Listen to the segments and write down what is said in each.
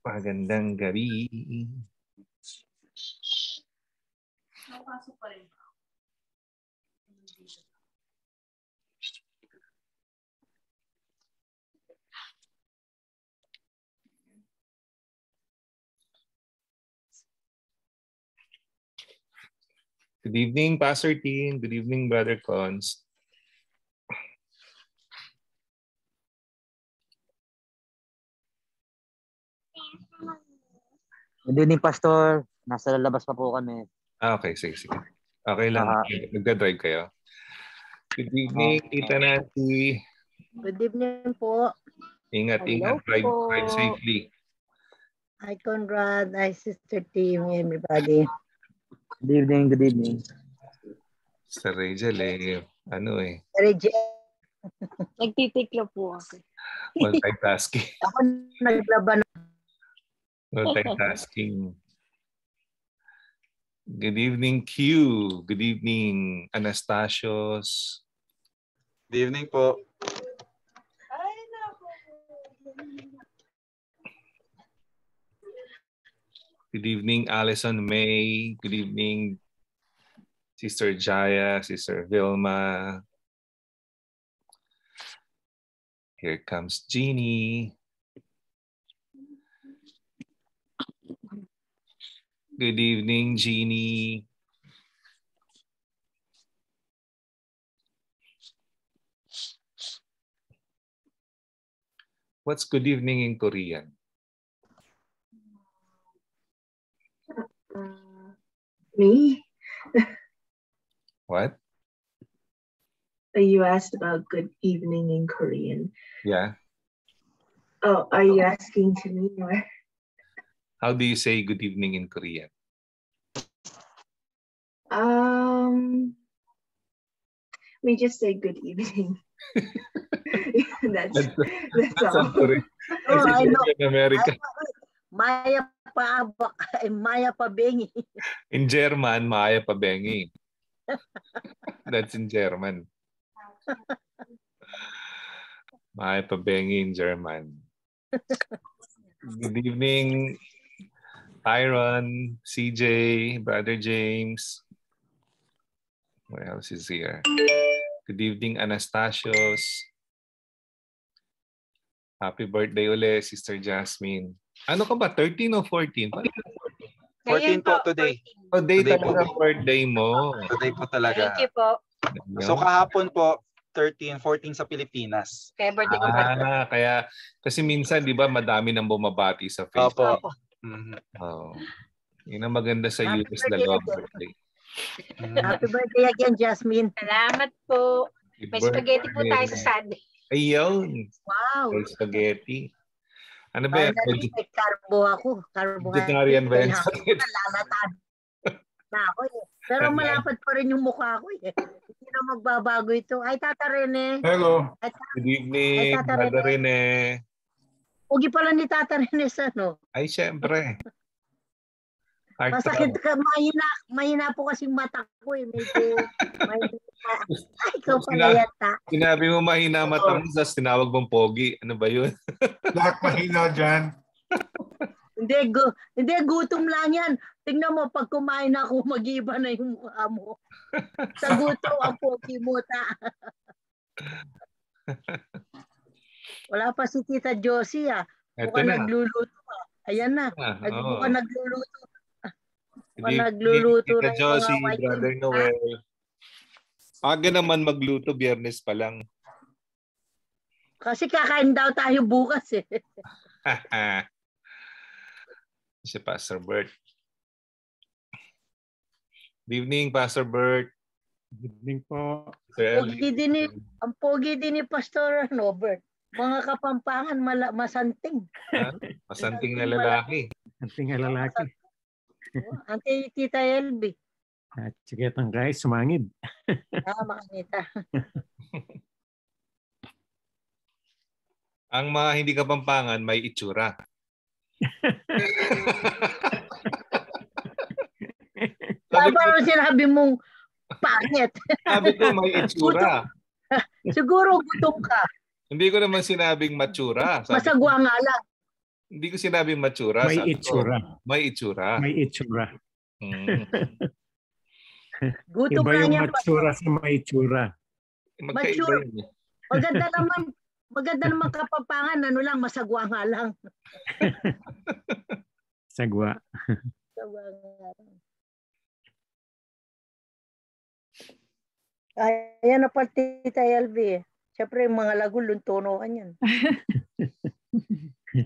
Magandang gabi. Napasok pa rin. Good evening, Pastor Team. Good evening, Brother Cons. Good evening, Pastor. Nasa lalabas pa po kami. Ah, okay. Sige, sige. Okay lang. Ah. Nagda-drive kayo. Good evening, Tita Nancy. Good evening po. Ingat, Hello ingat. Drive, po. drive safely. Hi Conrad, hi Sister Team, everybody. Good evening, good evening. Sa Rachel, eh, ano eh, Reject. Nagtitikla po ako. multitasking. Ako naglaban. Multitasking. Good evening, Q. Good evening, Anastasios. Good evening po. Good evening, Allison May. Good evening, Sister Jaya, Sister Vilma. Here comes Jeannie. Good evening, Jeannie. What's good evening in Korean? Uh, me? What? You asked about good evening in Korean. Yeah. Oh, are you asking to me or? How do you say good evening in Korean? Um, we just say good evening. that's That's, that's all. Korean. Oh, I know. in America. Maya pa eh, Maya pa bengi. In German, Maya Pabengi. That's in German. Maya Pabengi in German. Good evening, Tyron, CJ, Brother James. What else is here? Good evening, Anastasios. Happy birthday uli, Sister Jasmine. Ano ka ba? 13 o 14? 14 po today. Oh, day Today talaga po. birthday mo. Today po talaga. Thank you po. So kahapon po, 13, 14 sa Pilipinas. Kaya birthday ko. Ah, kaya kasi minsan 'di ba madami nang bumabati sa Facebook. Opo. Mhm. Oh. Yun ang maganda sa Happy US birthday dalawang birthday. Mhm. Happy birthday again, Jasmine. Salamat po. Happy May spaghetti po tayo sa Sunday. Ayun. Wow. May spaghetti. Ano ba yan? Finally, may carbo ako. Vegetarian ba yan? Nalalatan na ako eh. Pero malapad pa rin yung mukha ko eh. Hindi na magbabago ito. Ay, Tata Rene. Hello. Ay, Good evening, Ay, Tata Brother Rene. Ugi pala ni Tata Rene sa ano. Ay, syempre. Heart Masakit ka, mahina, mahina po kasi mata ko eh. Medyo, mahina. Ay, ikaw pala yata. Sinabi mo mahina mata mo, tapos tinawag mong pogi. Ano ba yun? Lahat mahina dyan. Hindi, gu, hindi, gutom lang yan. Tingnan mo, pag kumain ako, mag-iba na yung mukha mo. Sa gutom, ang pogi mo ta. Wala pa si Tita Josie ah. Ito Mukhang na. nagluluto ah. Ayan na. Ah, Nag, oo. mukhang nagluluto. Mukhang nagluluto Tita na yung Josie, mga Brother. Noel. Aga naman magluto, biyernes pa lang. Kasi kakain daw tayo bukas eh. si Pastor Bert. Good evening, Pastor Bert. Good evening po. Sir Pogi din ni, ang pogi din ni Pastor Robert. Mga kapampangan mala, masanting. Ha? Masanting na lalaki. Ang tinga lalaki. Ante Tita Elby. At sige tang guys, sumangid. Ah, makanita. Ang mga hindi kapampangan may itsura. Sabi ko, sinabi mong pangit. sabi ko may itsura. Siguro gutom ka. Hindi ko naman sinabing matsura. Sabi Masagwa nga lang. Hindi ko sinabi matsura. May sabi ko, itsura. May itsura. May itsura. Mm. Gutom Iba yung matsura sa may itsura. Magkaiba Mature. yun. eh. Maganda naman, maganda naman kapapangan, ano lang, masagwa nga lang. Sagwa. Masagwa nga lang. Ayan na pa Tita LV. Siyempre, yung mga lago, luntonoan yan.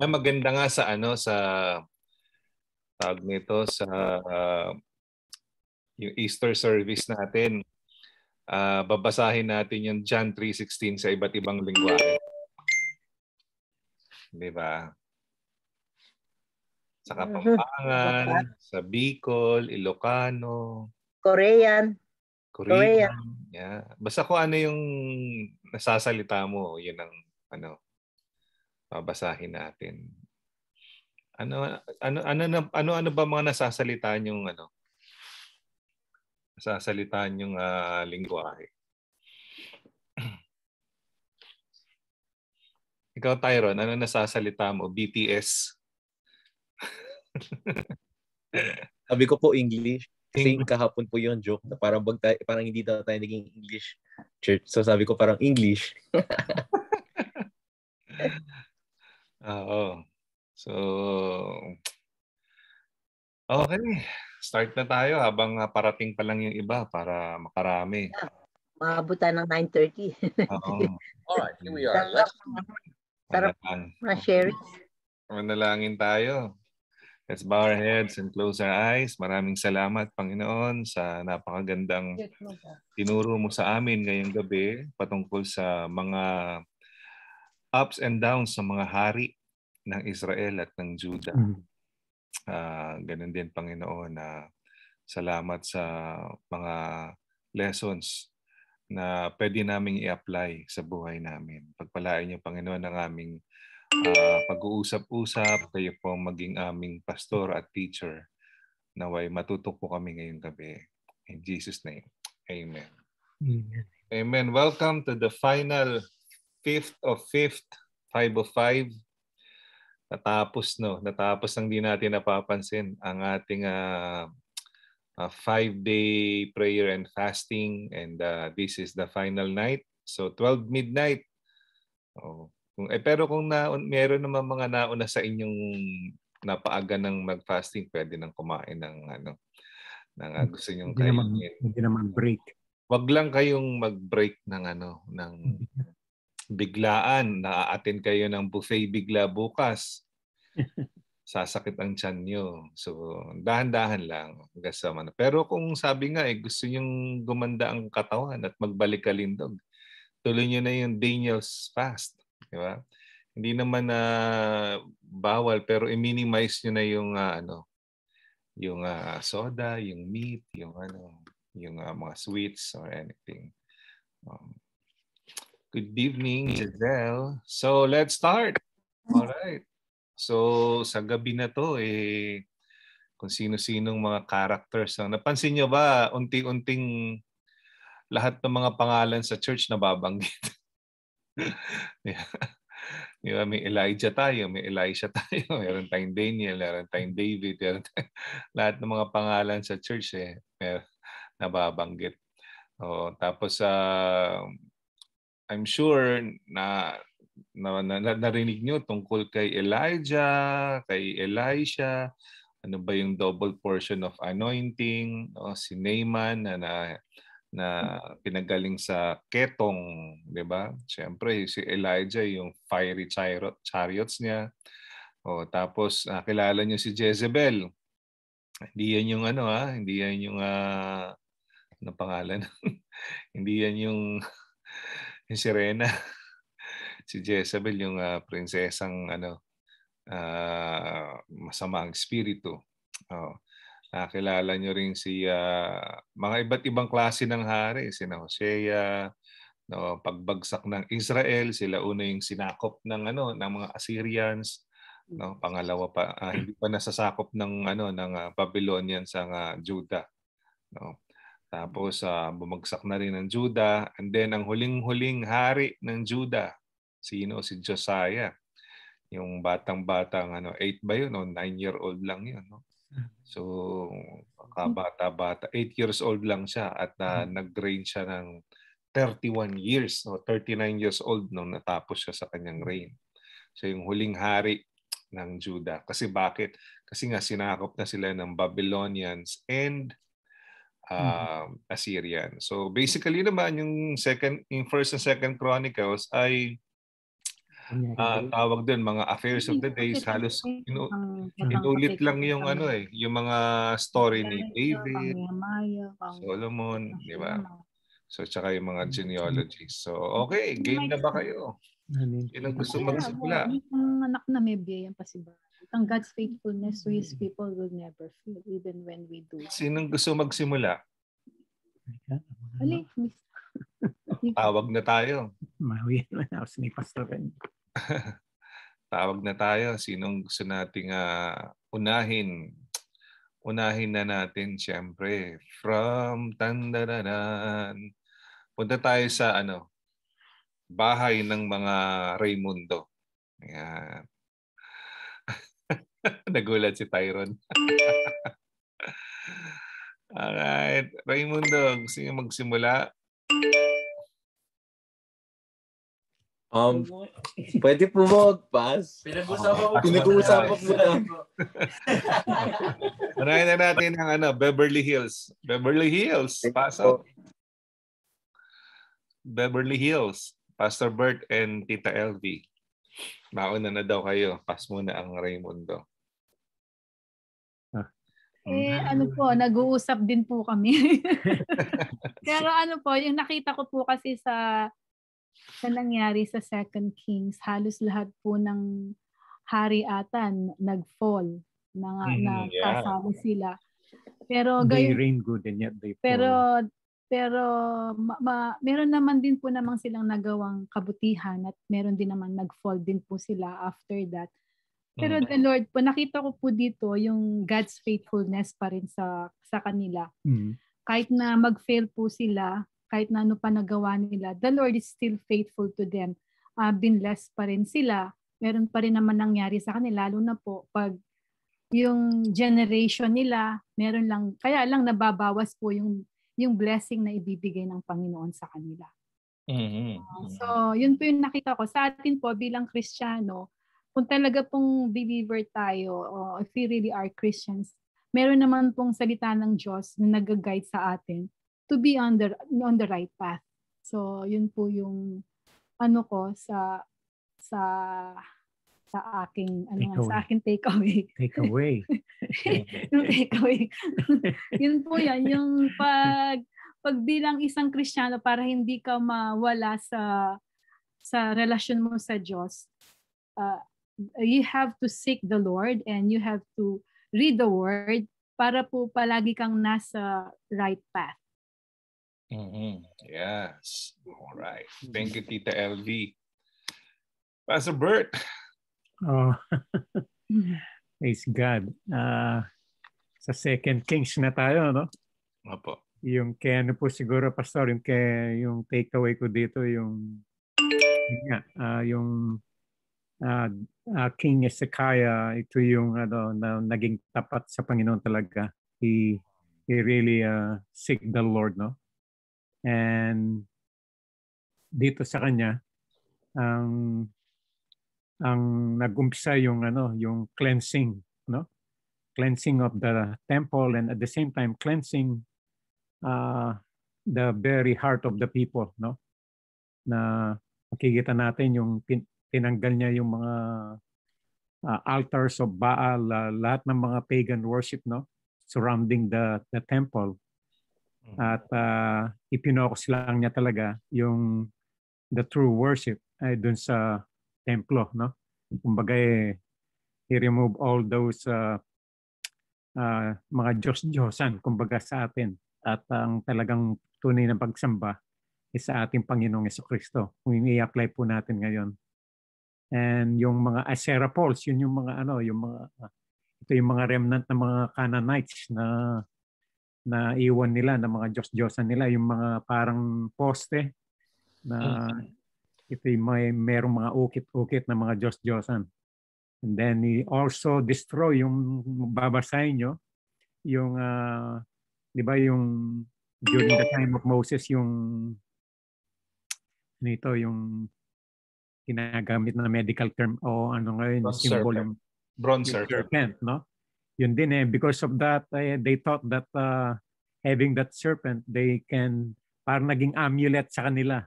Ah, maganda nga sa ano sa tawag nito sa ah, yung Easter service natin. Ah, babasahin natin yung John 3:16 sa iba't ibang lingwahe. 'Di ba? Sa Kapampangan, sa Bicol, Ilocano, Korean. Korean. Yeah. Basta kung ano yung nasasalita mo, yun ang ano babasahin natin. Ano ano ano na ano ano ba mga nasasalitaan yung ano? Nasasalitaan yung ah, lingwahe. Ikaw Tyron, ano nasasalita mo? BTS. Sabi ko po English. Kasi kahapon po yung joke na parang, bag tayo, parang hindi daw tayo naging English church. So sabi ko parang English. Oo. So, okay. Start na tayo habang ah, parating pa lang yung iba para makarami. Maabutan ng 9.30. Oo. Alright, here we are. Sarap, Sarap. Na sharing. Manalangin tayo. Let's bow our heads and close our eyes. Maraming salamat, Panginoon, sa napakagandang tinuro mo sa amin ngayong gabi patungkol sa mga ups and downs sa mga hari ng Israel at ng Judah. Mm. Ah, ganun din Panginoon na salamat sa mga lessons na pwede naming i-apply sa buhay namin. Pagpalain niyo Panginoon ang aming ah, pag-uusap-usap, kayo po maging aming pastor at teacher. Naway matuto po kami ngayong gabi. In Jesus' name, Amen. Amen. Amen. Welcome to the final fifth of fifth, five of five. Natapos, no? Natapos ang di natin napapansin ang ating uh, uh, five-day prayer and fasting. And uh, this is the final night. So 12 midnight. Oh. Kung, eh, pero kung na, meron naman mga nauna sa inyong napaaga ng mag-fasting, pwede nang kumain ng ano, ng uh, gusto nyong Hindi naman, kainin. hindi naman break. Wag lang kayong mag-break ng ano, ng biglaan. Na-attend kayo ng buffet bigla bukas. Sasakit ang tiyan nyo. So, dahan-dahan lang. hanggang sa. Pero kung sabi nga, eh, gusto nyong gumanda ang katawan at magbalik kalindog, tuloy nyo na yung Daniel's fast. Di ba? Hindi naman na bawal, pero i-minimize nyo na yung ah, ano, yung ah, soda, yung meat, yung ano, yung ah, mga sweets or anything. Um, good evening, Giselle. So, let's start. All right. So, sa gabi na to, eh, kung sino-sinong mga characters. Ang napansin nyo ba, unti-unting lahat ng mga pangalan sa church na babanggit. yeah. Di ba? May Elijah tayo, may Elisha tayo, meron tayong Daniel, meron tayong David, meron tayong, lahat ng mga pangalan sa church eh, meron, nababanggit. Oh, tapos uh, I'm sure na, na, na, na narinig nyo tungkol kay Elijah, kay Elisha, ano ba yung double portion of anointing, no? si Naaman na, na na pinagaling sa ketong, 'di ba? Siyempre si Elijah yung fiery chariot, chariots niya. O tapos nakilala niyo si Jezebel. Hindi yan yung ano ha, hindi yan yung uh, ano pangalan? hindi yan yung yung sirena. si Jezebel yung uh, prinsesang ano uh, masamang espiritu. Oh. Nakilala nyo rin si uh, mga iba't ibang klase ng hari, sina Hosea, no, pagbagsak ng Israel, sila una yung sinakop ng ano ng mga Assyrians, no, pangalawa pa uh, hindi pa nasasakop ng ano ng uh, Babylonians ang uh, Judah, no. Tapos uh, bumagsak na rin ng Judah and then ang huling-huling hari ng Judah, sino si Josiah. Yung batang-batang ano, 8 ba yun o 9 year old lang yun, no? So, kabata-bata, 8 years old lang siya at uh, nag-reign siya ng 31 years o 39 years old nung natapos siya sa kanyang reign. So yung huling hari ng Judah. Kasi bakit? Kasi nga sinakop na sila ng Babylonians and uh, Assyrian. So basically naman yung second yung first and second chronicles ay uh, tawag doon mga affairs of the days halos inu- inulit lang yung ano eh yung mga story ni David, Solomon, di ba? So tsaka yung mga genealogies. So okay, game na ba kayo? Sino gusto magsimula? Ang anak na may biyayang pasibay. Ang God's faithfulness to His people will never fail even when we do. Sinong gusto magsimula? Ali, miss. Tawag na tayo. Mawi na ako ni Pastor Ren. Tawag na tayo. Sinong gusto nating uh, unahin? Unahin na natin, siyempre, from Tandaranan. Punta tayo sa ano, bahay ng mga Raymundo. Ayan. Nagulat si Tyron. Alright. Raymundo, gusto niyo magsimula? Um, pwede po mag-pass? Pinag-usapan ko. Pinag-uusapan ko na. Unahin na natin ang ano, Beverly Hills. Beverly Hills. Pasok. Beverly Hills. Pastor Bert and Tita LV. Mauna na daw kayo. Pass muna ang Raymundo. Eh, ano po, nag-uusap din po kami. Pero ano po, yung nakita ko po kasi sa sa nangyari sa Second Kings, halos lahat po ng hari ata nag-fall. Na, Mm, na yeah. kasama sila. Pero They gayon, reign good and yet they fall. pero pero ma, ma- meron naman din po namang silang nagawang kabutihan at meron din naman nag-fall din po sila after that. Pero Mm. the Lord po, nakita ko po dito yung God's faithfulness pa rin sa sa kanila. Mm. Kahit na mag-fail po sila, kahit na ano pa nagawa nila, the Lord is still faithful to them. Uh, binless pa rin sila. Meron pa rin naman nangyari sa kanila, lalo na po pag yung generation nila, meron lang, kaya lang nababawas po yung yung blessing na ibibigay ng Panginoon sa kanila. Mhm. So, yun po yung nakita ko. Sa atin po bilang Kristiyano, kung talaga pong believer tayo, o if we really are Christians, meron naman pong salita ng Diyos na nag-guide sa atin to be on the, on the right path. So, yun po yung ano ko sa sa sa aking ano nga, sa Takeaway. aking takeaway. Take away. yung takeaway. yun po yan, yung pag pag bilang isang Kristiyano para hindi ka mawala sa sa relasyon mo sa Diyos, uh, you have to seek the Lord and you have to read the Word para po palagi kang nasa right path. Mhm. Yes. All right. Thank you, Tita LV. Pastor Bert. Oh, praise God. Ah, sa Second Kings na tayo, no? Opo. Yung kaya ano po siguro, Pastor, yung, kaya, yung takeaway ko dito, yung, yun nga, ah, yung ah, ah, King Hezekiah, ito yung ano, na, naging tapat sa Panginoon talaga. He, he really uh, seek the Lord, no? And dito sa kanya, ang ang nag-umpisa yung ano, yung cleansing, no? Cleansing of the temple and at the same time cleansing uh, the very heart of the people, no? Na makikita natin yung tin- tinanggal niya yung mga uh, altars of Baal, uh, lahat ng mga pagan worship, no? Surrounding the the temple. At uh, ipinokos lang niya talaga yung the true worship ay dun sa templo, no? Kumbaga eh, he remove all those uh, uh, mga Diyos-Diyosan, kumbaga sa atin. At ang talagang tunay na pagsamba is sa ating Panginoong Yeso Kristo. Kung i-apply po natin ngayon. And yung mga Asera poles, yun yung mga ano, yung mga ito yung mga remnant ng mga Canaanites na na iwan nila ng mga Diyos-Diyosan nila, yung mga parang poste na ito yung may merong mga ukit-ukit na mga Diyos-Diyosan. And then he also destroy yung babasahin nyo, yung, ah, di ba yung during the time of Moses, yung nito, yung ginagamit na medical term o ano ngayon, Bronze symbol serpent. yung Bronze yung serpent. serpent, no? Yun din eh. Because of that, eh, they thought that uh, having that serpent, they can, parang naging amulet sa kanila.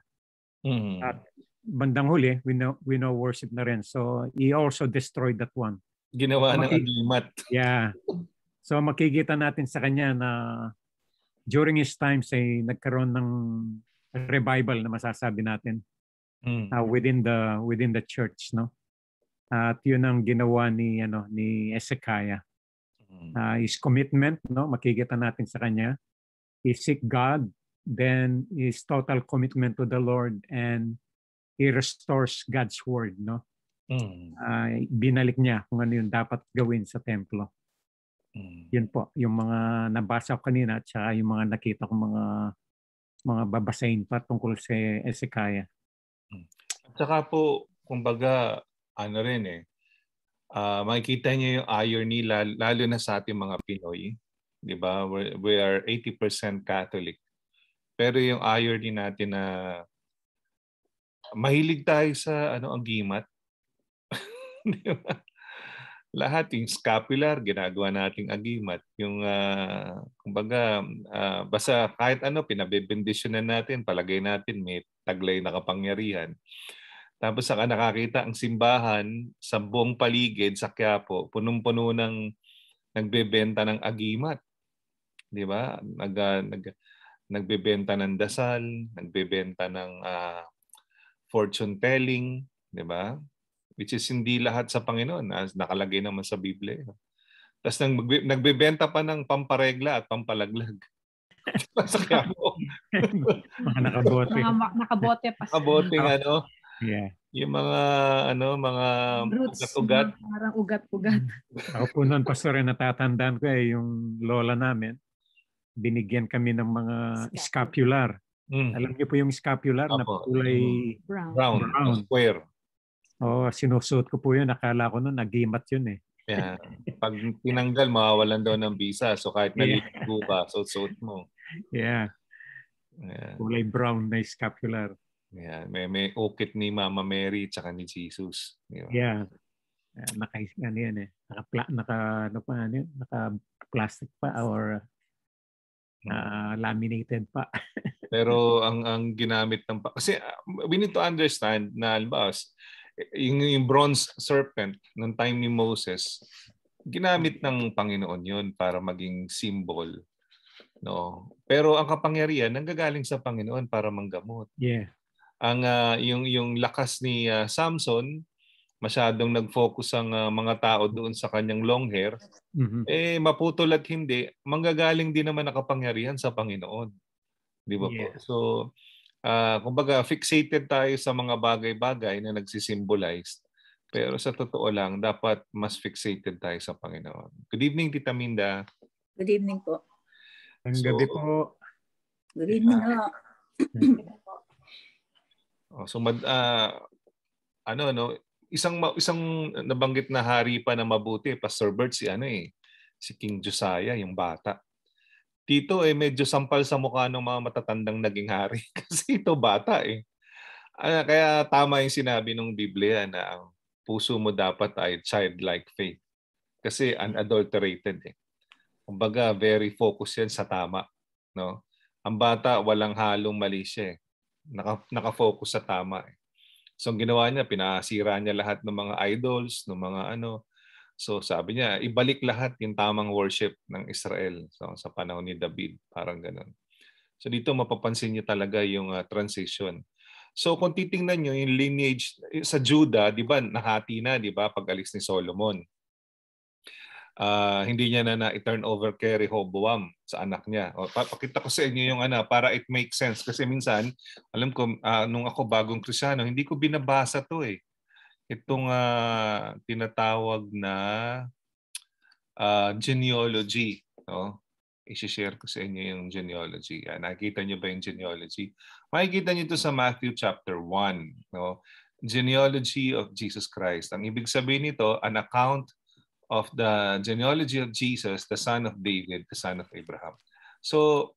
Mm. At bandang huli, we know, we know worship na rin. So, he also destroyed that one. Ginawa ng Maki- agimat. Yeah. So, makikita natin sa kanya na during his times ay nagkaroon ng revival na masasabi natin Mm. uh, within the within the church no at yun ang ginawa ni ano ni Ezekiah. Uh, his commitment no makikita natin sa kanya. He seek God then his total commitment to the Lord and he restores God's word no? Mm. uh, binalik niya kung ano yung dapat gawin sa templo. Mm. yun po yung mga nabasa ko kanina at saka yung mga nakita ko mga mga babasahin pa tungkol sa Ezekiah At saka po, kumbaga, ano rin eh, ah, makikita niyo yung irony lalo, na sa ating mga Pinoy. Di ba? We are 80% Catholic. Pero yung irony natin na mahilig tayo sa ano ang gimat. Di ba? Lahat yung scapular, ginagawa nating agimat. Yung, ah, kumbaga, ah, basta kahit ano, pinabibendisyonan natin, palagay natin may taglay na kapangyarihan. Tapos saka nakakita ang simbahan sa buong paligid sa Quiapo, punong-puno ng nagbebenta ng agimat. 'Di ba? Nag, ah, nag nagbebenta ng dasal, nagbebenta ng ah, fortune telling, 'di ba? Which is hindi lahat sa Panginoon, as nakalagay naman sa Biblia. eh. Tapos nang magbe- nagbebenta pa ng pamparegla at pampalaglag. sa Quiapo. mga nakabote Mga nakabote pa. Kaboting ano, yeah yung mga ano, mga Roots. ugat-ugat. Parang ugat-ugat. Ako po noon, pastor, eh, natatandaan ko eh, yung lola namin, binigyan kami ng mga scapular. Mm. Alam niyo po yung scapular na Opo. kulay, Brown. Brown, Brown. square. oh, sinusuot ko po yun. Akala ko noon, nagimat yun eh. Yan. Pag tinanggal, mawawalan daw ng visa. So kahit Yeah. naliligo ka, suot-suot mo. Yeah, Yan. kulay brown na scapular. Yan. May, may ukit ni Mama Mary tsaka ni Jesus. Di ba? Yeah. Uh, naka, ano yan eh. Naka, naka, ano pa, ano yun? Naka plastic pa or uh, laminated pa. Pero ang ang ginamit ng pa- kasi uh, we need to understand na halimbawa s- yung, yung bronze serpent ng time ni Moses ginamit ng Panginoon yon para maging symbol no pero ang kapangyarihan nanggagaling sa Panginoon para manggamot yeah. Ang ah, yung yung lakas ni ah, Samson masyadong nag-focus ang ah, mga tao doon sa kanyang long hair Mhm. eh maputol at hindi, manggagaling din naman ang kapangyarihan sa Panginoon. Di ba po? Yeah. So, ah kumbaga fixated tayo sa mga bagay-bagay na nagsisimbolize. Pero sa totoo lang, dapat mas fixated tayo sa Panginoon. Good evening, Tita Minda. Good evening po. Ang So, gabi po, Good evening ho. Oh, so mad, ah, ano no, isang isang nabanggit na hari pa na mabuti, Pastor Bert si ano eh, si King Josiah, yung bata. Tito eh medyo sampal sa mukha ng mga matatandang naging hari kasi ito bata eh. Ah, kaya tama yung sinabi ng Biblia na ang puso mo dapat ay childlike faith. Kasi unadulterated eh. Kumbaga very focused yan sa tama, no? Ang bata walang halong mali siya eh naka, naka-focus sa tama. Eh. So ang ginawa niya, pinasira niya lahat ng mga idols, ng mga ano. So sabi niya, ibalik lahat yung tamang worship ng Israel so, sa panahon ni David. Parang ganun. So dito mapapansin niyo talaga yung uh, transition. So kung titingnan niyo yung lineage eh, sa Judah, 'di ba, nahati na, 'di ba, pag alis ni Solomon. Ah, hindi niya na na-turn over kay Rehoboam sa anak niya. O, pa- pakita ko sa inyo yung ano para it makes sense kasi minsan alam ko ah, nung ako bagong Kristiyano, hindi ko binabasa 'to eh. Itong ah, tinatawag na ah, genealogy, no? I-share ko sa inyo yung genealogy. Yan, nakikita niyo ba yung genealogy? Makikita niyo to sa Matthew chapter 1, no? genealogy of Jesus Christ. Ang ibig sabihin nito, an account of the genealogy of Jesus, the son of David, the son of Abraham. So,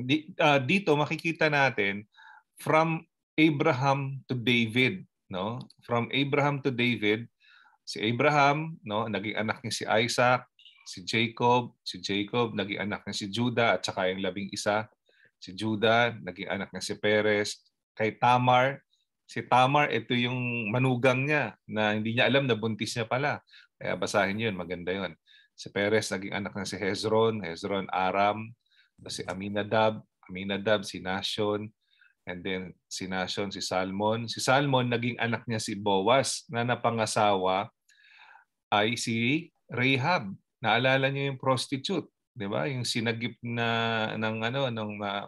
di, uh, dito makikita natin from Abraham to David, no? From Abraham to David, si Abraham, no, naging anak niya si Isaac, si Jacob, si Jacob naging anak niya si Judah at saka yung labing isa, si Judah naging anak niya si Perez, kay Tamar, si Tamar, ito yung manugang niya na hindi niya alam na buntis niya pala. Kaya basahin yun, maganda yun. Si Perez, naging anak ng si Hezron, Hezron, Aram, si Aminadab, Aminadab, si Nashon, and then si Nashon, si Salmon. Si Salmon, naging anak niya si Boaz na napangasawa ay si Rahab. Naalala niyo yung prostitute, 'di ba? Yung sinagip na ng ano ng uh,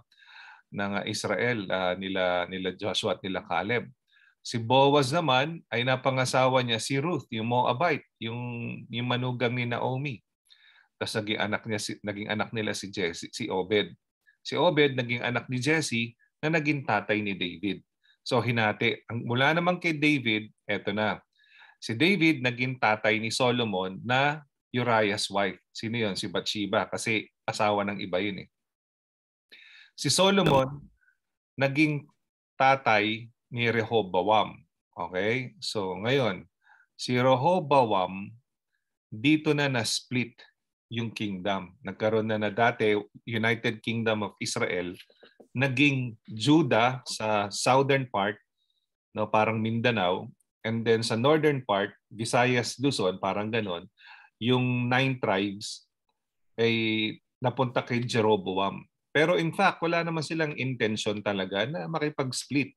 ng Israel uh, nila nila Joshua at nila Caleb. Si Boaz naman ay napangasawa niya si Ruth, yung Moabite, yung yung manugang ni Naomi. Tapos naging anak niya si, naging anak nila si Jesse, si Obed. Si Obed naging anak ni Jesse na naging tatay ni David. So hinati, ang mula naman kay David, eto na. Si David naging tatay ni Solomon na Uriah's wife. Sino 'yon? Si Bathsheba kasi asawa ng iba 'yun eh. Si Solomon naging tatay ni Rehoboam. Okay? So ngayon, si Rehoboam dito na na-split yung kingdom. Nagkaroon na na dati United Kingdom of Israel, naging Judah sa southern part, no, parang Mindanao, and then sa northern part, Visayas, Luzon, parang ganon, yung nine tribes ay napunta kay Jeroboam. Pero in fact, wala naman silang intention talaga na makipag-split.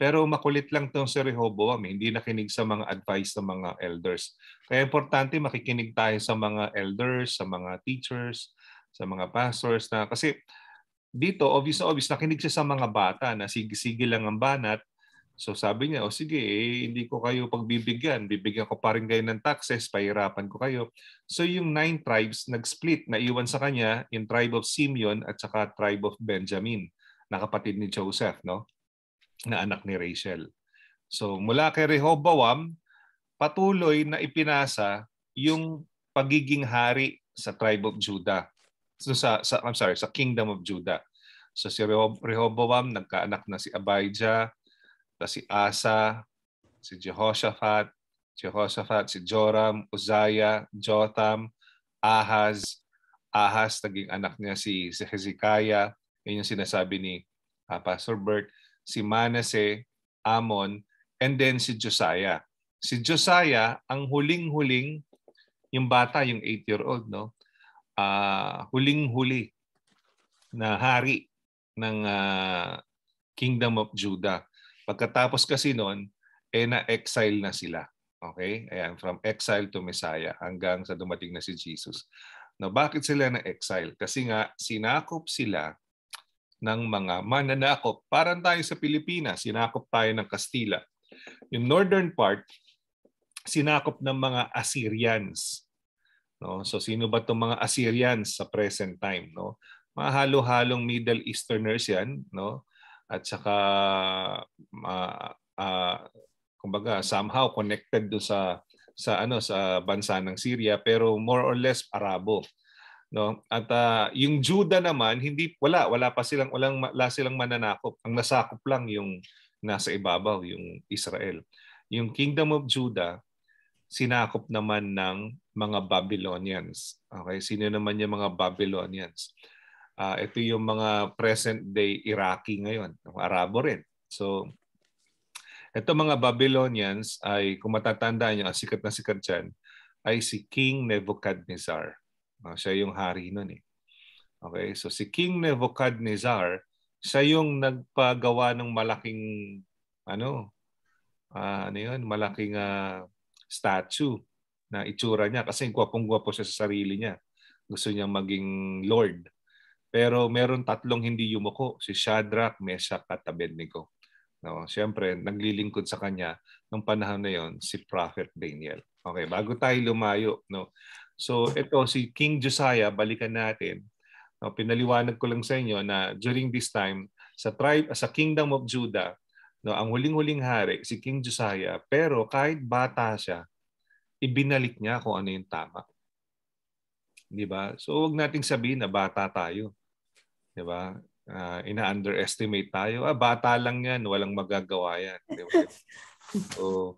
Pero makulit lang itong si Rehoboam, eh. hindi nakinig sa mga advice ng mga elders. Kaya importante makikinig tayo sa mga elders, sa mga teachers, sa mga pastors na kasi dito obvious na obvious nakinig siya sa mga bata na sige-sige lang ang banat. So sabi niya, o oh, sige, eh, hindi ko kayo pagbibigyan. Bibigyan ko pa rin kayo ng taxes, pahirapan ko kayo. So yung nine tribes nag-split, naiwan sa kanya yung tribe of Simeon at saka tribe of Benjamin, na kapatid ni Joseph, no? Na anak ni Rachel. So mula kay Rehoboam, patuloy na ipinasa yung pagiging hari sa tribe of Judah. So sa, sa I'm sorry, sa kingdom of Judah. So si Rehoboam nagkaanak na si Abijah, si Asa, si Jehoshaphat, Jehoshaphat, si Joram, Uzziah, Jotham, Ahaz. Ahaz, naging anak niya si, si Hezekiah. Yun yung sinasabi ni uh, Pastor Bert si Manasseh, Amon, and then si Josiah. Si Josiah, ang huling-huling, yung bata, yung 8-year-old, no? Uh, huling-huli na hari ng uh, Kingdom of Judah. Pagkatapos kasi noon, eh na-exile na sila. Okay? Ayan, from exile to Messiah hanggang sa dumating na si Jesus. No, bakit sila na-exile? Kasi nga, sinakop sila ng mga mananakop. Parang tayo sa Pilipinas, sinakop tayo ng Kastila. Yung northern part, sinakop ng mga Assyrians. No? So sino ba itong mga Assyrians sa present time? No? Mga halo-halong Middle Easterners yan. No? At saka, uh, uh, kumbaga, somehow connected do sa sa ano sa bansa ng Syria pero more or less Arabo no? At uh, yung Juda naman hindi wala wala pa silang walang wala silang mananakop. Ang nasakop lang yung nasa ibabaw yung Israel. Yung kingdom of Judah sinakop naman ng mga Babylonians. Okay? Sino naman yung mga Babylonians? Uh, ito yung mga present day Iraqi ngayon. Arabo rin. So ito mga Babylonians ay kung matatandaan niyo ang sikat na sikat dyan ay si King Nebuchadnezzar Uh, siya yung hari nun eh. Okay, so si King Nebuchadnezzar, siya yung nagpagawa ng malaking ano, uh, ano yun, malaking uh, statue na itsura niya kasi gwapong-gwapo siya sa sarili niya. Gusto niyang maging Lord. Pero meron tatlong hindi yumuko, si Shadrach, Meshach at Abednego. No, siyempre, naglilingkod sa kanya nung panahon na yon si Prophet Daniel. Okay, bago tayo lumayo, no. So ito si King Josiah, balikan natin. No, pinaliwanag ko lang sa inyo na during this time sa tribe sa Kingdom of Judah No, ang huling-huling hari si King Josiah, pero kahit bata siya, ibinalik niya kung ano yung tama. 'Di ba? So wag nating sabihin na bata tayo. 'Di ba? Uh, ina-underestimate tayo. Ah, bata lang 'yan, walang magagawa 'yan, 'di ba? so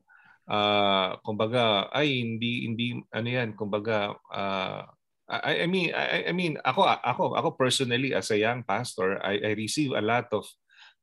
uh, kumbaga ay hindi hindi ano 'yan, kumbaga uh, I, I mean I, I mean ako ako ako personally as a young pastor, I, I receive a lot of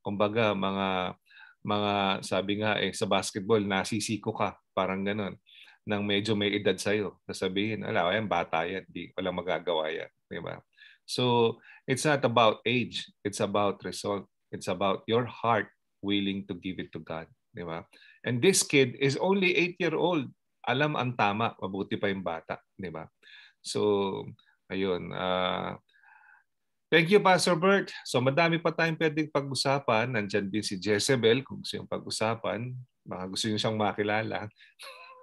kumbaga mga mga sabi nga eh sa basketball nasisiko ka parang ganun nang medyo may edad sa iyo sasabihin ala ayan bata yan di wala magagawa yan di ba? So it's not about age it's about result it's about your heart willing to give it to God di ba and this kid is only 8 year old alam ang tama mabuti pa yung bata di ba so ayun uh, Thank you, Pastor Bert. So madami pa tayong pwedeng pag-usapan. Nandyan din si Jezebel kung gusto yung pag-usapan. Baka gusto nyo siyang makilala.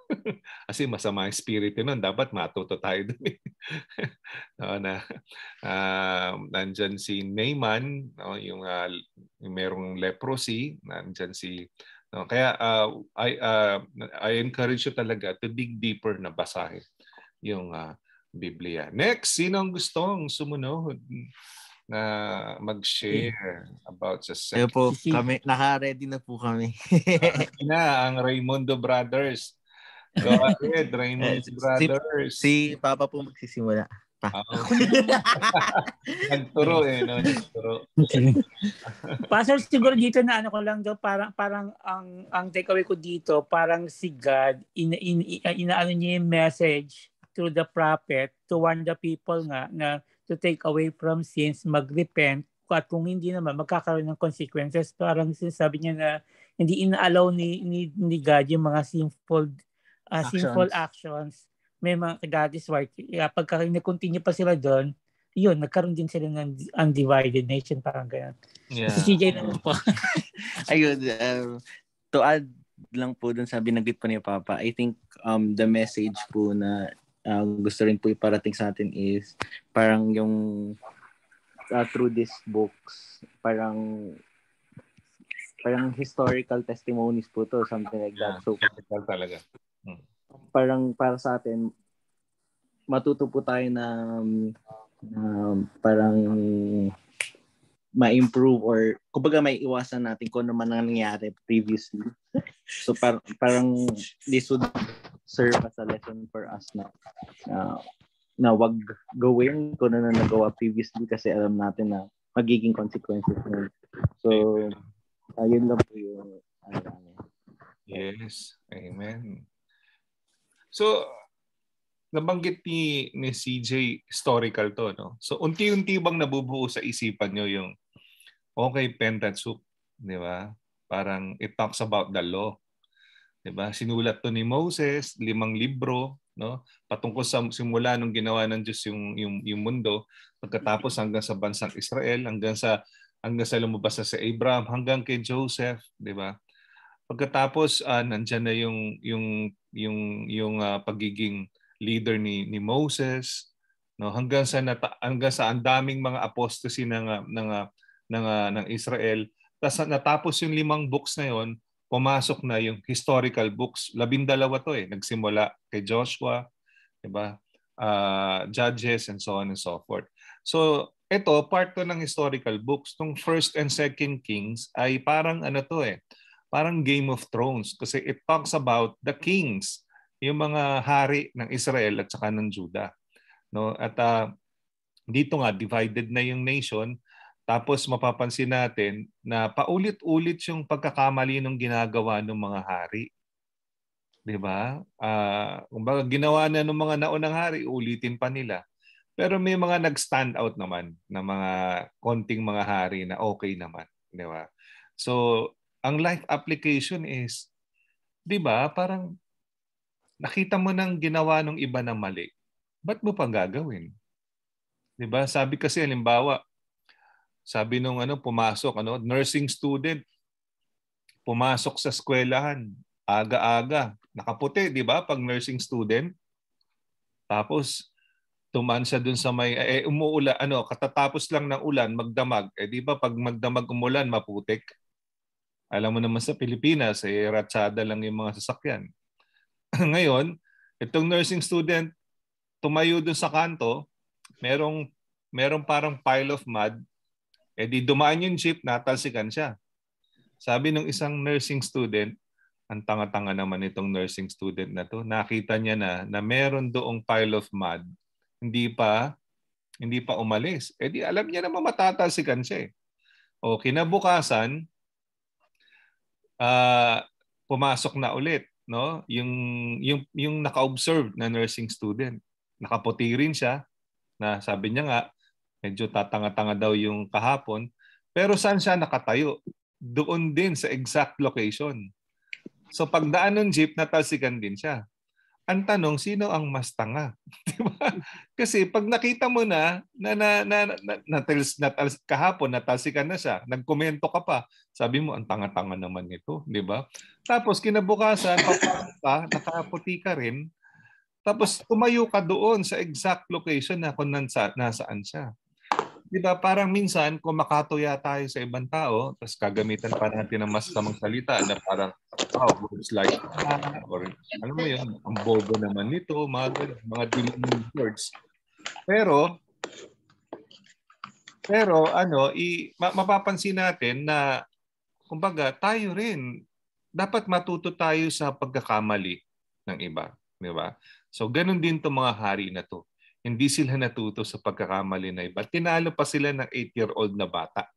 Kasi masama yung spirit nun. Dapat matuto tayo dun. no, na, uh, nandyan si Neyman, no, yung, uh, yung merong leprosy. Nandyan si... No, kaya uh, I, uh, I encourage you talaga to dig deeper na basahin yung uh, Biblia. Next, sino ang gustong sumunod na mag-share about sa Ayo po, kami, naka-ready na po kami. na ang Raimundo Brothers. Go ahead, Raimundo Brothers. Si, si Papa po magsisimula. Pa. Oh. Nagturo eh, no? Nagturo. Pastor, siguro dito na ano ko lang daw, parang, parang ang, ang takeaway ko dito, parang si God, ina, ina, ina, inaano niya yung message through the prophet to warn the people nga na to take away from sins, mag-repent, at kung hindi naman, magkakaroon ng consequences. Parang sinasabi niya na hindi ina-allow ni, ni, ni God yung mga sinful, uh, actions. sinful actions. May mga God is right. Yeah, pagka continue pa sila doon, yun, nagkaroon din sila ng undivided nation, parang ganyan. Yeah. Si CJ naman po. Ayun, um, to add lang po dun sa binanggit po ni Papa, I think um, the message po na uh, gusto rin po iparating sa atin is parang yung uh, through these books parang parang historical testimonies po to something like that so talaga hmm. Parang para sa atin matuto po tayo na, na parang ma-improve or kumbaga may iwasan natin kung ano man ang nangyari previously. So par- parang this would serve as a lesson for us na uh, na wag gawin kung ano na nagawa previously kasi alam natin na magiging consequences nun. So, ayun lang po yung ano Yes. Amen. So, nabanggit ni, ni CJ historical to, no? So, unti-unti bang nabubuo sa isipan nyo yung okay, Pentateuch, di ba? Parang it talks about the law. Di ba? Sinulat to ni Moses, limang libro, no? Patungkol sa simula nung ginawa ng Diyos yung, yung, yung mundo, pagkatapos hanggang sa bansang Israel, hanggang sa hanggang sa lumabas na sa Abraham, hanggang kay Joseph, di ba? Pagkatapos uh, nandyan na yung yung yung yung uh, pagiging leader ni ni Moses, no? Hanggang sa nata, hanggang sa ang daming mga apostasy ng ng ng, uh, ng Israel. Tapos natapos yung limang books na yon, pumasok na yung historical books. Labindalawa to eh. Nagsimula kay Joshua, di ba? Uh, Judges and so on and so forth. So ito, part to ng historical books. Tong first and second Kings ay parang ano to eh, parang Game of Thrones kasi it talks about the kings, yung mga hari ng Israel at saka ng Judah. No? At uh, dito nga divided na yung nation tapos mapapansin natin na paulit-ulit yung pagkakamali ng ginagawa ng mga hari. 'Di ba? Uh, ginawa na ng mga naunang hari, ulitin pa nila. Pero may mga nag-stand out naman na mga konting mga hari na okay naman, 'di ba? So, ang life application is 'di ba, parang nakita mo nang ginawa ng iba na mali. Ba't mo pa gagawin? 'Di ba? Sabi kasi halimbawa, sabi nung ano pumasok ano nursing student pumasok sa eskwelahan aga-aga nakaputi di ba pag nursing student tapos tuman siya dun sa may eh umuulan ano katatapos lang ng ulan magdamag eh di ba pag magdamag umulan maputik Alam mo naman sa Pilipinas, eh, ratsada lang yung mga sasakyan. Ngayon, itong nursing student, tumayo dun sa kanto, merong, merong parang pile of mud, eh di dumaan yung jeep, natalsikan siya. Sabi ng isang nursing student, ang tanga-tanga naman itong nursing student na to, nakita niya na na meron doong pile of mud, hindi pa hindi pa umalis. Eh di alam niya na matatalsikan siya eh. O kinabukasan, uh, pumasok na ulit no? Yung yung yung naka-observe na nursing student. Nakaputi rin siya na sabi niya nga medyo tatanga-tanga daw yung kahapon. Pero saan siya nakatayo? Doon din sa exact location. So pagdaan ng jeep natalsikan din siya ang tanong, sino ang mas tanga? diba? Kasi pag nakita mo na, na, na, na, na, na, na, na kahapon, natalsikan na siya, nagkomento ka pa, sabi mo, ang tanga-tanga naman nito, di ba? Tapos kinabukasan, papasok ka, nakaputi ka rin, tapos tumayo ka doon sa exact location na kung nasa, nasaan siya. Di ba? Parang minsan, kung makatuya tayo sa ibang tao, tapos kagamitan pa natin ng mas tamang salita na parang, oh, words like, or ano mo yun, ang bobo naman nito, mga, mga demeaning words. Pero, pero ano, i, ma, mapapansin natin na, kumbaga, tayo rin, dapat matuto tayo sa pagkakamali ng iba. Di ba? So, ganun din to mga hari na to hindi sila natuto sa pagkakamali na iba. Tinalo pa sila ng 8-year-old na bata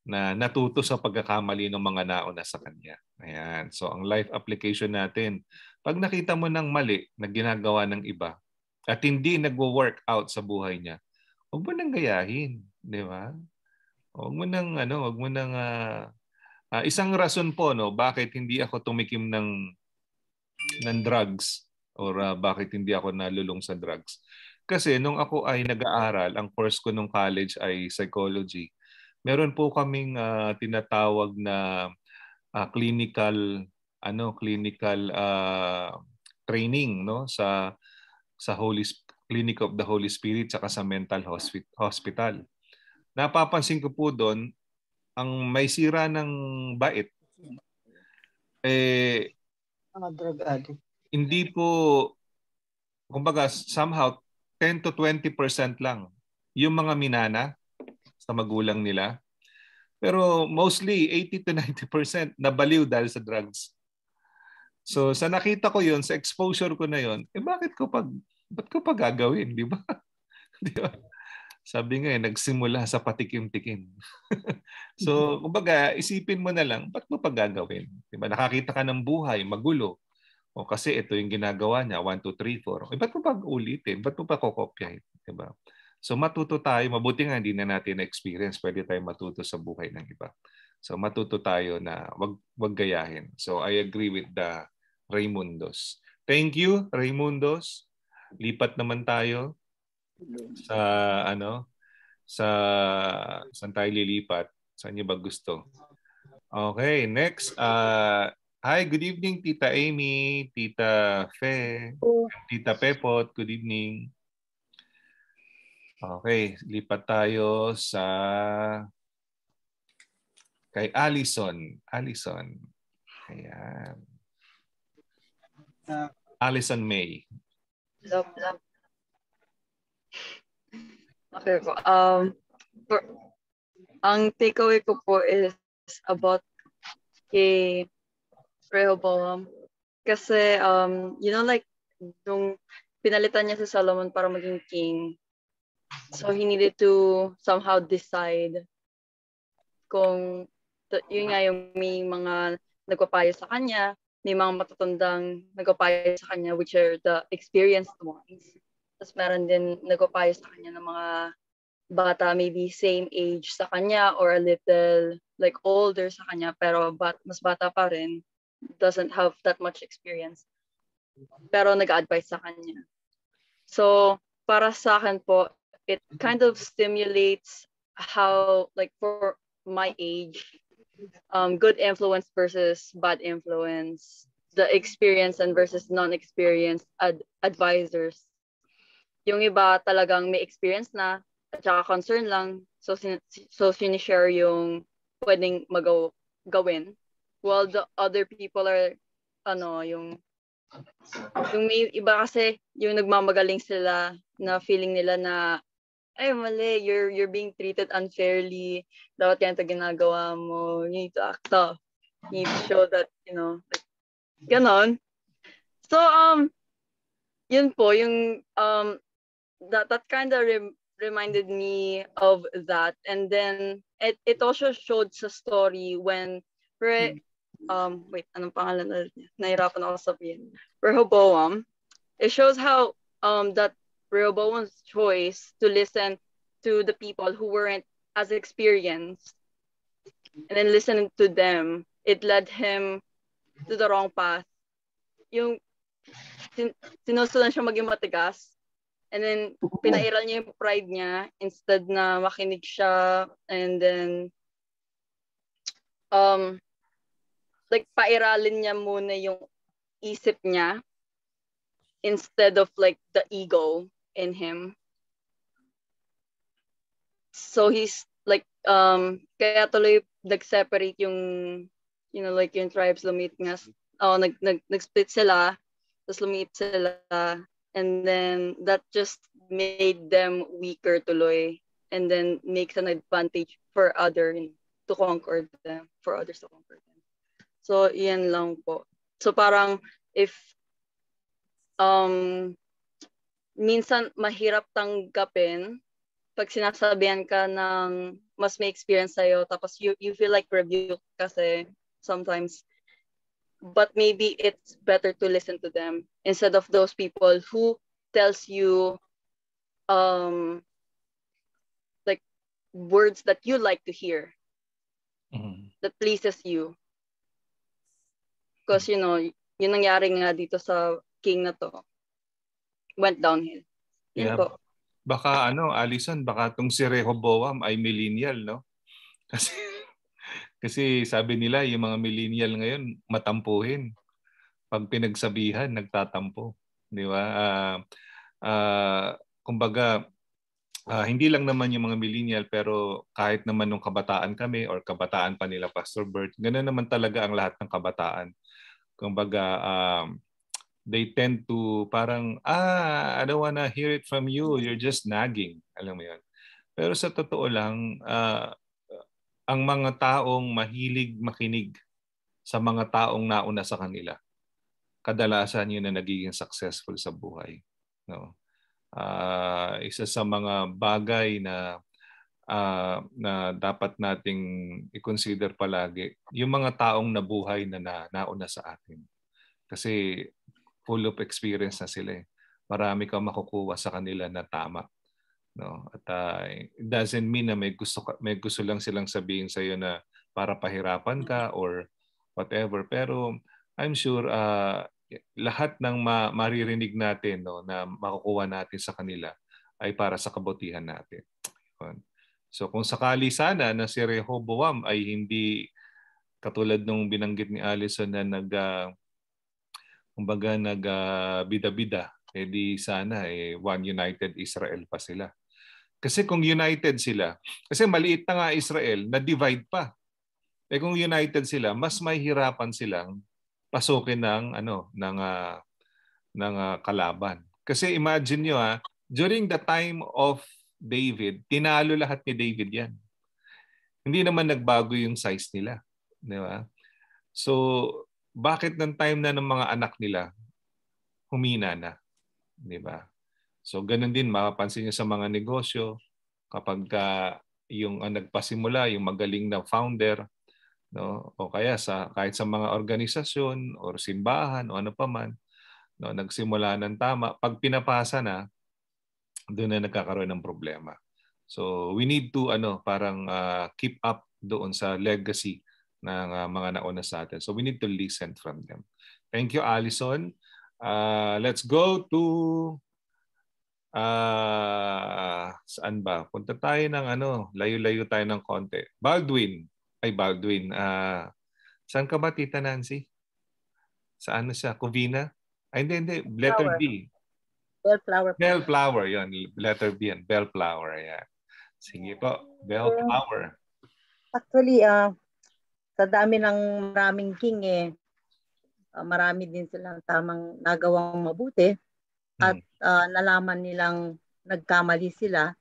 na natuto sa pagkakamali ng mga nauna sa kanya. Ayan. So ang life application natin, pag nakita mo ng mali na ginagawa ng iba at hindi nagwo-work out sa buhay niya, huwag mo nang gayahin, di ba? Huwag mo nang ano, huwag mo nang uh, uh, isang rason po no bakit hindi ako tumikim ng ng drugs or uh, bakit hindi ako nalulong sa drugs. Kasi nung ako ay nag-aaral, ang course ko nung college ay psychology. Meron po kaming uh, tinatawag na uh, clinical ano clinical uh, training no sa sa Holy Clinic of the Holy Spirit saka sa mental hospital. Napapansin ko po doon ang may sira ng bait eh mga drug addict hindi po, kumbaga somehow 10 to 20% lang yung mga minana sa magulang nila. Pero mostly 80 to 90% nabaliw dahil sa drugs. So sa nakita ko yon sa exposure ko na yon, eh bakit ko pag ba't ko pa gagawin, di ba? di ba? Sabi nga eh, nagsimula sa patikim-tikim. so, kumbaga, isipin mo na lang, ba't mo pa gagawin? Di ba? Nakakita ka ng buhay, magulo. O kasi ito yung ginagawa niya, 1, 2, 3, 4. Eh, ba't mo pa ulitin? Ba't mo pa kokopyahin? Diba? So matuto tayo, mabuti nga hindi na natin na-experience, pwede tayo matuto sa buhay ng iba. So matuto tayo na wag, wag gayahin. So I agree with the Raymundos. Thank you, Raymundos. Lipat naman tayo sa ano sa saan tayo lilipat? Saan niyo ba gusto? Okay, next uh, Hi, good evening Tita Amy, Tita Fe, oh. Tita Pepot, good evening. Okay, lipat tayo sa kay Allison. Allison. Ayan. Uh, Allison May. Love, love. Okay po. Um, for, ang takeaway ko po is about kay Rehoboam. Kasi, um, you know, like, nung pinalitan niya si Solomon para maging king, so he needed to somehow decide kung yun nga yung may mga nagpapayo sa kanya, may mga matatandang nagpapayo sa kanya which are the experienced ones. Tapos meron din nagpapayo sa kanya ng mga bata maybe same age sa kanya or a little like older sa kanya pero bat, mas bata pa rin doesn't have that much experience. Pero nag-advise sa kanya. So, para sa akin po, it kind of stimulates how, like for my age, um, good influence versus bad influence, the experience and versus non-experienced ad- advisors. Yung iba talagang may experience na at saka concern lang. So, sin- so sinishare yung pwedeng magaw while the other people are ano yung yung may iba kasi yung nagmamagaling sila na feeling nila na ay mali you're you're being treated unfairly. Dapat ganito ginagawa mo. You need to act tough you need to show that you know like ganon. So um yun po yung um that that kind of rem- reminded me of that. And then it it also showed sa story when Re, um wait anong pangalan na nahirapan ako sabihin. Rehoboam. It shows how um that Rehoboam's choice to listen to the people who weren't as experienced and then listening to them it led him to the wrong path. Yung sin- sinusundan siya maging matigas And then, pinairal niya yung pride niya instead na makinig siya. And then, um, like, pairalin niya muna yung isip niya instead of like the ego in him. So he's like, um, kaya tuloy nag-separate yung, you know, like yung tribes lumit nga, oh, nag, nag, nag-split sila, tapos lumit sila, and then that just made them weaker tuloy and then makes an advantage for other to conquer them for others to conquer them so iyan lang po. So parang if um minsan mahirap tanggapin pag sinasabihan ka ng mas may experience sa'yo tapos you, you feel like rebuke kasi sometimes. But maybe it's better to listen to them instead of those people who tells you um like words that you like to hear that pleases you because you know yun nangyari nga dito sa king na to went downhill yun Yeah. po Baka ano, Alison, baka tong si Rehoboam ay millennial, no? Kasi kasi sabi nila yung mga millennial ngayon matampuhin. Pag pinagsabihan, nagtatampo, di ba? Ah, ah, kumbaga ah, hindi lang naman yung mga millennial pero kahit naman nung kabataan kami or kabataan pa nila Pastor Bert, ganoon naman talaga ang lahat ng kabataan. Kumbaga um, they tend to parang, ah, I don't wanna hear it from you. You're just nagging. Alam mo yun. Pero sa totoo lang, ah, ang mga taong mahilig makinig sa mga taong nauna sa kanila, kadalasan yun na nagiging successful sa buhay. No? Ah, isa sa mga bagay na ah, na dapat nating i-consider palagi, yung mga taong nabuhay na, na nauna sa atin. Kasi full of experience na sila eh. Marami kang makukuha sa kanila na tama. No? At ah, it doesn't mean na may gusto ka- may gusto lang silang sabihin sa iyo na para pahirapan ka or whatever. Pero I'm sure ah, lahat ng ma- maririnig natin no na makukuha natin sa kanila ay para sa kabutihan natin. Yun. So kung sakali sana na si Rehoboam ay hindi katulad nung binanggit ni Allison na nag ah, kumbaga nag ah, bida-bida, eh di sana eh one united Israel pa sila. Kasi kung united sila, kasi maliit na nga Israel, na-divide pa. Eh kung united sila, mas mahihirapan silang pasukin ng ano ng ah, ng ah, kalaban. Kasi imagine niyo ha, during the time of David, tinalo lahat ni David 'yan. Hindi naman nagbago yung size nila, di ba? So, bakit ng time na ng mga anak nila humina na, di ba? So, ganun din mapapansin niyo sa mga negosyo kapag ka yung ang nagpasimula, yung magaling na founder, no o kaya sa kahit sa mga organisasyon or simbahan o ano pa man no nagsimula ng tama pag pinapasa na doon na nagkakaroon ng problema so we need to ano parang ah, keep up doon sa legacy ng ah, mga nauna sa atin so we need to listen from them thank you Allison Ah, let's go to ah saan ba punta tayo ng ano layo-layo tayo ng konti Baldwin ay Baldwin. Ah, saan ka ba, Tita Nancy? Saan na siya? Covina? Ay, hindi, hindi. Letter Flower. B. Bellflower. Bellflower, yun. Letter B yan. Bellflower, yan. Sige po. Bellflower. Actually, uh, sa dami ng maraming king eh, ah, marami din silang tamang nagawang mabuti at ah, nalaman nilang nagkamali sila.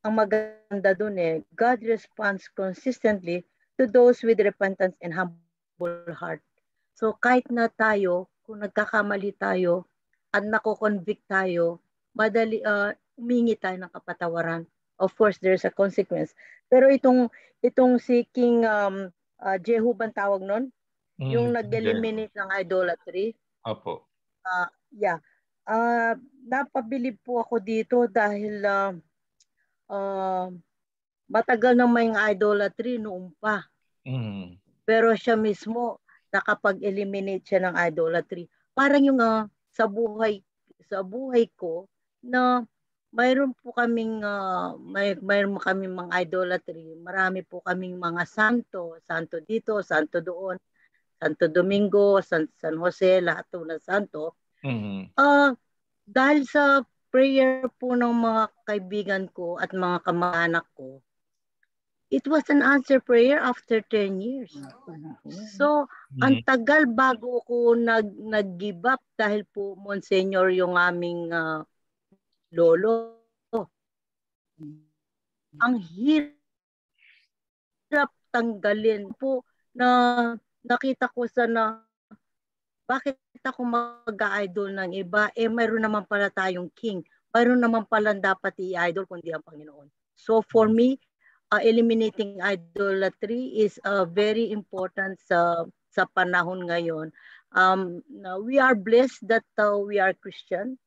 Ang maganda dun eh, God responds consistently to those with repentance and humble heart. So kahit na tayo, kung nagkakamali tayo at nako-convict tayo, madali uh, umingi tayo ng kapatawaran. Of course, there's a consequence. Pero itong itong si King um, uh, Jehu bang tawag nun? Mm, yung nag-eliminate ng idolatry. Opo. Uh, yeah. Uh, napabilib po ako dito dahil uh, uh, matagal na may idolatry noon pa. Mm. Pero siya mismo nakapag-eliminate siya ng idolatry. Parang yung uh, sa buhay sa buhay ko na mayroon po kaming uh, may mayroon kaming mga idolatry. Marami po kaming mga santo, santo dito, santo doon, Santo Domingo, San, San Jose, lahat po ng santo. Mm. Uh, dahil sa prayer po ng mga kaibigan ko at mga kamag-anak ko, it was an answer prayer after 10 years. So, ang tagal bago ko nag, nag-give up dahil po Monsignor yung aming uh, lolo. Ang hirap tanggalin po na nakita ko sa na bakit ako mag-idol ng iba? Eh, mayroon naman pala tayong king. Mayroon naman pala dapat i-idol kundi ang Panginoon. So for me, uh, eliminating idolatry is uh, very important sa sa panahon ngayon. Um, we are blessed that uh, we are Christian,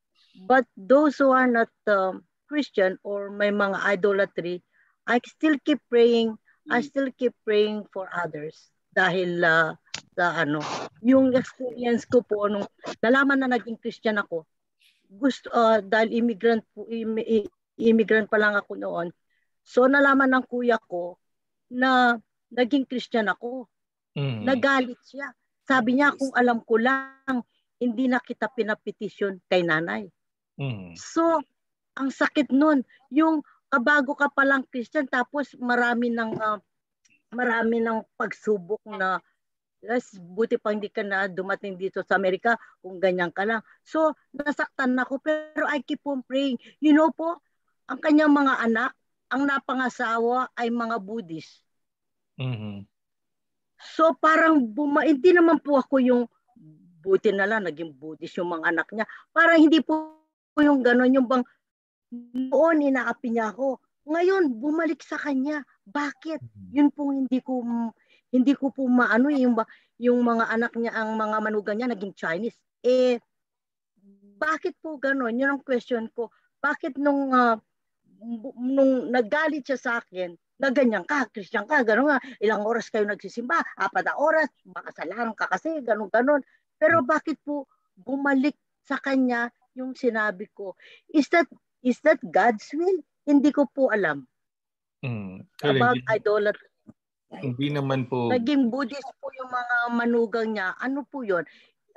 but those who are not uh, Christian or may mga idolatry, I still keep praying. I still keep praying for others dahil uh, sa ano, yung experience ko po nung nalaman na naging Christian ako, gusto uh, dahil immigrant po im- immigrant pa lang ako noon. So nalaman ng kuya ko na naging Christian ako. Mm. Nagalit siya. Sabi niya kung alam ko lang hindi na kita pinapetisyon kay nanay. Mm. So ang sakit nun, yung kabago ka pa lang Christian tapos marami ng uh, marami ng pagsubok na Yes, buti pa hindi ka na dumating dito sa Amerika kung ganyan ka lang. So, nasaktan ako pero I keep on praying. You know po, ang kanyang mga anak, ang napangasawa ay mga Buddhist. Mm-hmm. So, parang buma, hindi naman po ako yung buti na lang naging Buddhist yung mga anak niya. Parang hindi po yung gano'n, yung bang noon inaapi niya ako. Ngayon, bumalik sa kanya. Bakit? Yun po hindi ko hindi ko po maano eh, yung yung mga anak niya ang mga manugang niya naging Chinese. Eh bakit po gano'n? Yun ang question ko. Bakit nung uh, nung nagalit siya sa akin, na ganyan ka, Christian ka, gano'n nga, ilang oras kayo nagsisimba, apat na oras, makasalanan ka kasi, gano'n, gano'n. Pero bakit po bumalik sa kanya yung sinabi ko? Is that is that God's will? Hindi ko po alam. Mm. About idolatry. Hindi naman po. Naging Buddhist po yung mga manugang niya. Ano po yun?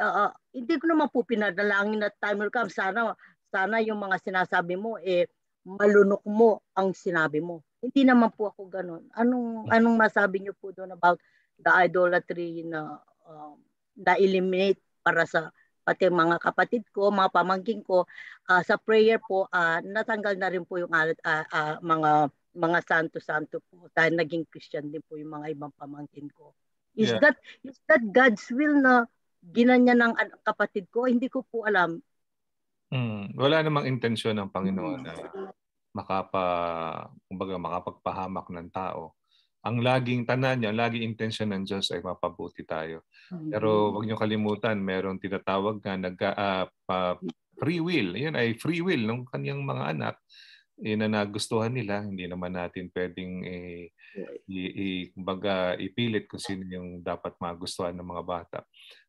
Uh, hindi ko naman po pinadalangin na time will come. Sana, sana yung mga sinasabi mo, eh, malunok mo ang sinabi mo. Hindi naman po ako ganun. Anong, anong masabi niyo po doon about the idolatry na uh, na-eliminate para sa pati mga kapatid ko, mga pamangking ko, uh, sa prayer po, uh, natanggal na rin po yung uh, uh, mga mga santo-santo po dahil naging Christian din po yung mga ibang pamangkin ko. Is Yeah. that is that God's will na ginanya ng kapatid ko? Hindi ko po alam. Mm. Wala namang intensyon ng Panginoon na makapa, kumbaga makapagpahamak ng tao. Ang laging tanan niya, ang laging intensyon ng Diyos ay mapabuti tayo. Pero wag niyo kalimutan, merong tinatawag na nag pa- free will. Yan ay free will ng kaniyang mga anak yun na nagustuhan nila, hindi naman natin pwedeng eh, i, i, kumbaga, ipilit kung sino yung dapat magustuhan ng mga bata.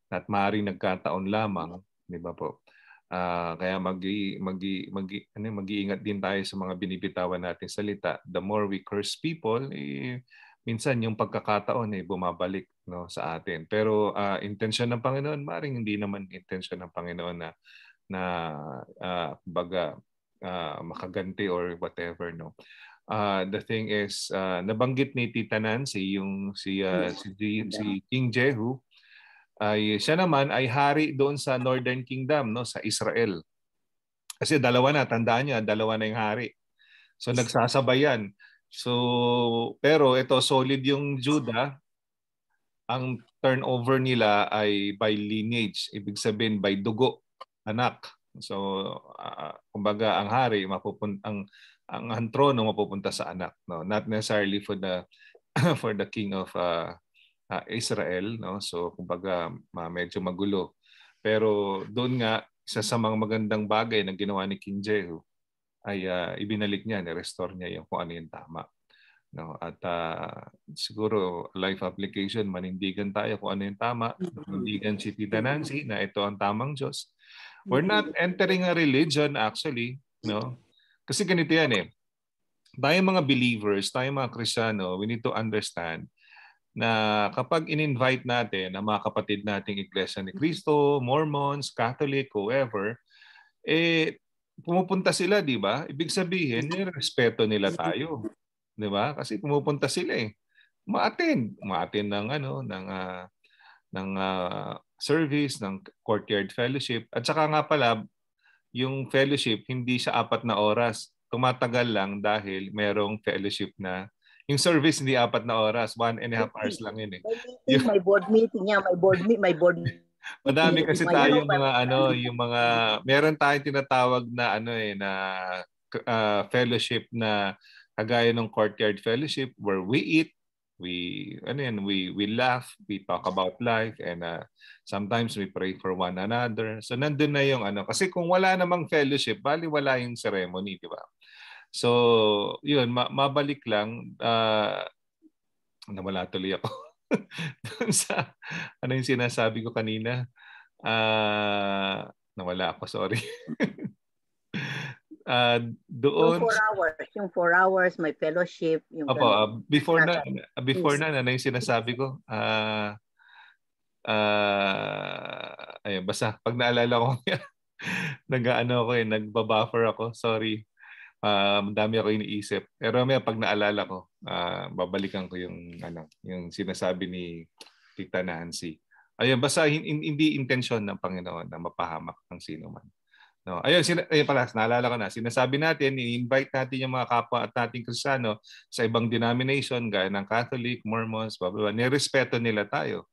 At maaaring nagkataon lamang, di ba po? Ah, kaya mag mag mag ano, mag-iingat din tayo sa mga binibitawan nating salita. The more we curse people, eh, minsan yung pagkakataon eh bumabalik no sa atin. Pero ah, intensyon ng Panginoon, maaaring hindi naman intensyon ng Panginoon na na uh, baga uh, makaganti or whatever no uh, the thing is, uh, nabanggit ni Tita Nancy, yung si, uh, si, si King Jehu, ay siya naman ay hari doon sa Northern Kingdom, no, sa Israel. Kasi dalawa na, tandaan niya, dalawa na yung hari. So nagsasabayan. So pero ito solid yung Judah. Ang turnover nila ay by lineage, ibig sabihin by dugo, anak. So uh, kumbaga ang hari mapupunta ang ang trono mapupunta sa anak, no? Not necessarily for the for the king of uh, uh, Israel, no? So kumbaga uh, medyo magulo. Pero doon nga isa sa mga magandang bagay na ginawa ni King Jehu ay uh, ibinalik niya, ni-restore niya yung kung ano yung tama. No, at uh, siguro life application, manindigan tayo kung ano yung tama. Manindigan si Tita Nancy na ito ang tamang Diyos. We're not entering a religion actually. No? Kasi ganito yan eh. Tayo mga believers, tayo mga Kristiyano, we need to understand na kapag in-invite natin ang mga kapatid nating Iglesia ni Cristo, Mormons, Catholic, whoever, eh pumupunta sila, di ba? Ibig sabihin, respeto nila tayo. 'di ba? Kasi pumupunta sila eh. Ma-attend, ma-attend ng ano, ng uh, ng uh, service, ng courtyard fellowship. At saka nga pala, yung fellowship hindi siya apat na oras. Tumatagal lang dahil merong fellowship na yung service hindi apat na oras, one and a half hours lang yun eh. May, may board meeting niya, may board meet, may board Madami kasi tayo mga ano, yung mga meron tayong tinatawag na ano eh na uh, fellowship na kagaya ng courtyard fellowship where we eat, we ano yan, we we laugh, we talk about life and uh, sometimes we pray for one another. So nandun na yung ano kasi kung wala namang fellowship, bali wala yung ceremony, di ba? So, yun, ma- mabalik lang uh, nawala tuloy ako. Doon sa ano yung sinasabi ko kanina. Uh, nawala ako, sorry. uh, doon yung four hours yung four hours may fellowship yung Opo, uh, before na before na na yung sinasabi ko uh, uh, ayun basta pag naalala ko nag-ano ako eh nagbabuffer ako sorry uh, dami ako iniisip pero may pag naalala ko uh, babalikan ko yung ano yung sinasabi ni Tita Nancy ayun basta hindi intensyon ng Panginoon na mapahamak ang sino man No, ayun, sina, ayun pala, naalala ko na. Sinasabi natin, i-invite natin yung mga kapwa at nating Kristiyano sa ibang denomination, gaya ng Catholic, Mormons, blah, blah, blah. Nirespeto nila tayo.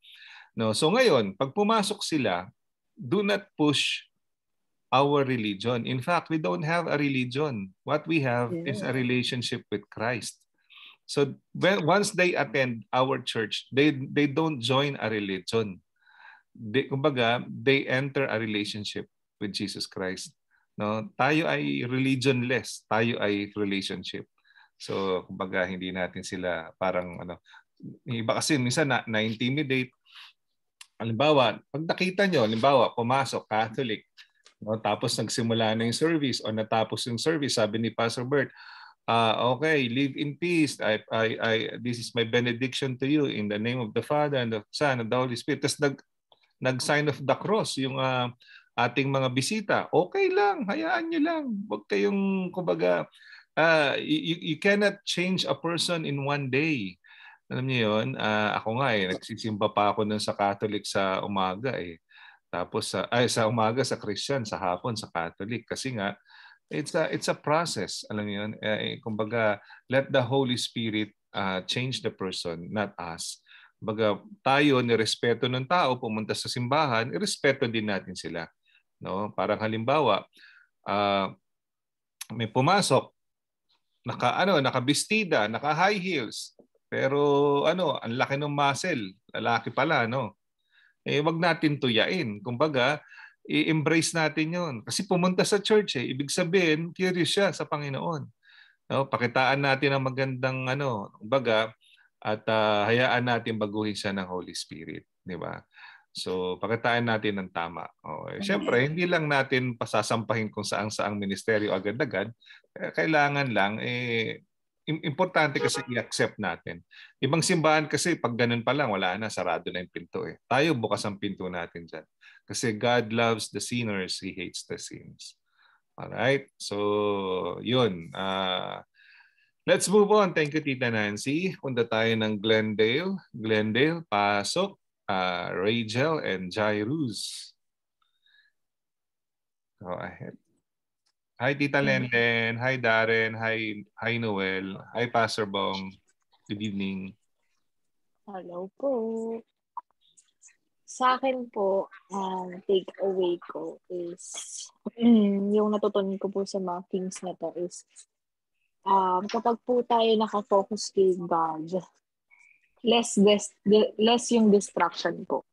No, so ngayon, pag pumasok sila, do not push our religion. In fact, we don't have a religion. What we have yeah. is a relationship with Christ. So when, once they attend our church, they they don't join a religion. They, kumbaga, they enter a relationship with Jesus Christ. No, tayo ay religionless, tayo ay relationship. So, kumbaga hindi natin sila parang ano, iba kasi minsan na, na-intimidate. Halimbawa, pag nakita nyo, halimbawa, pumasok, Catholic, no, tapos nagsimula na yung service o natapos yung service, sabi ni Pastor Bert, uh, okay, live in peace. I, I, I, this is my benediction to you in the name of the Father and the Son and the Holy Spirit. Tapos nag, nag-sign of the cross, yung uh, ating mga bisita, okay lang, hayaan nyo lang. Huwag kayong, kumbaga, uh, you, you cannot change a person in one day. Alam niyo yun, uh, ako nga eh, nagsisimba pa ako nun sa Catholic sa umaga eh. Tapos sa ay sa umaga sa Christian, sa hapon sa Catholic kasi nga it's a it's a process, alam niyo yun. Eh, kumbaga, let the Holy Spirit uh, change the person, not us. Kumbaga, tayo nirespeto ng tao pumunta sa simbahan, irespeto din natin sila. No? Parang halimbawa, uh, may pumasok, naka ano, nakabistida, naka high heels, pero ano, ang laki ng muscle, lalaki pala, no? Eh wag natin tuyain. Kumbaga, i-embrace natin 'yon. Kasi pumunta sa church eh, ibig sabihin, curious siya sa Panginoon. No, pakitaan natin ang magandang ano, kumbaga, at uh, hayaan natin baguhin siya ng Holy Spirit, di ba? So, pakitaan natin ng tama. Okay. Siyempre, hindi lang natin pasasampahin kung saang-saang ministeryo agad-agad. Eh, kailangan lang, eh, importante kasi i-accept natin. Ibang simbahan kasi pag ganun pa lang, wala na, sarado na yung pinto eh. Tayo bukas ang pinto natin dyan. Kasi God loves the sinners, He hates the sins. Alright? So, yun. Uh, Let's move on. Thank you, Tita Nancy. Punta tayo ng Glendale. Glendale, pasok. Uh, Rachel and Jairus. Go ahead. Hi, Tita Lenlen. Hi, Darren. Hi, hi Noel. Hi, Pastor Bong. Good evening. Hello po. Sa akin po, ang take away ko is, yung natutunan ko po sa mga things na to is, um, kapag po tayo nakafocus kay God, less, des, de, less yung distraction po.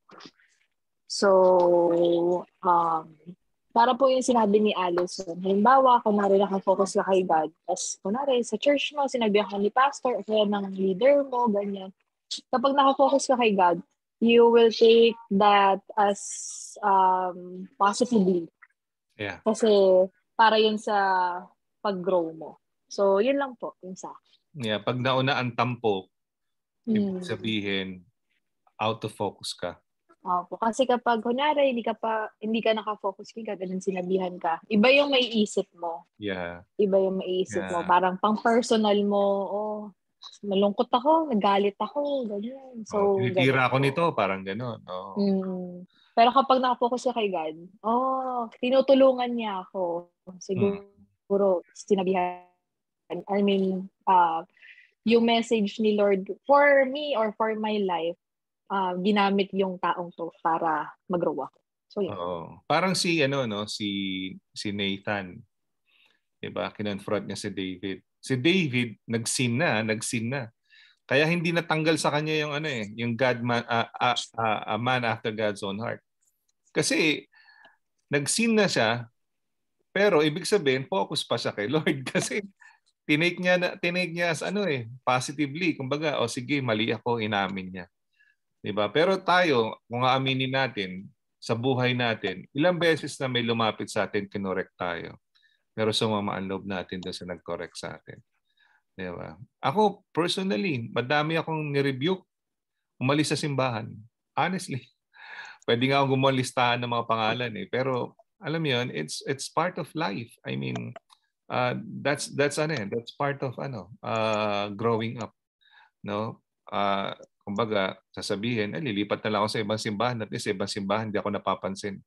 So, um, para po yung sinabi ni Allison, halimbawa, kunwari nakafocus ka kay God, tapos kunwari sa church mo, sinabi ka ni pastor, o kaya ng leader mo, ganyan. Kapag nakafocus ka kay God, you will take that as um, positively. Yeah. Kasi para yun sa pag-grow mo. So, yun lang po, yung sa akin. Yeah, pag nauna ang tampo, Hmm. ibig sabihin, out of focus ka. Opo. Kasi kapag, kunyari, hindi ka pa, hindi ka nakafocus kay and sinabihan ka, iba yung may isip mo. Yeah. Iba yung may isip mo. Yeah. Parang pang personal mo, oh, malungkot ako, nagalit ako, ganyan. So, Oh, tinitira ako nito, parang gano'n. Oh. Mm. Pero kapag nakafocus ka kay God, oh, tinutulungan niya ako. Siguro, sinabihan, I mean, uh, yung message ni Lord for me or for my life, uh, ginamit yung taong to para mag-grow ako. So, yun. Oo. Parang si ano no, si si Nathan. 'Di ba? Kinonfront niya si David. Si David nagsin na, nagsin na. Kaya hindi natanggal sa kanya yung ano eh, yung God man a a man after God's own heart. Kasi nagsin na siya pero ibig sabihin focus pa siya kay Lord kasi tinake niya na tinake niya as ano eh, positively. Kumbaga, o sige, mali ako, inamin niya. 'Di ba? Pero tayo, kung aaminin natin sa buhay natin, ilang beses na may lumapit sa atin, kinorek tayo. Pero sumama ang loob natin doon sa nag-correct sa atin. Di ba? Ako, personally, madami akong nirebuke. Umalis sa simbahan. Honestly. Pwede nga akong gumawa listahan ng mga pangalan eh. Pero, alam mo yun, it's, it's part of life. I mean, uh, that's, that's, ano eh, that's part of ano, uh, growing up. No? Uh, kumbaga, sasabihin, eh, lilipat na lang ako sa ibang simbahan at sa ibang simbahan hindi ako napapansin.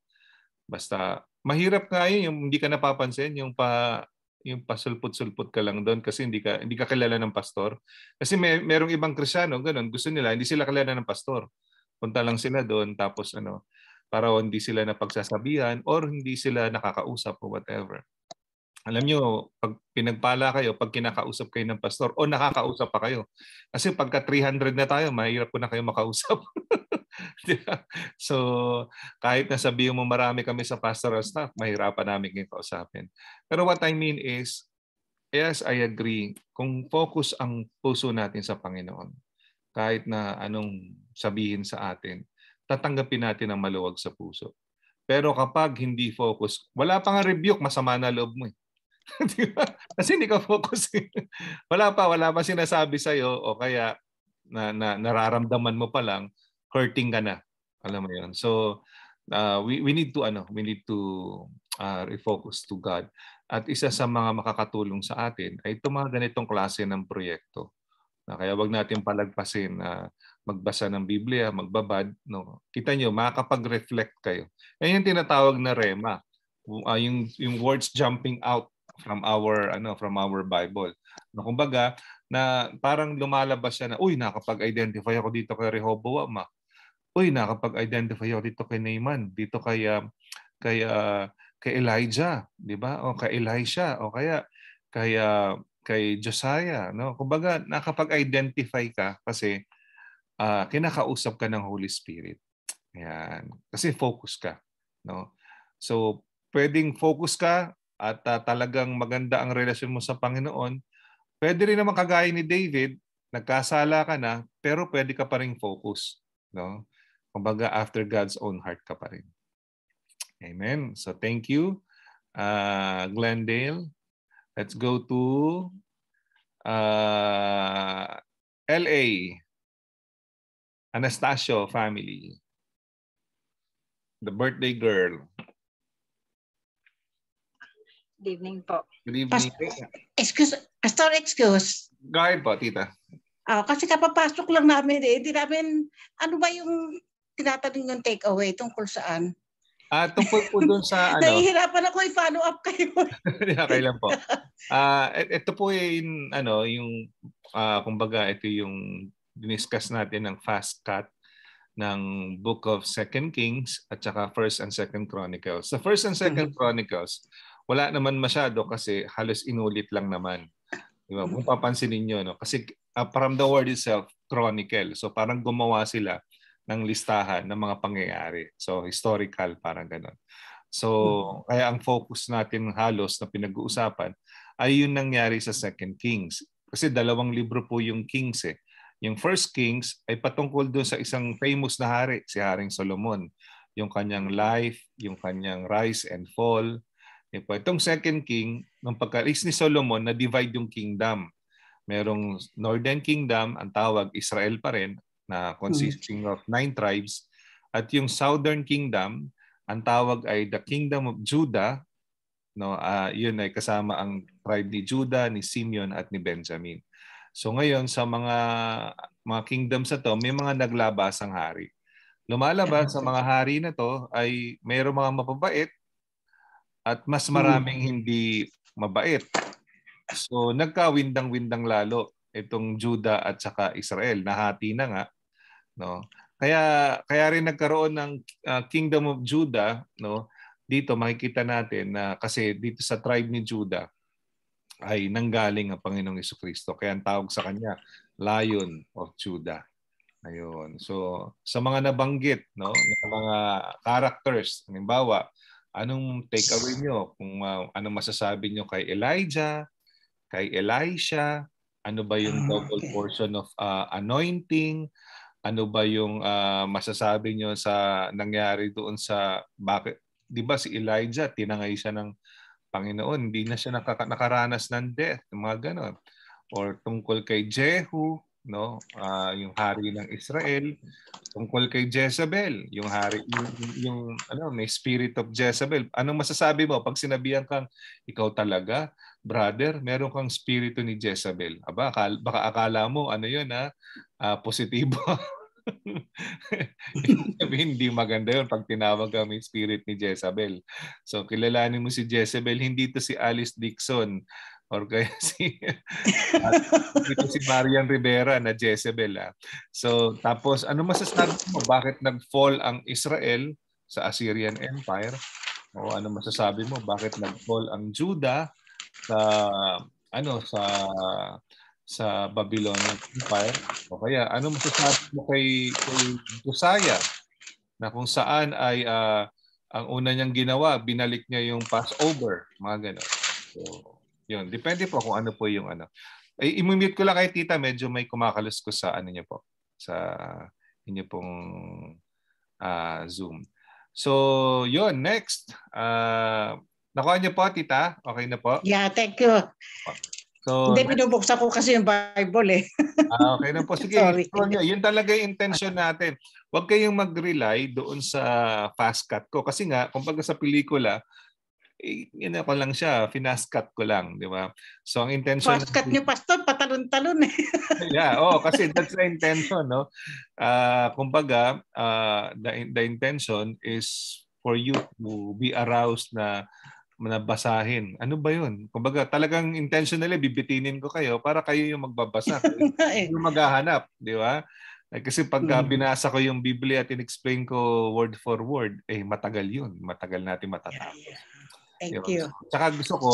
Basta, mahirap nga yun yung hindi ka napapansin, yung pa yung pasulput-sulput ka lang doon kasi hindi ka hindi ka kilala ng pastor. Kasi may merong ibang Kristiyano, ganun, gusto nila hindi sila kilala ng pastor. Punta lang sila doon tapos ano, para hindi sila napagsasabihan or hindi sila nakakausap o whatever. Alam nyo, pag pinagpala kayo, pag kinakausap kayo ng pastor o nakakausap pa kayo. Kasi pagka 300 na tayo, mahirap ko na kayo makausap. So, kahit na sabihin mo marami kami sa pastoral staff, mahirapan namin kayo kausapin. Pero what I mean is, yes, I agree. Kung focus ang puso natin sa Panginoon, kahit na anong sabihin sa atin, tatanggapin natin ang maluwag sa puso. Pero kapag hindi focus, wala pa nga rebuke, masama na loob mo eh. Kasi hindi ka focus. eh. wala pa, wala pa sinasabi sa'yo o kaya na, na nararamdaman mo pa lang, hurting ka na. Alam mo yun. So, uh, we, we need to, ano, we need to uh, refocus to God. At isa sa mga makakatulong sa atin ay itong mga ganitong klase ng proyekto. Na kaya wag natin palagpasin na magbasa ng Biblia, magbabad. No? Kita nyo, makakapag-reflect kayo. Yan yung tinatawag na rema. Uh, yung, yung words jumping out from our ano from our Bible. No, kumbaga na parang lumalabas siya na uy nakapag-identify ako dito kay Rehoboam. Uy nakapag-identify ako dito kay Naaman, dito kay uh, kay uh, kay Elijah, 'di ba? O kay Elisha o kaya kay uh, kay Josiah, no? Kumbaga nakapag-identify ka kasi uh, kinakausap ka ng Holy Spirit. Ayan. Kasi focus ka, no? So pwedeng focus ka at uh, talagang maganda ang relasyon mo sa Panginoon, pwede rin naman kagaya ni David, nagkasala ka na, pero pwede ka pa rin focus. No? Kumbaga, after God's own heart ka pa rin. Amen. So thank you, uh, Glendale. Let's go to uh, LA. Anastasio family. The birthday girl. Good evening po. Good evening. Excuse, Pastor, excuse. Go ahead po, tita. Ah, kasi kapapasok lang namin eh. Hindi namin, ano ba yung tinatanong yung takeaway tungkol saan? Ah, tungkol po dun sa ano. Nahihirapan ako i-follow up kayo. okay lang po. Ah, uh, ito po yung ano, yung uh, kumbaga ito yung diniscuss natin ng fast cut ng Book of Second Kings at saka First and Second Chronicles. Sa First and Second mm-hmm. Chronicles, wala naman masyado kasi halos inulit lang naman. Di ba? Kung papansin niyo no? Kasi uh, from the word itself, chronicle. So parang gumawa sila ng listahan ng mga pangyayari. So historical, parang ganun. So hmm. kaya ang focus natin halos na pinag-uusapan ay yung nangyari sa Second Kings. Kasi dalawang libro po yung Kings eh. Yung First Kings ay patungkol doon sa isang famous na hari, si Haring Solomon. Yung kanyang life, yung kanyang rise and fall. Itong Second King, nung pagka-rise ni Solomon, na-divide yung kingdom. Merong Northern Kingdom, ang tawag Israel pa rin, na consisting of nine tribes. At yung Southern Kingdom, ang tawag ay the Kingdom of Judah. No, uh, yun ay kasama ang tribe ni Judah, ni Simeon at ni Benjamin. So ngayon sa mga mga kingdoms na to, may mga naglabasang hari. Lumalabas sa mga hari na to ay mayroong mga mapabait at mas maraming hindi mabait. So nagkawindang-windang lalo itong Judah at saka Israel. Nahati na nga no? Kaya kaya rin nagkaroon ng uh, Kingdom of Judah no? Dito makikita natin na kasi dito sa tribe ni Judah ay nanggaling ang Panginoong Kristo kaya ang tawag sa kanya Lion of Judah ayun. So sa mga nabanggit no? Ng mga characters halimbawa anong take away nyo kung uh, anong masasabi nyo kay Elijah kay Elisha? Ano ba yung ah, double portion of uh, anointing? Ano ba yung uh, masasabi nyo sa nangyari doon sa bakit 'di ba si Elijah tinangay siya ng Panginoon hindi na siya nakaka- nakaranas ng death mga ganon. Or tungkol kay Jehu no? Uh, yung hari ng Israel tungkol kay Jezebel yung hari yung, yung ano may spirit of Jezebel. Anong masasabi mo pag sinabihan kang ikaw talaga brother meron kang spirito ni Jezebel aba akala, baka akala mo ano yun ha? Uh, positibo. Hindi maganda yun pag tinawag kami spirit ni Jezebel. So kilalanin mo si Jezebel, hindi to si Alice Dixon or kaya si ito si Marian Rivera na Jezebel. Ah. So tapos ano masasabi mo bakit nag-fall ang Israel sa Assyrian Empire? O ano masasabi mo bakit nag-fall ang Judah sa ano sa sa Babylonian Empire? O kaya, ano masasabi mo kay, kay Josiah na kung saan ay uh, ang una niyang ginawa, binalik niya yung Passover, mga gano'n. So, yun. Depende po kung ano po yung ano. Ay, imumute ko lang kay tita, medyo may kumakalos ko sa ano niya po, sa inyo pong uh, Zoom. So, yun. Next. Uh, nakuha niyo po, tita? Okay na po? Yeah, thank you. So, Hindi, binubuksan ko kasi yung Bible eh. ah, okay na po. Sige, Sorry. So, yun talaga yung intention natin. Huwag kayong mag-rely doon sa fast cut ko. Kasi nga, kumbaga sa pelikula, eh, yun ako lang siya, finast cut ko lang, di ba? So ang intention... Fast cut niyo, Pastor, patalon-talon eh. yeah, oh, kasi that's the intention, no? Uh, kumbaga, uh, the, the intention is for you to be aroused na manabasahin. Ano ba yun? Kumbaga, talagang intentionally bibitinin ko kayo para kayo yung magbabasa. kayo yung maghahanap, di ba? Eh, kasi pag mm. binasa ko yung Biblia at in-explain ko word for word, eh matagal yun. Matagal natin matatapos. Yeah, yeah. Thank diba? you. Tsaka gusto ko,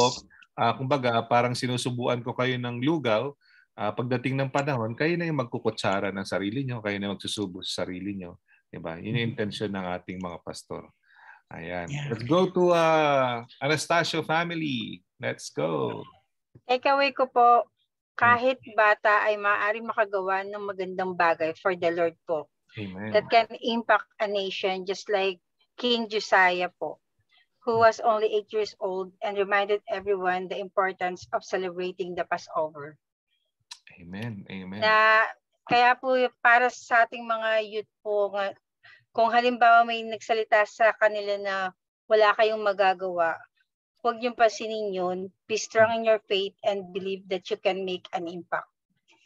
uh, kumbaga, parang sinusubuan ko kayo ng lugaw. Uh, pagdating ng panahon, kayo na yung magkukutsara ng sarili nyo, kayo na magsusubo sa sarili nyo. Diba? Yun yung mm. intention ng ating mga pastor. Ayan. Yeah. Let's go to uh, Anastasio family. Let's go. Takeaway ko po, kahit bata ay maaaring makagawa ng magandang bagay for the Lord po. Amen. That can impact a nation just like King Josiah po, who was only eight years old and reminded everyone the importance of celebrating the Passover. Amen. Amen. Na kaya po para sa ating mga youth po kung halimbawa may nagsalita sa kanila na wala kayong magagawa, huwag yung pasinin yun. Be strong in your faith and believe that you can make an impact.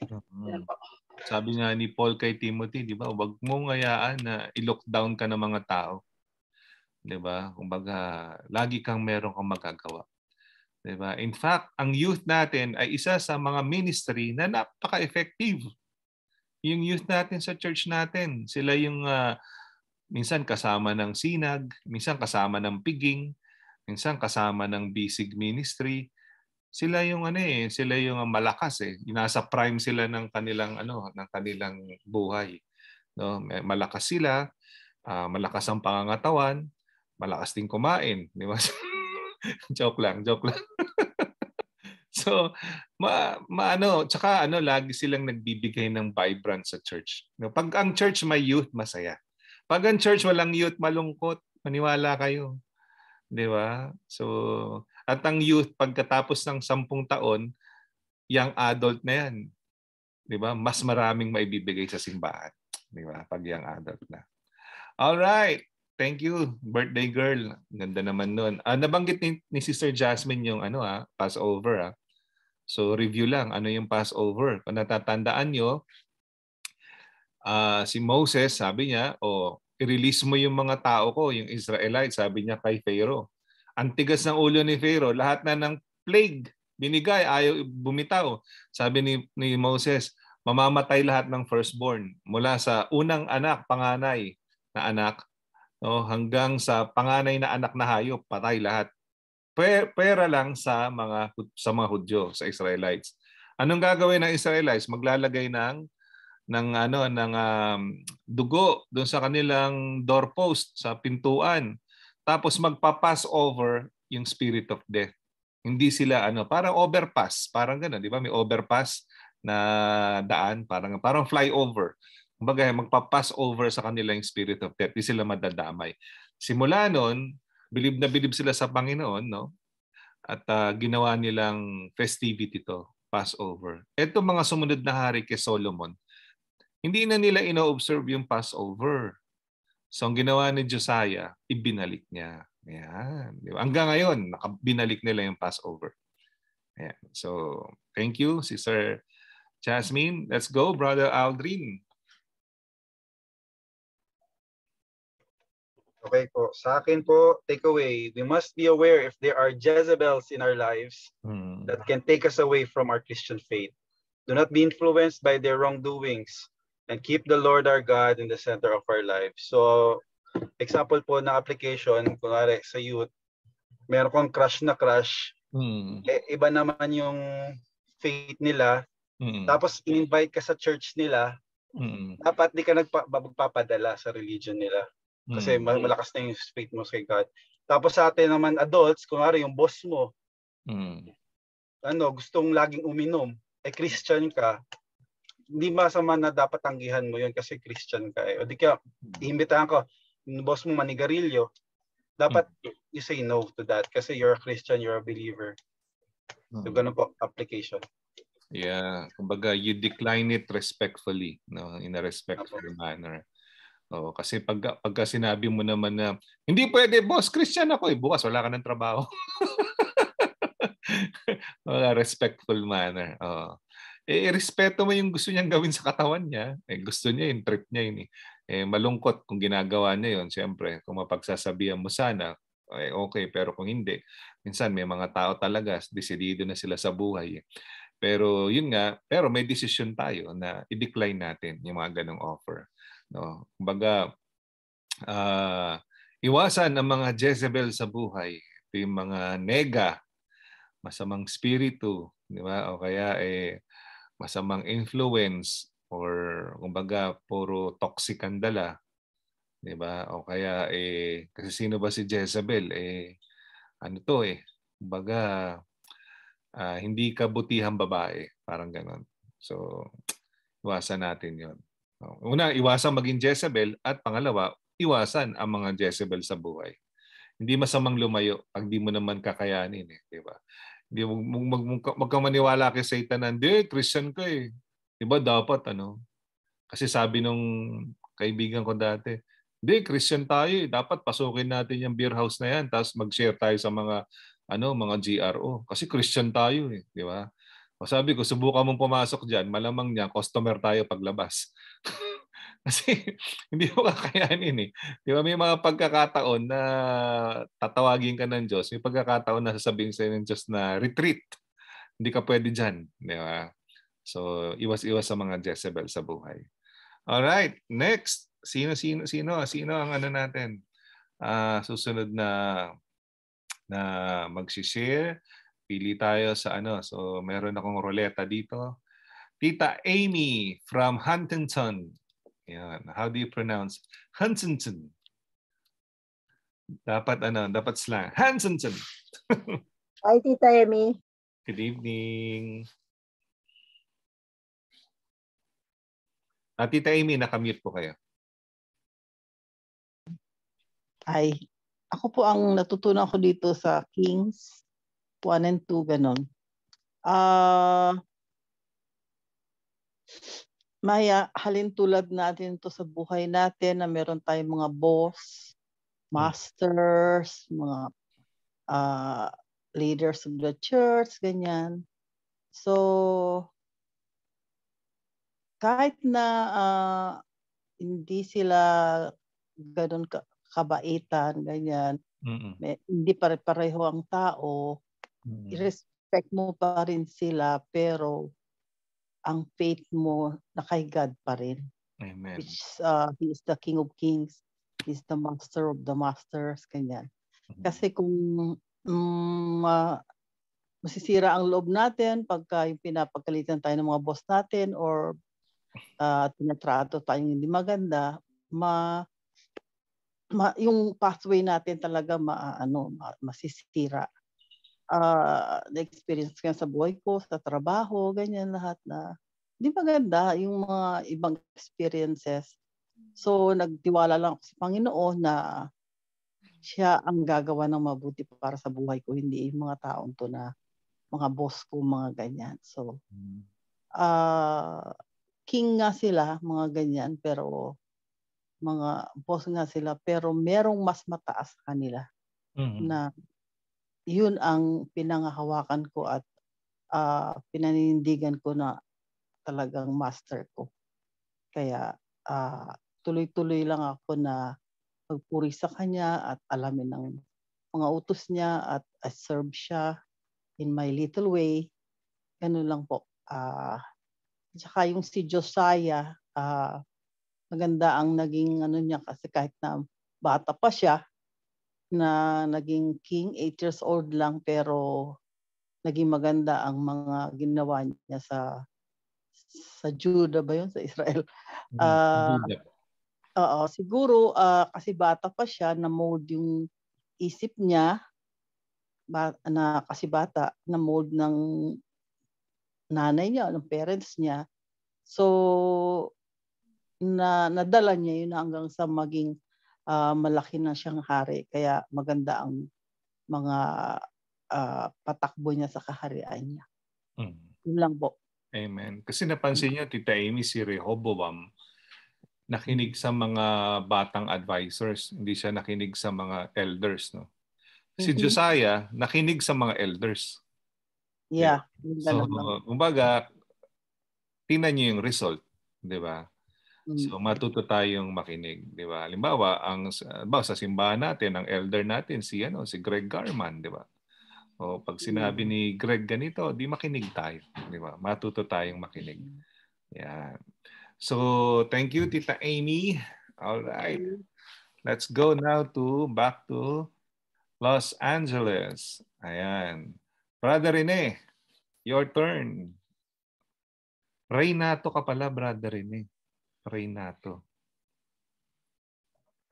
Po. Sabi nga ni Paul kay Timothy, di ba? Huwag mong hayaan na i-lockdown ka ng mga tao. Di ba? Kumbaga, lagi kang meron kang magagawa. Di ba? In fact, ang youth natin ay isa sa mga ministry na napaka-effective. Yung youth natin sa church natin, sila yung ah, minsan kasama ng sinag, minsan kasama ng piging, minsan kasama ng bisig ministry. Sila yung ano eh, sila yung malakas eh. Nasa prime sila ng kanilang ano, ng kanilang buhay. No, malakas sila, ah, malakas ang pangangatawan, malakas din kumain, di ba? joke lang, joke lang. so, ma, ma ano, tsaka ano, lagi silang nagbibigay ng vibrant sa church. No, pag ang church may youth, masaya. Pag ang church walang youth, malungkot. Maniwala kayo. Di ba? So, at ang youth, pagkatapos ng sampung taon, young adult na yan. Di ba? Mas maraming maibibigay sa simbahan. Di ba? Pag young adult na. All right. Thank you, birthday girl. Ganda naman nun. Ah, nabanggit ni, ni Sister Jasmine yung ano ah, Passover ah. So review lang, ano yung Passover? Kung natatandaan nyo, ah, si Moses, sabi niya, o i-release mo yung mga tao ko, yung Israelites, sabi niya kay Pharaoh. Ang tigas ng ulo ni Pharaoh, lahat na ng plague binigay, ayaw bumitaw. Sabi ni, ni Moses, mamamatay lahat ng firstborn mula sa unang anak, panganay na anak, no, hanggang sa panganay na anak na hayop, patay lahat. Pe- Pera lang sa mga sa mga Hudyo, sa Israelites. Anong gagawin ng Israelites? Maglalagay ng ng ano ng um, dugo doon sa kanilang doorpost sa pintuan. Tapos magpa-pass over yung spirit of death. Hindi sila ano, parang overpass, parang gano'n, di ba? May overpass na daan, parang parang flyover. Kumbaga, magpa-pass over sa kanila yung spirit of death. Di sila madadamay. Simula noon, bilib na bilib sila sa Panginoon, no? At ah, ginawa nilang festivity to, Passover. Ito mga sumunod na hari kay Solomon, hindi na nila ino-observe yung Passover. So ang ginawa ni Josiah, ibinalik niya. Ayan. Hanggang ngayon, binalik nila yung Passover. Ayan. So, thank you, Sister Jasmine. Let's go, Brother Aldrin. Okay po. Sa akin po, takeaway, we must be aware if there are Jezebels in our lives that can take us away from our Christian faith. Do not be influenced by their wrongdoings and keep the Lord our God in the center of our lives. So, example po na application, kunwari sa youth, meron kong crush na crush, Hmm. eh, iba naman yung faith nila, Hmm. tapos in-invite ka sa church nila, Hmm. dapat di ka nagpa- magpapadala sa religion nila. Kasi ma- malakas na yung faith mo kay God. Tapos sa atin naman adults, kunwari yung boss mo, Hmm. ano, gustong laging uminom, eh Christian ka, hindi masama na dapat tanggihan mo yun kasi Christian ka eh. O di ka, iimbitahan ko, yung boss mo manigarilyo, dapat you say no to that kasi you're a Christian, you're a believer. So ganun po, application. Yeah, kumbaga you decline it respectfully, no, in a respectful manner. Oh, kasi pag pagka sinabi mo naman na hindi pwede, boss, Christian ako eh, bukas wala ka ng trabaho. Mga respectful manner. Oh. Eh, respeto mo yung gusto niyang gawin sa katawan niya. Eh, gusto niya yung trip niya yun eh. eh. malungkot kung ginagawa niya yun. Siyempre, kung mapagsasabihan mo sana, eh, okay. Pero kung hindi, minsan may mga tao talaga, desidido na sila sa buhay. eh. Pero yun nga, pero may decision tayo na i-decline natin yung mga ganong offer. No? Kumbaga, ah, iwasan ang mga Jezebel sa buhay. Ito yung mga nega, masamang spiritu, di ba? O kaya eh, masamang influence or kumbaga puro toxic ang dala. Di ba? O kaya eh, kasi sino ba si Jezebel? Eh, ano to eh, kumbaga ah, hindi kabutihang babae. Parang ganon. So, iwasan natin yon. Una, iwasan maging Jezebel at pangalawa, iwasan ang mga Jezebel sa buhay. Hindi masamang lumayo pag di mo naman kakayanin eh, di ba? Hindi mag, mag, mag, magkamaniwala kay Satan na, hindi, Christian ka eh. Di ba dapat ano? Kasi sabi nung kaibigan ko dati, hindi, Christian tayo eh. Dapat pasukin natin yung beer house na yan tapos mag-share tayo sa mga ano mga GRO kasi Christian tayo eh, di ba? O sabi ko, subukan mong pumasok diyan, malamang niya customer tayo paglabas. kasi hindi mo kakayanin eh. Di ba may mga pagkakataon na tatawagin ka ng Diyos, may pagkakataon na sasabihin sa ng Diyos na retreat. Hindi ka pwede diyan, di ba? So, iwas-iwas sa mga Jezebel sa buhay. All right, next. Sino sino sino sino ang ano natin? Uh, susunod na na magsi-share. Pili tayo sa ano. So meron akong ruleta dito. Tita Amy from Huntington. Yan. How do you pronounce Huntington? Dapat ano, dapat slang. Huntington. Hi, Tita Amy. Good evening. Ah, Tita Amy, nakamute po kayo. Ay, ako po ang natutunan ko dito sa Kings 1 and 2, ganun. Ah, uh, Maya, halin tulad natin to sa buhay natin na meron tayong mga boss, masters, mga uh, leaders of the church, ganyan. So, kahit na uh, hindi sila ganun ka, kabaitan, ganyan, Mm-mm. may, hindi pare-pareho ang tao, Mm-mm. i-respect mo pa rin sila, pero ang faith mo na kay God pa rin. Amen. Which uh, He is the King of Kings, He is the Master of the Masters, ganyan. Mm-hmm. Kasi kung um, uh, masisira ang loob natin pagka yung pinapagalitan tayo ng mga boss natin or uh, tinatrato tayong hindi maganda, ma, ma yung pathway natin talaga ma, ano, ma, masisira. Uh, na-experience ko sa buhay ko, sa trabaho, ganyan lahat na hindi maganda yung mga ibang experiences. So, nagtiwala lang ako sa Panginoon na siya ang gagawa ng mabuti para sa buhay ko, hindi yung mga taong to na mga boss ko, mga ganyan. So, uh, king nga sila, mga ganyan, pero mga boss nga sila, pero merong mas mataas sa kanila mm-hmm. na yun ang pinangahawakan ko at uh, pinaninindigan ko na talagang master ko. Kaya uh, tuloy-tuloy lang ako na magpuri sa kanya at alamin ng mga utos niya at I serve siya in my little way. Ganun lang po. Uh, Tsaka yung si Josiah, uh, maganda ang naging ano niya kasi kahit na bata pa siya, na naging king, 8 years old lang, pero naging maganda ang mga ginawa niya sa sa Judah ba yun? Sa Israel. Uh, Oo, siguro uh, kasi bata pa siya, na mold yung isip niya, ba, na kasi bata, na mold ng nanay niya, ng parents niya. So, na nadala niya yun hanggang sa maging uh, malaki na siyang hari. Kaya maganda ang mga uh, patakbo niya sa kaharian niya. Mm. Yun lang po. Amen. Kasi napansin niyo, Tita Amy, si Rehoboam, nakinig sa mga batang advisors, hindi siya nakinig sa mga elders. No? Si mm-hmm. Josiah, nakinig sa mga elders. Yeah. So, kumbaga, tingnan niyo yung result, di ba? Mm. So matuto tayong makinig, di ba? Halimbawa, ang ba, sa simbahan natin, ang elder natin si ano, si Greg Garman, di ba? O pag sinabi Mm. ni Greg ganito, di makinig tayo, di ba? Matuto tayong makinig. Yan. So, thank you Tita Amy. All right. Let's go now to back to Los Angeles. Ayan. Brother Rene, your turn. Reynato ka pala, brother Rene. Reynato.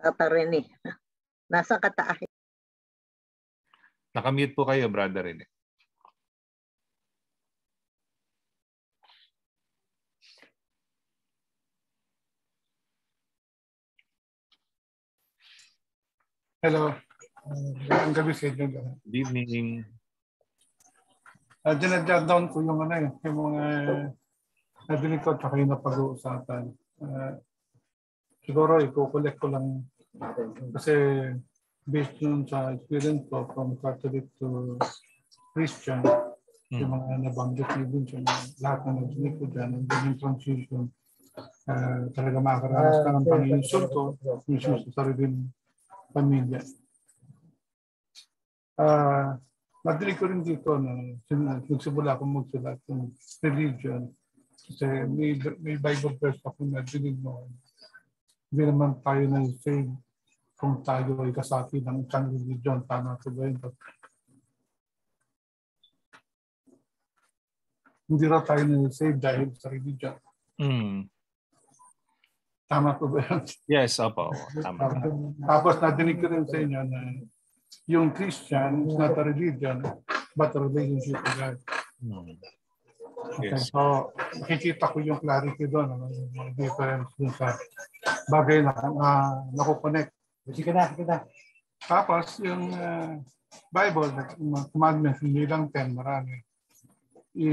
Tata Rene. Nasa kataahin. Nakamute po kayo, brother Rene. Hello. Magandang gabi sa inyo. Good evening. Uh, Dinadjot down ko yung ano yung mga nadinig ko at kayo na pag-uusapan. Uh, siguro i-collect ko lang kasi based yun sa experience ko from Catholic to Christian, Hmm. yung mga nabanggit sa mga- lahat na nag-click ko dyan, ang yung transition, uh, talaga makakaranas ka ng pang-insulto, minsan sa sariling pamilya. Ah, nadinig ko rin dito na nagsimula akong magsulat ng religion kasi may, may Bible verse ako na dinig mo. Hindi naman tayo na save kung tayo ay kasati ng isang religion. Tama ko ba yun? Hindi raw tayo na save dahil sa religion. Mm. Tama ko ba yun? Yes, opo. Tama. Tapos nadinig ko rin sa inyo na yung Christian is not a religion, but a relationship with God. Mm. Okay, Yes. so nakikita ko yung clarity doon, ano, yung mga difference dun sa bagay na uh, nakukonect. Sige na, sige na. Tapos yung uh, Bible, mga commandments, hindi lang 10, marami. I,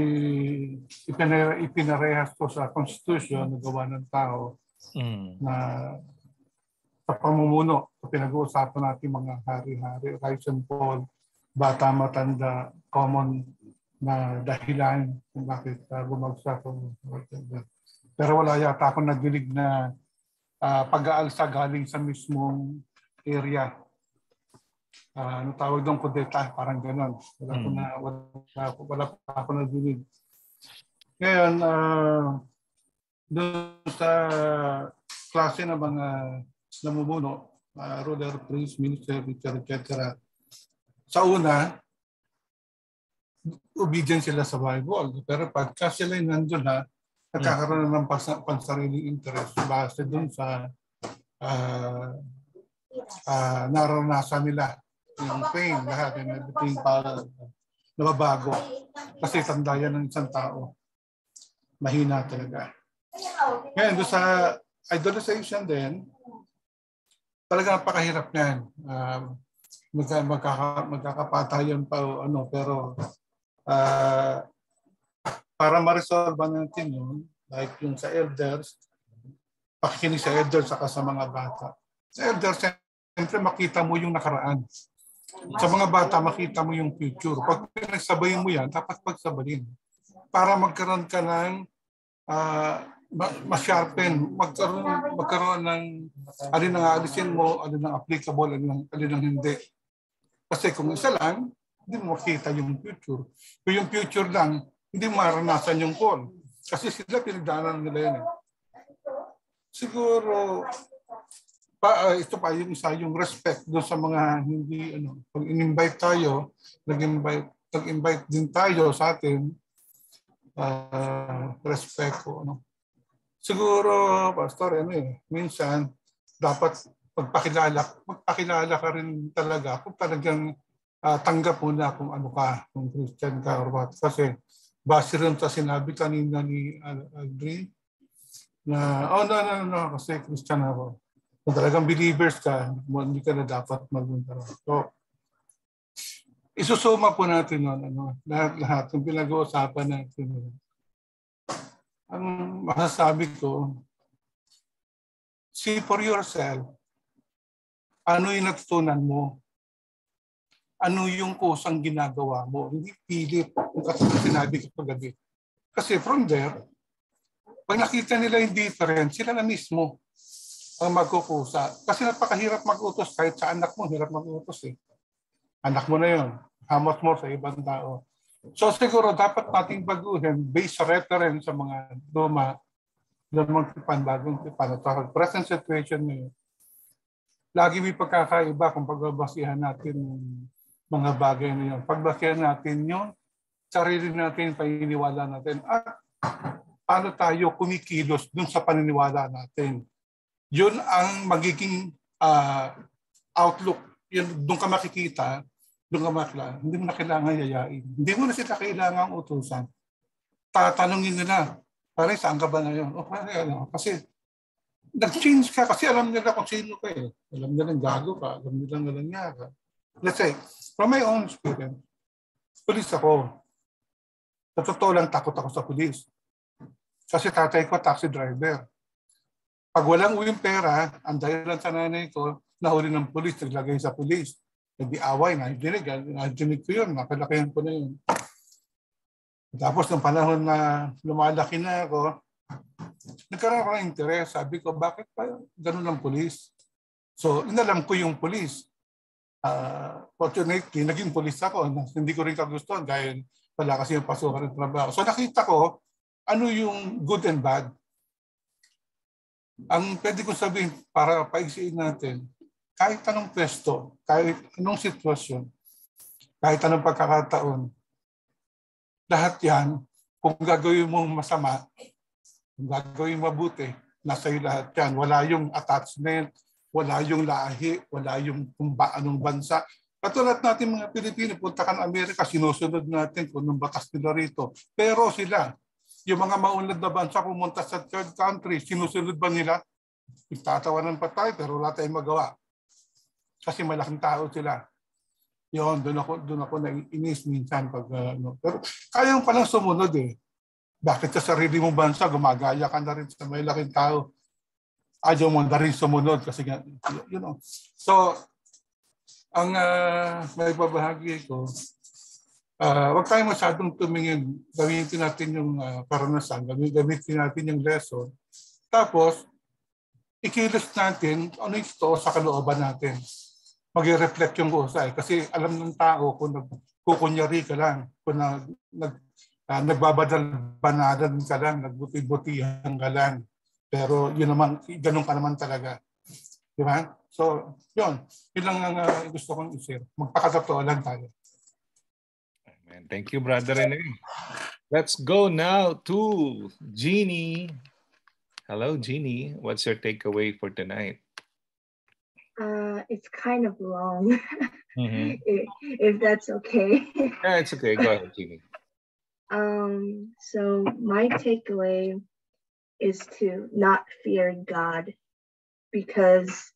ipinare, ipinarehas ko sa Constitution na gawa ng tao Mm. na sa pamumuno, sa pinag-uusapan natin mga hari-hari, rise and fall, bata matanda, common na dahilan kung bakit uh, bumagsak. Pero wala yata akong nagdinig na ah, pag-aalsa galing sa mismong area. Ah, ano tawag doon, kudeta, parang ganon. Wala, Hmm. na, wala, wala pa ako nagdinig. Ngayon, ah, doon sa klase ng mga namumuno, uh, ruler, priest, minister, teacher, etc. Sa una, obedient sila sa Bible. Pero pagka sila nandun na, nagkakaroon na ng pans- pansariling interest base doon sa uh, uh, naranasan nila yung pain, lahat, and everything para nababago. Kasi tanda yan ng isang tao. Mahina talaga. Ngayon, doon sa idolization din, talaga napakahirap yan. Uh, magka, magkaka, magkakapatayan pa ano, pero uh, para ma-resolve natin yun, like yung sa elders, pakikinig sa elders saka sa mga bata. Sa elders, siyempre makita mo yung nakaraan. Sa mga bata, makita mo yung future. Pag pinagsabayin mo yan, dapat pagsabayin. Para magkaroon ka ng uh, ma-sharpen, magkaroon, magkaroon ng alin ang aalisin mo, alin ang applicable, alin ang, alin ang hindi. Kasi kung isa lang, hindi mo makita yung future. Kung yung future lang, hindi mo maranasan yung call. Kasi sila pinagdaanan nila yan. Eh. Siguro, pa, uh, ito pa yung isa, yung respect doon sa mga hindi, ano, pag in-invite tayo, nag-invite, nag-invite din tayo sa atin, uh, respect ko, ano. Siguro, Pastor, ano eh, minsan, dapat magpakilala, magpakilala ka rin talaga kung talagang uh, tanggap mo na kung ano ka, kung Christian ka or what. Kasi base rin sa sinabi kanina ni Aldrin, na, oh no, no, no, kasi Christian ako. Kung talagang believers ka, hindi ka na dapat magunta. So, isusuma po natin yun, ano, lahat-lahat, yung pinag-uusapan natin. Ang masasabi ko, see for yourself, ano yung natutunan mo? Ano yung kusang ginagawa mo? Hindi pilit, kasi sinabi ko paggabi. Kasi from there, pag nakita nila yung difference, sila na mismo ang magkukusa. Kasi napakahirap mag-utos kahit sa anak mo, hirap mag-utos eh. Anak mo na yun. Hamot mo sa ibang tao. So siguro dapat nating baguhin based sa reference sa mga luma, lumang tipan, bagong tipan. Present situation ngayon, lagi may pagkakaiba kung pagbabasihan natin yung mga bagay na yun. Pagbasihan natin yun, sarili natin, paniniwala natin. At paano tayo kumikilos dun sa paniniwala natin. Yun ang magiging uh, outlook. Yun, doon ka makikita doon ka makla, hindi mo na kailangan yayain. Hindi mo na sila kailangan utusan. Tatanungin nila, pare, saan ka ba ngayon? O, pare, ano? Kasi, nag-change ka kasi alam nila kung sino ka eh. Alam nila gago ka, alam nila ka. Let's say, from my own experience, pulis ako. Sa totoo lang, takot ako sa pulis. Kasi tatay ko, taxi driver. Pag walang uwing pera, ang dahilan sa nanay ko, nahuli ng pulis, naglagay sa pulis. Hindi away, nandinig, nandinig ko yun, nakalakihan ko na yun. Tapos ng panahon na lumalaki na ako, nagkaroon ako ng interes. Sabi ko, bakit pa ganun ang pulis? So, inalam ko yung pulis. Uh, fortunately, naging pulis ako. Hindi ko rin kagustuhan dahil wala kasi yung pasukan ng trabaho. So nakita ko ano yung good and bad. Ang pwede ko sabihin para paigsiin natin, kahit anong pwesto, kahit anong sitwasyon, kahit anong pagkakataon, lahat yan, kung gagawin mo masama, kung gagawin mabuti, nasa iyo lahat yan. Wala yung attachment, wala yung lahi, wala yung kung ba anong bansa. Katulad natin mga Pilipino, punta ka ng Amerika, sinusunod natin kung anong batas nila rito. Pero sila, yung mga maunlad na bansa pumunta sa third country, sinusunod ba nila? Itatawanan pa tayo pero wala tayong magawa. Kasi malaking tao sila. Yun, doon ako, doon ako naiinis minsan pag uh, ano. Pero kaya mo palang sumunod eh. Bakit sa sarili mong bansa, gumagaya ka na rin sa may laking tao ayaw mo na rin sumunod kasi you know. So, ang uh, may babahagi ko, uh, wag tayo masyadong tumingin. Gamitin natin yung uh, karanasan, gamitin natin yung lesson. Tapos, ikilos natin ano ito sa kalooban natin. Mag-reflect yung usay. Kasi alam ng tao kung nagkukunyari ka lang, kung nag, nag, uh, nagbabadal-banadan ka lang, nagbuti-butihan ka lang, pero yun naman, ganun ka naman talaga. Di ba? So, yun. Yun lang ang uh, gusto kong isir. Magpakatotoo lang tayo. Amen. Thank you, Brother Rene. Let's go now to Jeannie. Hello, Jeannie. What's your takeaway for tonight? Uh, it's kind of long, mm-hmm. if, if that's okay. yeah, it's okay. Go ahead, Jeannie. Um, so my takeaway is to not fear God because,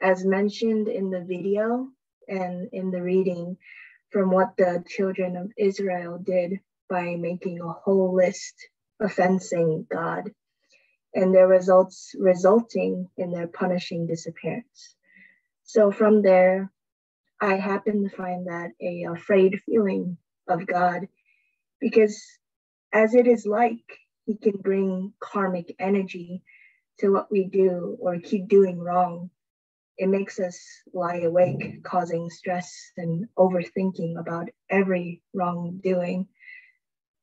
as mentioned in the video and in the reading, from what the children of Israel did by making a whole list offensing God and their results resulting in their punishing disappearance. So from there, I happen to find that a afraid feeling of God because as it is like he can bring karmic energy to what we do or keep doing wrong. It makes us lie awake, causing stress and overthinking about every wrongdoing.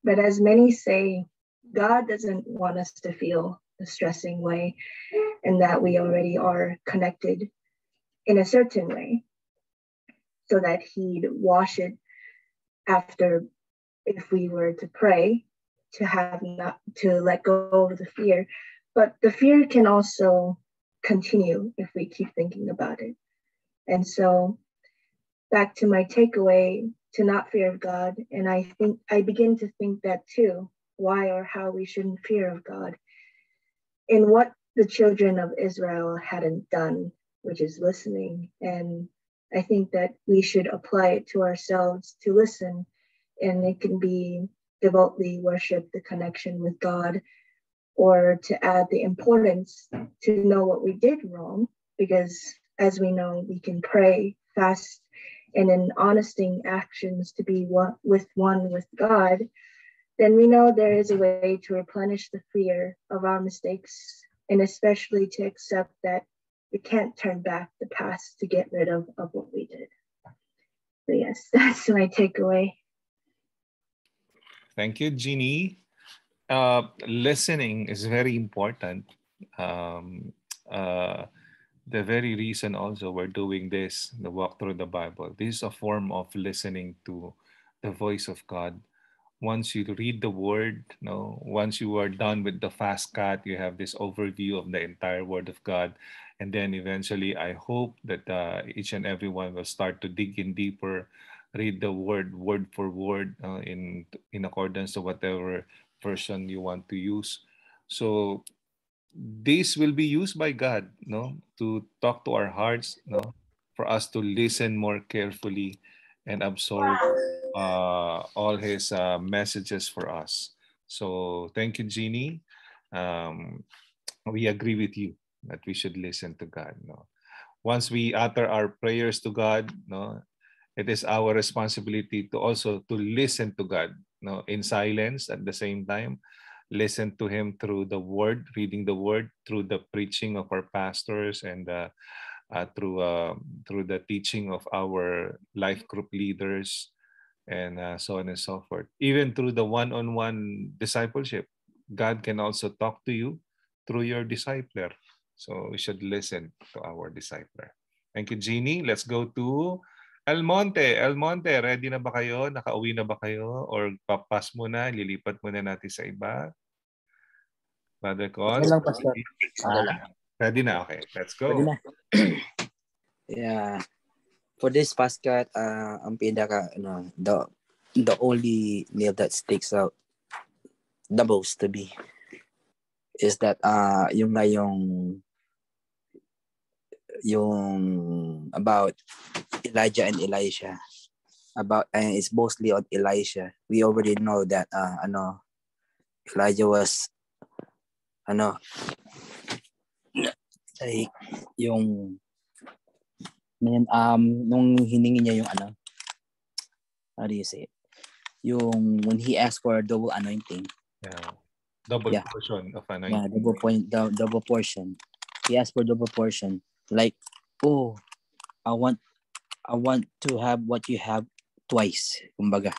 But as many say, God doesn't want us to feel a stressing way and that we already are connected in a certain way so that he'd wash it after if we were to pray to have not to let go of the fear. But the fear can also continue if we keep thinking about it. And so back to my takeaway to not fear of god. And i think i begin to think that too why or how we shouldn't fear of god. In what the children of israel hadn't done which is listening. And i think that we should apply it to ourselves to listen. And it can be devoutly worship the connection with God or to add the importance to know what we did wrong because as we know we can pray fast and in honesting actions to be one, with one with God then we know there is a way to replenish the fear of our mistakes and especially to accept that we can't turn back the past to get rid of, of what we did. So yes, that's my takeaway. Thank you, Jeannie. Uh, listening is very important. Um, uh, the very reason also we're doing this, the walk through the Bible, this is a form of listening to the voice of God. Once you read the word, you know, once you are done with the fast cut, you have this overview of the entire word of God. And then eventually, I hope that uh, each and everyone will start to dig in deeper read the word word for word uh, in in accordance to whatever version you want to use. So this will be used by god no to talk to our hearts no for us to listen more carefully and absorb uh, all his uh, messages for us. So thank you jeannie. Um, we agree with you that we should listen to god no once we utter our prayers to God, no, it is our responsibility to also to listen to God, no, in silence at the same time, listen to Him through the Word, reading the Word, through the preaching of our pastors, and uh, uh, through uh, through the teaching of our life group leaders, and uh, so on and so forth. Even through the one-on-one discipleship, God can also talk to you through your discipler. So we should listen to our discipler. Thank you, Jeannie. Let's go to El Monte. El Monte, ready na ba kayo? Nakauwi na ba kayo? Or papas muna, lilipat muna natin sa iba? Brother Cons? Okay lang, Pastor. Ah, ready na? Okay, let's go. Ready na. yeah. For this podcast, uh, ang pinaka, ano, the, the only meal that sticks out the most to me is that uh yung nga yung yung about Elijah and Elisha about and it's mostly on Elisha we already know that uh I know Elijah was ano like yung um nung hiningi niya yung ano how do you say it yung when he asked for a double anointing Yeah. Double Yeah. portion of Yeah, anointing. double point, double portion. He asked for double portion. Like, oh, I want, I want to have what you have twice, kumbaga.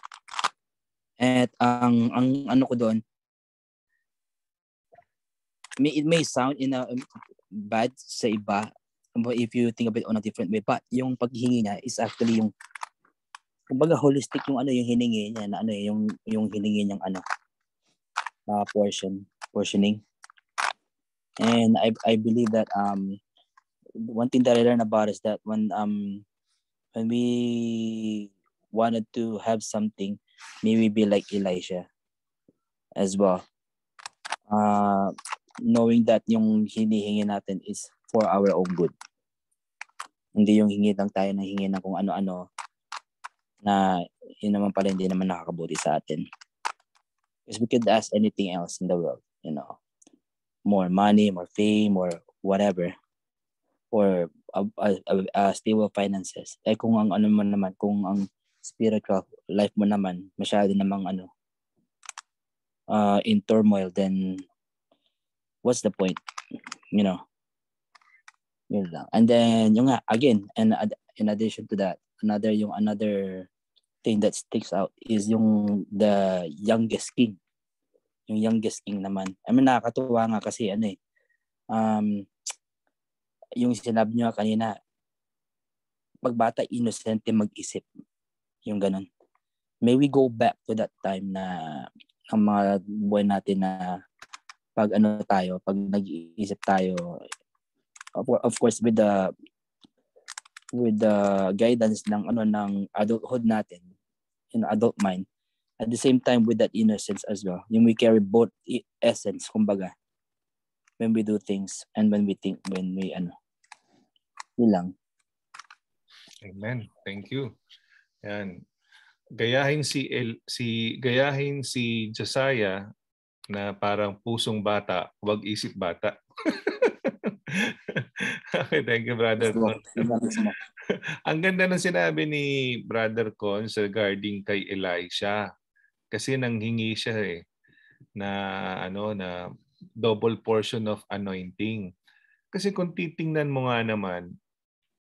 At ang ang ano ko doon, may it may sound in a um, bad sa iba, but if you think of it on a different way, but yung paghihingi niya is actually yung kumbaga holistic yung ano yung hiningi niya na ano yung yung hiningi niyang ano uh, portion portioning and I I believe that um one thing that I learned about is that when um when we wanted to have something maybe be like Elijah as well. Uh knowing that yung hinihingi natin is for our own good. Hindi yung hingi lang tayo ng hingi ng kung ano-ano na yun naman pala hindi naman nakakabuti sa atin. Because we could ask anything else in the world, you know, more money, more fame, or whatever, or a, a- a stable finances. Eh kung ang ano man naman, kung ang spiritual life mo naman masyado namang ano, uh, in turmoil, then what's the point? You know, yun lang. And then yung nga again, and ad- in addition to that, another yung another thing that sticks out is yung the youngest king. Yung youngest king naman. I mean, nakakatuwa nga kasi ano eh, um, yung sinabi niyo kanina, pagbata innocent mag-isip. Yung ganun. May we go back to that time na ang mga buhay natin na pag ano tayo, pag nag-iisip tayo, of, course with the with the guidance ng ano ng adulthood natin in adult mind at the same time with that innocence as well yung we carry both i- essence kumbaga when we do things and when we think when we ano yun lang Amen. Thank you. Yan. Gayahin si El, si gayahin si Josiah na parang pusong bata, huwag isip bata. okay, thank you, brother. Ang ganda ng sinabi ni Brother Cons regarding kay Elisha. Kasi nanghingi siya eh na ano na double portion of anointing. Kasi kung titingnan mo nga naman,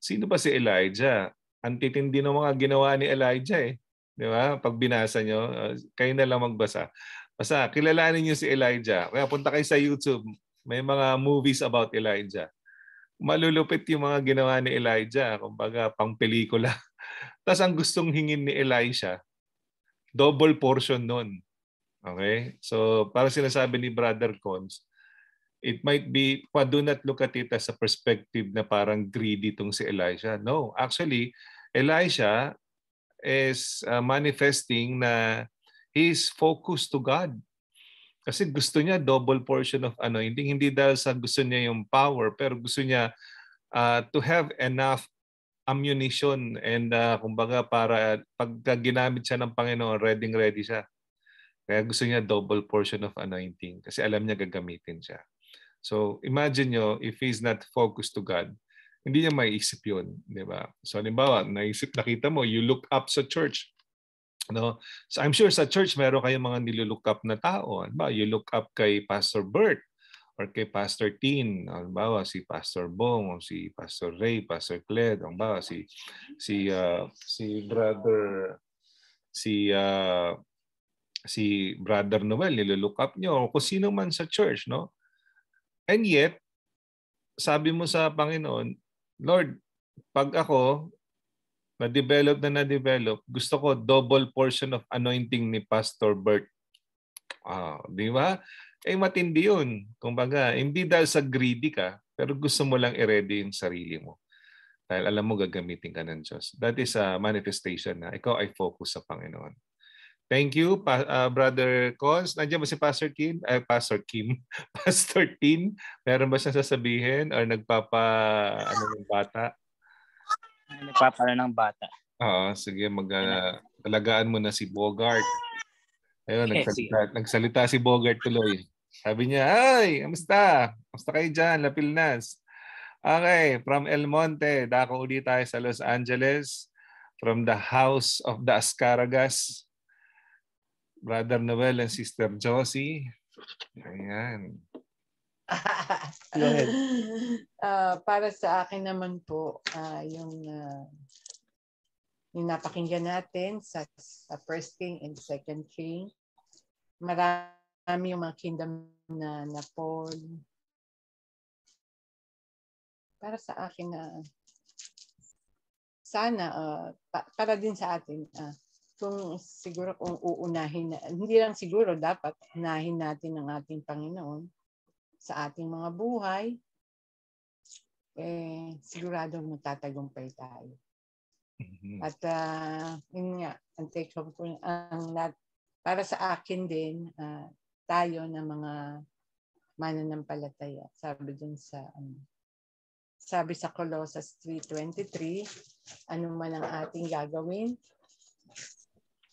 sino ba si Elijah? Ang titindi ng mga ginawa ni Elijah eh. Di ba? Pag binasa nyo, uh, kayo na lang magbasa. Basta, kilalanin nyo si Elijah. Kaya punta kayo sa YouTube. May mga movies about Elijah. Malulupit yung mga ginawa ni Elijah. Kumbaga, pang pelikula. Tapos ang gustong hingin ni Elisha, double portion nun. Okay? So, para sinasabi ni Brother Cons, it might be, pa do not look at it as a perspective na parang greedy tong si Elisha. No, actually, Elisha is uh, manifesting na he's focused to God. Kasi gusto niya double portion of anointing. Hindi dahil sa gusto niya yung power, pero gusto niya uh, to have enough ammunition and uh, kumbaga para pagka ginamit siya ng Panginoon, ready ready siya. Kaya gusto niya double portion of anointing kasi alam niya gagamitin siya. So imagine nyo, if he's not focused to God, hindi niya maiisip yun, di ba? So halimbawa, naisip, nakita mo, you look up sa church. No? So I'm sure sa church meron kayong mga nilook up na tao. Ba, you look up kay Pastor Bert or kay Pastor Tin, halimbawa si Pastor Bong o si Pastor Ray, Pastor Cled, halimbawa si si uh, si brother si uh, si brother Noel nilook up nyo o kung sino man sa church, no? And yet, sabi mo sa Panginoon, Lord, pag ako na-develop na na-develop, gusto ko double portion of anointing ni Pastor Bert. Ah, di ba? Eh matindi 'yun. Kumbaga, hindi dahil sa greedy ka, pero gusto mo lang i-ready yung sarili mo. Dahil alam mo gagamitin ka ng Diyos. That is a manifestation na ikaw ay focus sa Panginoon. Thank you, pa, uh, Brother Cons. Nandiyan ba si Pastor Kim? Ay, Pastor Kim. Pastor Tin. Meron ba siyang sasabihin or nagpapa ano ng bata? Nagpapala ng bata. Oo, sige. Mag, uh, talagaan mo na si Bogart. Ayun, Okay, nagsalita, nagsalita si Bogart tuloy. Sabi niya, Ay, kamusta? Kamusta kayo dyan, Lapilnas? Okay, from El Monte, dako ulit tayo sa Los Angeles. From the House of the Asparagus. Brother Noel and Sister Josie. Ayan. Go ahead. Ah, para sa akin naman po, ah, yung, ah, yung napakinggan natin sa, sa First King and Second King, marami yung mga kingdom na na Paul. Para sa akin na sana ah, pa- para din sa atin ah, kung siguro kung uunahin na hindi lang siguro dapat unahin natin ang ating Panginoon sa ating mga buhay eh sigurado magtatagumpay tayo. At uh, yun nga, ang take home ko, ang para sa akin din, ah, tayo na mga mananampalataya. Sabi dun sa, ano, sabi sa Colossus 3.23, ano man ang ating gagawin,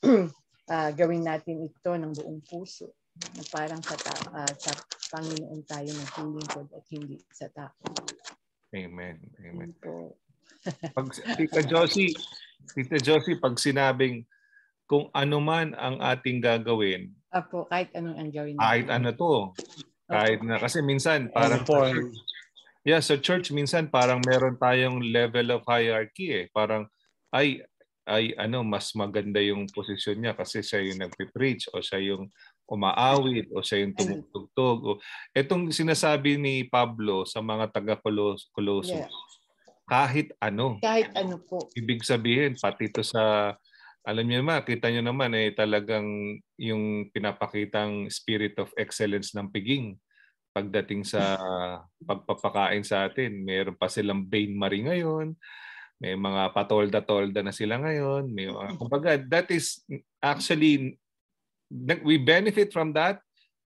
ah, gawin natin ito ng buong puso. Na parang sa, ta- ah, sa Panginoon tayo naglilingkod at hindi sa tao. Amen. Amen. Po. Pag, Tita Josie, Tita Josie, pag sinabing kung ano man ang ating gagawin, Apo, kahit anong ang gawin kahit ano to, kahit na, kasi minsan parang sa church, yeah, sa church minsan parang meron tayong level of hierarchy eh. Parang, ay, ay ano, mas maganda yung posisyon niya kasi siya yung nagpipreach o siya yung umaawit o siya yung tumutugtog. O, itong sinasabi ni Pablo sa mga taga-Colossus, Yeah. kahit ano. Kahit ano po. Ibig sabihin, pati ito sa, alam niyo naman, kita niyo naman, eh, talagang yung pinapakitang spirit of excellence ng piging pagdating sa pagpapakain sa atin. Meron pa silang Bain Marie ngayon. May mga patolda-tolda na sila ngayon. May mga, kumbaga, that is actually, we benefit from that.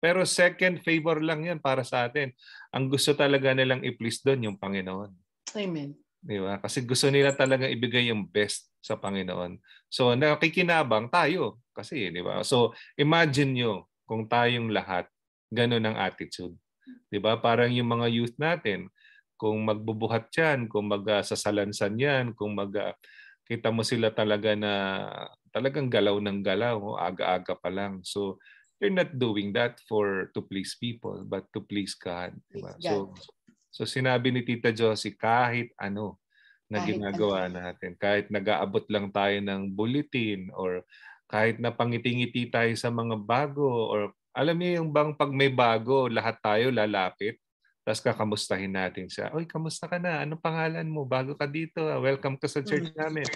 Pero second favor lang yan para sa atin. Ang gusto talaga nilang i-please doon yung Panginoon. Amen. Di ba? Kasi gusto nila talaga ibigay yung best sa Panginoon. So nakikinabang tayo kasi, di ba? So imagine nyo kung tayong lahat ganun ang attitude. Di ba? Parang yung mga youth natin, kung magbubuhat yan, kung magsasalansan yan, kung mag kita mo sila talaga na talagang galaw ng galaw, oh, aga-aga pa lang. So they're not doing that for to please people, but to please God. Please So God. So sinabi ni Tita Josie, kahit ano na Kahit ginagawa ano. natin, kahit nag-aabot lang tayo ng bulletin or kahit na pangiti-ngiti tayo sa mga bago or alam niyo yung bang pag may bago, lahat tayo lalapit tapos kakamustahin natin siya. Oy, kamusta ka na? Anong pangalan mo? Bago ka dito. ah. Welcome ka sa church namin.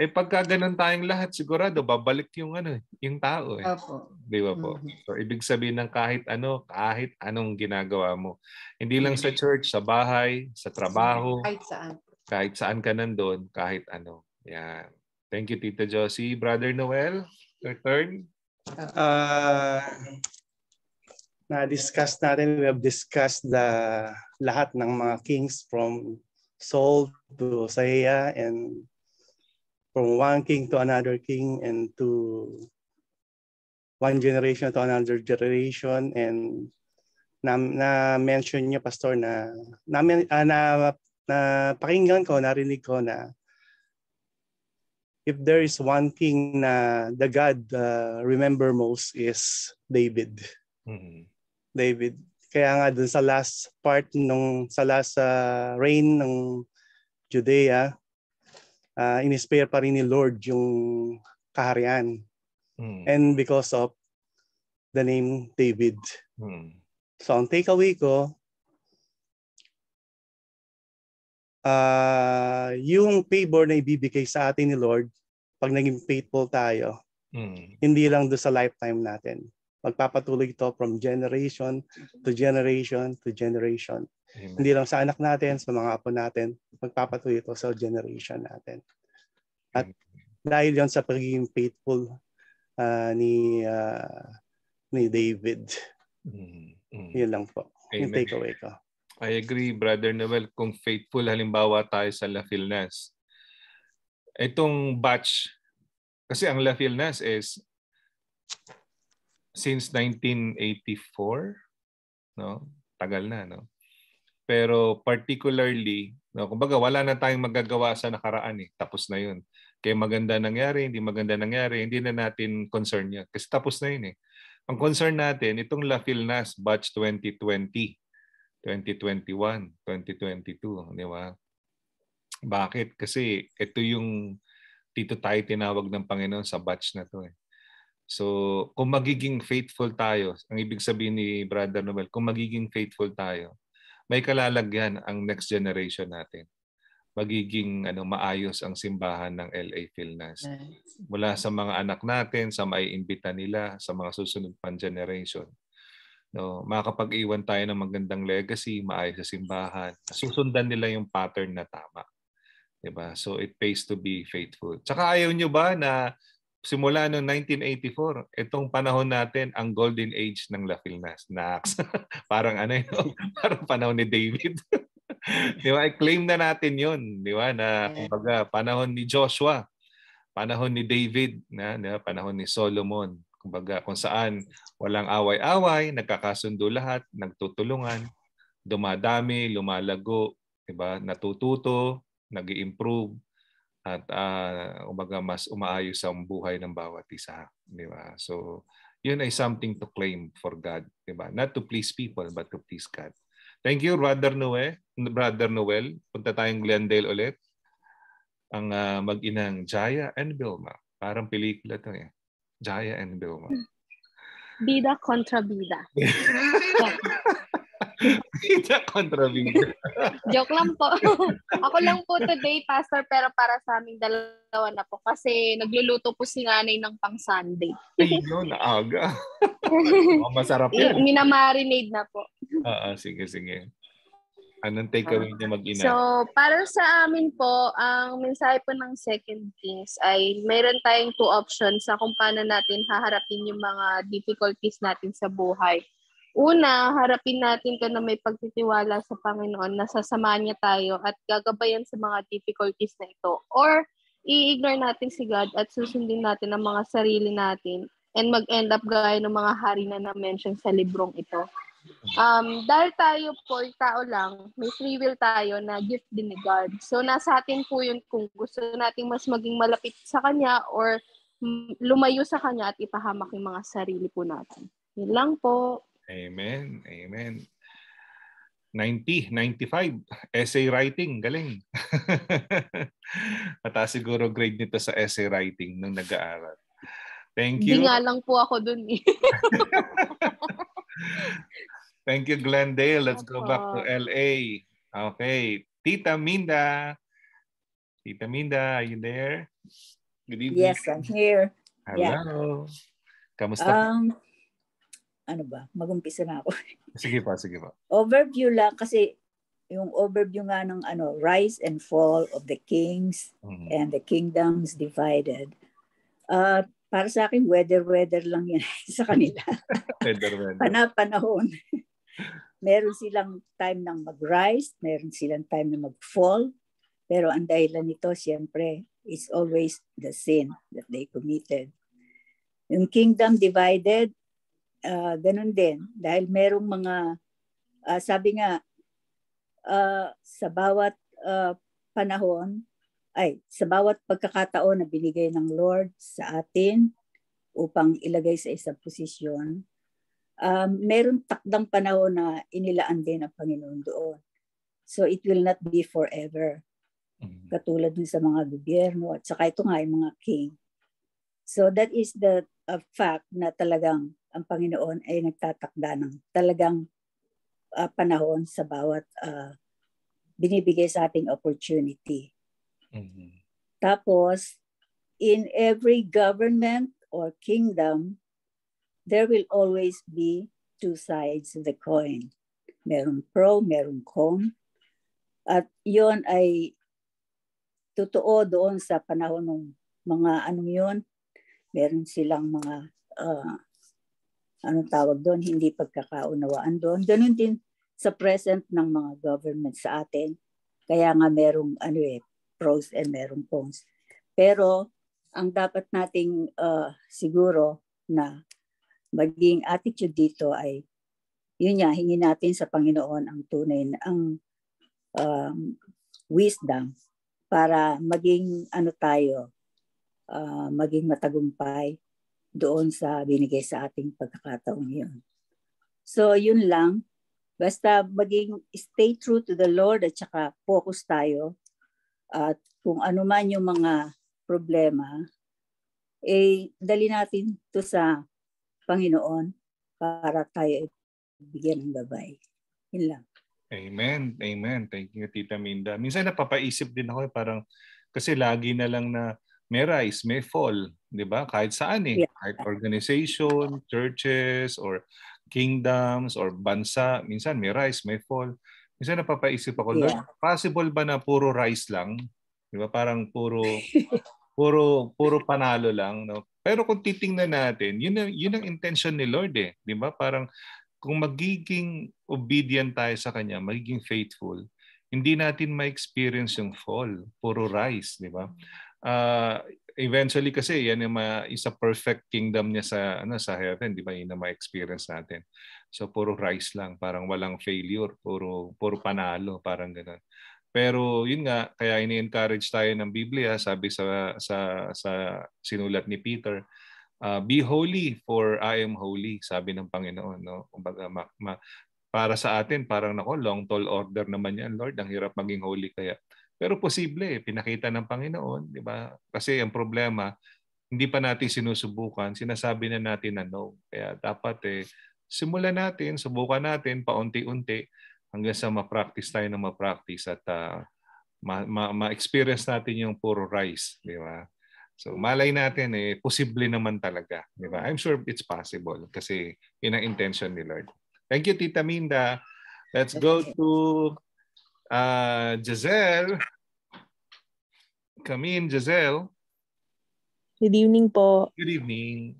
Eh pagka ganun tayong lahat, sigurado babalik yung ano, yung tao eh. Opo. Di ba po? So, ibig sabihin ng kahit ano, kahit anong ginagawa mo. Hindi lang sa church, sa bahay, sa trabaho, Kahit saan. kahit saan ka nandun, kahit ano. Yan. Thank you, Tita Josie. Brother Noel, your turn. Uh, na-discuss natin, we have discussed the lahat ng mga kings from Saul to Hosea and from one king to another king and to one generation to another generation and na, na mention niyo pastor na na, ah, na na pakinggan ko, narinig ko na if there is one king na the God uh, remember most is David. Mm-hmm. David. Kaya nga dun sa last part nung sa last uh, reign ng Judea, uh, inispire pa rin ni Lord yung kaharian. Mm. And because of the name David. Mm. So ang takeaway ko, uh, yung favor na ibibigay sa atin ni Lord, pag naging faithful tayo, Mm. hindi lang do sa lifetime natin. Magpapatuloy ito from generation to generation to generation. Amen. Hindi lang sa anak natin, sa mga apo natin, magpapatuloy ito sa generation natin. At dahil yon sa pagiging faithful uh, ni uh, ni David. Mm. Mm. Yun lang po. Yung Amen. takeaway ko. I agree, Brother Noel. Kung faithful, halimbawa tayo sa La Filnas. Itong batch, kasi ang La Filnas is since 1984, no? Tagal na, no? Pero particularly, no, kumbaga wala na tayong magagawa sa nakaraan eh. Tapos na 'yun. Kaya maganda nangyari, hindi maganda nangyari, hindi na natin concern 'yan kasi tapos na 'yun eh. Ang concern natin itong La Filnas batch 2020, 2021, 2022, di ba? Bakit? Kasi ito yung dito tayo tinawag ng Panginoon sa batch na to eh. So, kung magiging faithful tayo, ang ibig sabihin ni Brother Noel, kung magiging faithful tayo, may kalalagyan ang next generation natin. Magiging ano maayos ang simbahan ng LA Philnas. Mula sa mga anak natin, sa maiimbita nila, sa mga susunod pang generation. No, makakapag-iwan tayo ng magandang legacy, maayos sa simbahan. Susundan nila yung pattern na tama. 'Di ba? So it pays to be faithful. Tsaka ayaw nyo ba na simula noong 1984, itong panahon natin ang golden age ng La Filnas. Nax. parang ano yun, parang panahon ni David. di ba? I-claim na natin yun. Di ba? Na kumbaga, panahon ni Joshua, panahon ni David, na, di ba? panahon ni Solomon. Kumbaga, kung saan walang away-away, nagkakasundo lahat, nagtutulungan, dumadami, lumalago, di ba? natututo, nag improve at uh, umaga mas umaayos ang buhay ng bawat isa, di ba? So, yun ay something to claim for God, di ba? Not to please people, but to please God. Thank you, Brother Noel. Brother Noel. Punta tayong Glendale ulit. Ang uh, mag-inang Jaya and Vilma. Parang pelikula to eh. Jaya and Vilma. Bida kontra bida. Bida kontra bida. Joke lang po. Ako lang po today, Pastor, pero para sa aming dalawa na po. Kasi nagluluto po si nanay ng pang Sunday. Ayun, naaga. oh, masarap yun. Minamarinade na po. Oo, sige, sige. Anong takeaway niya mag-ina? So, para sa amin po, ang mensahe po ng Second Kings ay mayroon tayong two options sa kung paano natin haharapin yung mga difficulties natin sa buhay. Una, harapin natin ka na may pagtitiwala sa Panginoon na sasamahan niya tayo at gagabayan sa mga difficulties na ito. Or, i-ignore natin si God at susundin natin ang mga sarili natin and mag-end up gaya ng mga hari na na-mention sa librong ito. Um, dahil tayo po, tao lang, may free will tayo na gift din ni God. So, nasa atin po yun kung gusto nating mas maging malapit sa Kanya or lumayo sa Kanya at ipahamak yung mga sarili po natin. Yun lang po. Amen. Amen. 90, 95. Essay writing. Galing. Mataas siguro grade nito sa essay writing nung nag-aaral. Thank you. Hindi nga lang po ako dun eh. Thank you, Glendale. Let's go back to LA. Okay. Tita Minda. Tita Minda, are you there? Good evening. Yes, I'm here. Hello. Yeah. Kamusta? Um, ano ba? Magumpisa na ako. sige pa, sige pa. Overview lang kasi yung overview nga ng ano, rise and fall of the kings mm-hmm. and the kingdoms divided. Uh, para sa akin, weather-weather lang yan sa kanila. weather-weather. Panapanahon. meron silang time ng mag-rise, meron silang time na mag-fall, pero ang dahilan nito, siyempre, is always the sin that they committed. Yung kingdom divided, uh, ganun din. Dahil merong mga, uh, sabi nga, uh, sa bawat uh, panahon, ay sa bawat pagkakataon na binigay ng Lord sa atin upang ilagay sa isang posisyon, um, meron takdang panahon na inilaan din ang Panginoon doon. So it will not be forever. Katulad dun sa mga gobyerno at saka ito nga yung mga king. So that is the uh, fact na talagang ang Panginoon ay nagtatakda ng talagang uh, panahon sa bawat uh, binibigay sa ating opportunity. Mm-hmm. Tapos, in every government or kingdom, there will always be two sides of the coin. Meron pro, meron con. At yon ay totoo doon sa panahon ng mga anong yon. Meron silang mga uh, anong tawag doon, hindi pagkakaunawaan doon. Ganun din sa present ng mga government sa atin. Kaya nga merong ano eh, pros and merong cons. Pero ang dapat nating uh, siguro na maging attitude dito ay yun nga, hingi natin sa Panginoon ang tunay na ang um, wisdom para maging ano tayo, uh, maging matagumpay doon sa binigay sa ating pagkakataong yun. So yun lang, basta maging stay true to the Lord at saka focus tayo at kung ano man yung mga problema, eh dali natin to sa Panginoon para tayo bigyan ng gabay. Yun lang. Amen. Amen. Thank you, Tita Minda. Minsan napapaisip din ako, eh, parang, kasi lagi na lang na may rise, may fall. Di ba? Kahit saan eh. Yeah. Kahit organization, churches, or kingdoms, or bansa. Minsan may rise, may fall. Minsan napapaisip ako, yeah. Lord, possible ba na puro rise lang? Di ba? Parang puro puro puro panalo lang, no? Pero kung titingnan natin, yun ang, yun ang intention ni Lord eh. Di ba? Parang kung magiging obedient tayo sa Kanya, magiging faithful, hindi natin ma-experience yung fall. Puro rise, di ba? Uh, eventually kasi yan yung ma, isa perfect kingdom niya sa ano sa heaven, di ba? Yun na ma-experience natin. So puro rise lang, parang walang failure, puro puro panalo, parang gano'n. Pero yun nga, kaya ini-encourage tayo ng Biblia, sabi sa sa sa sinulat ni Peter, uh, be holy for I am holy, sabi ng Panginoon, no? Kumbaga ma, ma, para sa atin parang nako long tall order naman yan, Lord, ang hirap maging holy kaya. Pero posible, pinakita ng Panginoon, di ba? Kasi ang problema, hindi pa natin sinusubukan, sinasabi na natin na no. Kaya dapat eh simulan natin, subukan natin paunti-unti hanggang sa ma-practice tayo ng ma-practice at uh, ma-experience natin yung puro rice, di ba? So malay natin eh posible naman talaga, di ba? I'm sure it's possible kasi yun ang intention ni Lord. Thank you Tita Minda. Let's go to uh, Giselle. Come in, Giselle. Good evening po. Good evening.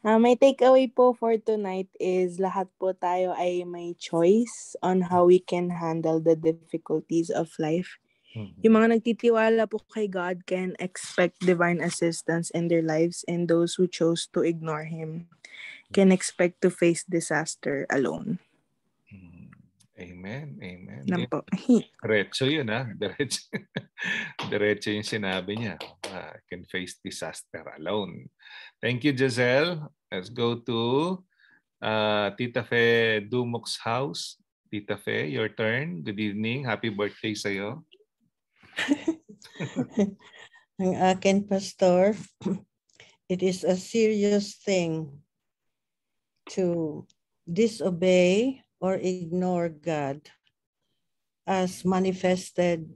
Uh, my takeaway po for tonight is lahat po tayo ay may choice on how we can handle the difficulties of life. Mm-hmm. Yung mga nagtitiwala po kay God can expect divine assistance in their lives and those who chose to ignore Him can expect to face disaster alone. Amen. Amen. Lang po. Diretso yun ha. Diretso. Diretso yung sinabi niya. Uh, can face disaster alone. Thank you, Giselle. Let's go to uh, Tita Fe Dumok's house. Tita Fe, your turn. Good evening. Happy birthday sa'yo. Ang akin, Pastor, it is a serious thing to disobey or ignore God as manifested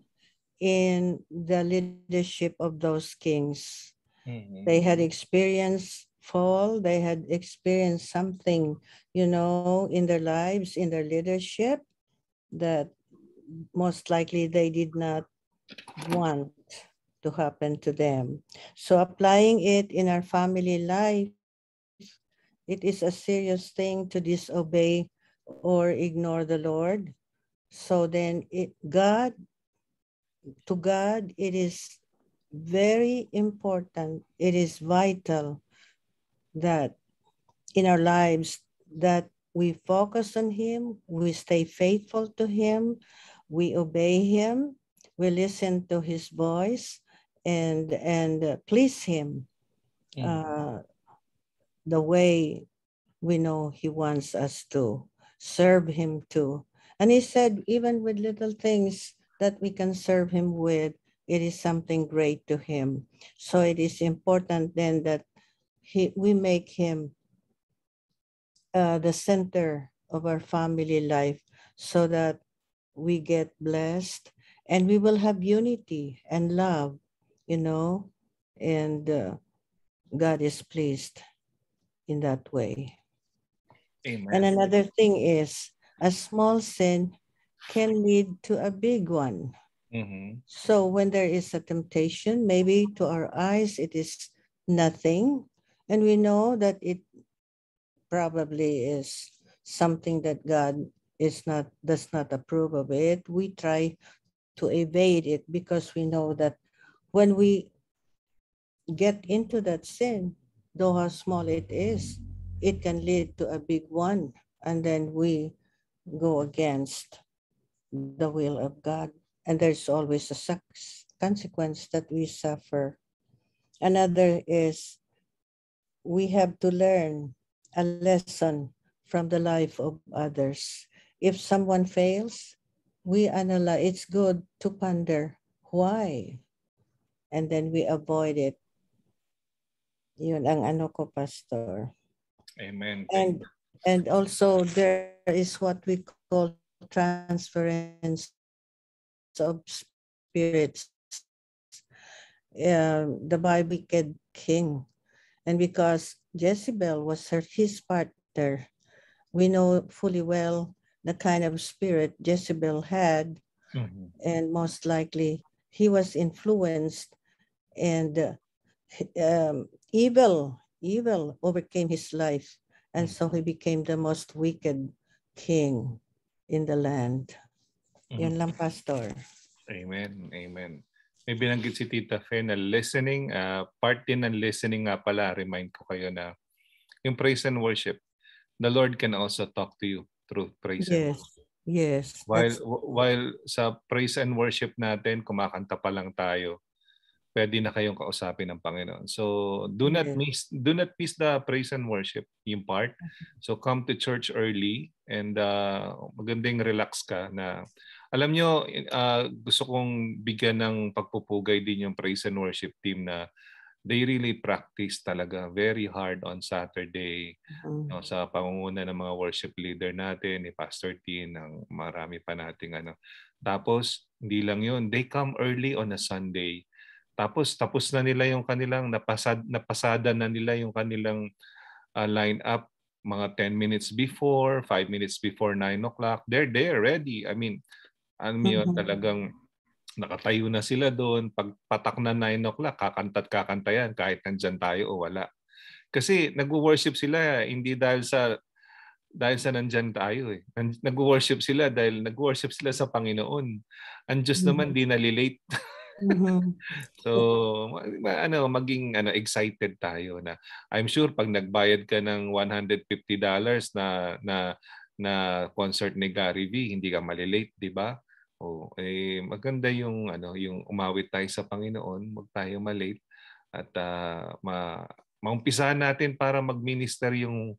in the leadership of those kings. Mm-hmm. They had experienced fall, they had experienced something, you know, in their lives, in their leadership that most likely they did not want to happen to them. So applying it in our family life, it is a serious thing to disobey or ignore the Lord. So then it, God, to God, it is very important, it is vital that in our lives that we focus on him, we stay faithful to him, we obey him, we listen to his voice and and please him. Uh, the way we know he wants us to serve him too. And he said, even with little things that we can serve him with, it is something great to him. So it is important then that he, we make him uh, the center of our family life so that we get blessed and we will have unity and love, you know, and uh, God is pleased in that way. Amen. And another thing is a small sin can lead to a big one. Mhm. So when there is a temptation, maybe to our eyes it is nothing, and we know that it probably is something that God is not does not approve of it. We try to evade it because we know that when we get into that sin, though how small it is, it can lead to a big one. And then we go against the will of God. And there's always a consequence that we suffer. Another is we have to learn a lesson from the life of others. If someone fails, we analyze, it's good to ponder why. And then we avoid it. Yun ang ano ko, Pastor. Amen. And and also there is what we call transference of spirits. Uh, the Bible wicked king. And because Jezebel was her, his partner, we know fully well the kind of spirit Jezebel had, Mhm. and most likely he was influenced and uh, um, evil, evil overcame his life. And so he became the most wicked king in the land. Yan lang, Pastor. Amen. Amen. May binanggit si Tita Fe na listening, ah, part din ng listening nga pala, remind ko kayo na yung praise and worship, the Lord can also talk to you through praise and Yes, yes. While that's- while sa praise and worship natin, kumakanta pa lang tayo, pwede na kayong kausapin ng Panginoon. So do not miss do not miss the praise and worship yung part. So come to church early and uh, magandang relax ka na alam nyo, uh, gusto kong bigyan ng pagpupugay din yung praise and worship team na they really practice talaga very hard on Saturday Mhm. no, sa pangunguna ng mga worship leader natin, ni Pastor T, ng marami pa nating ano. Tapos, hindi lang yun. They come early on a Sunday. Tapos, tapos na nila yung kanilang, napasad, napasada na nila yung kanilang uh, line up mga 10 minutes before, 5 minutes before 9 o'clock. They're there, ready. I mean, ano yun, Mhm. talagang nakatayo na sila doon. Pag patak na 9 o'clock, kakanta't kakanta yan kahit nandyan tayo o wala. Kasi nag-worship sila hindi dahil sa dahil sa nandyan tayo eh. Nag-worship sila dahil nag-worship sila sa Panginoon. Ang Diyos naman di nalilate. Mhm. so, ano, maging ano excited tayo na I'm sure pag nagbayad ka ng $150 na na na concert ni Gary V, hindi ka malilate, di ba? O eh maganda yung ano, yung umawit tayo sa Panginoon, wag tayo malate at ah, ma maumpisahan natin para mag-minister yung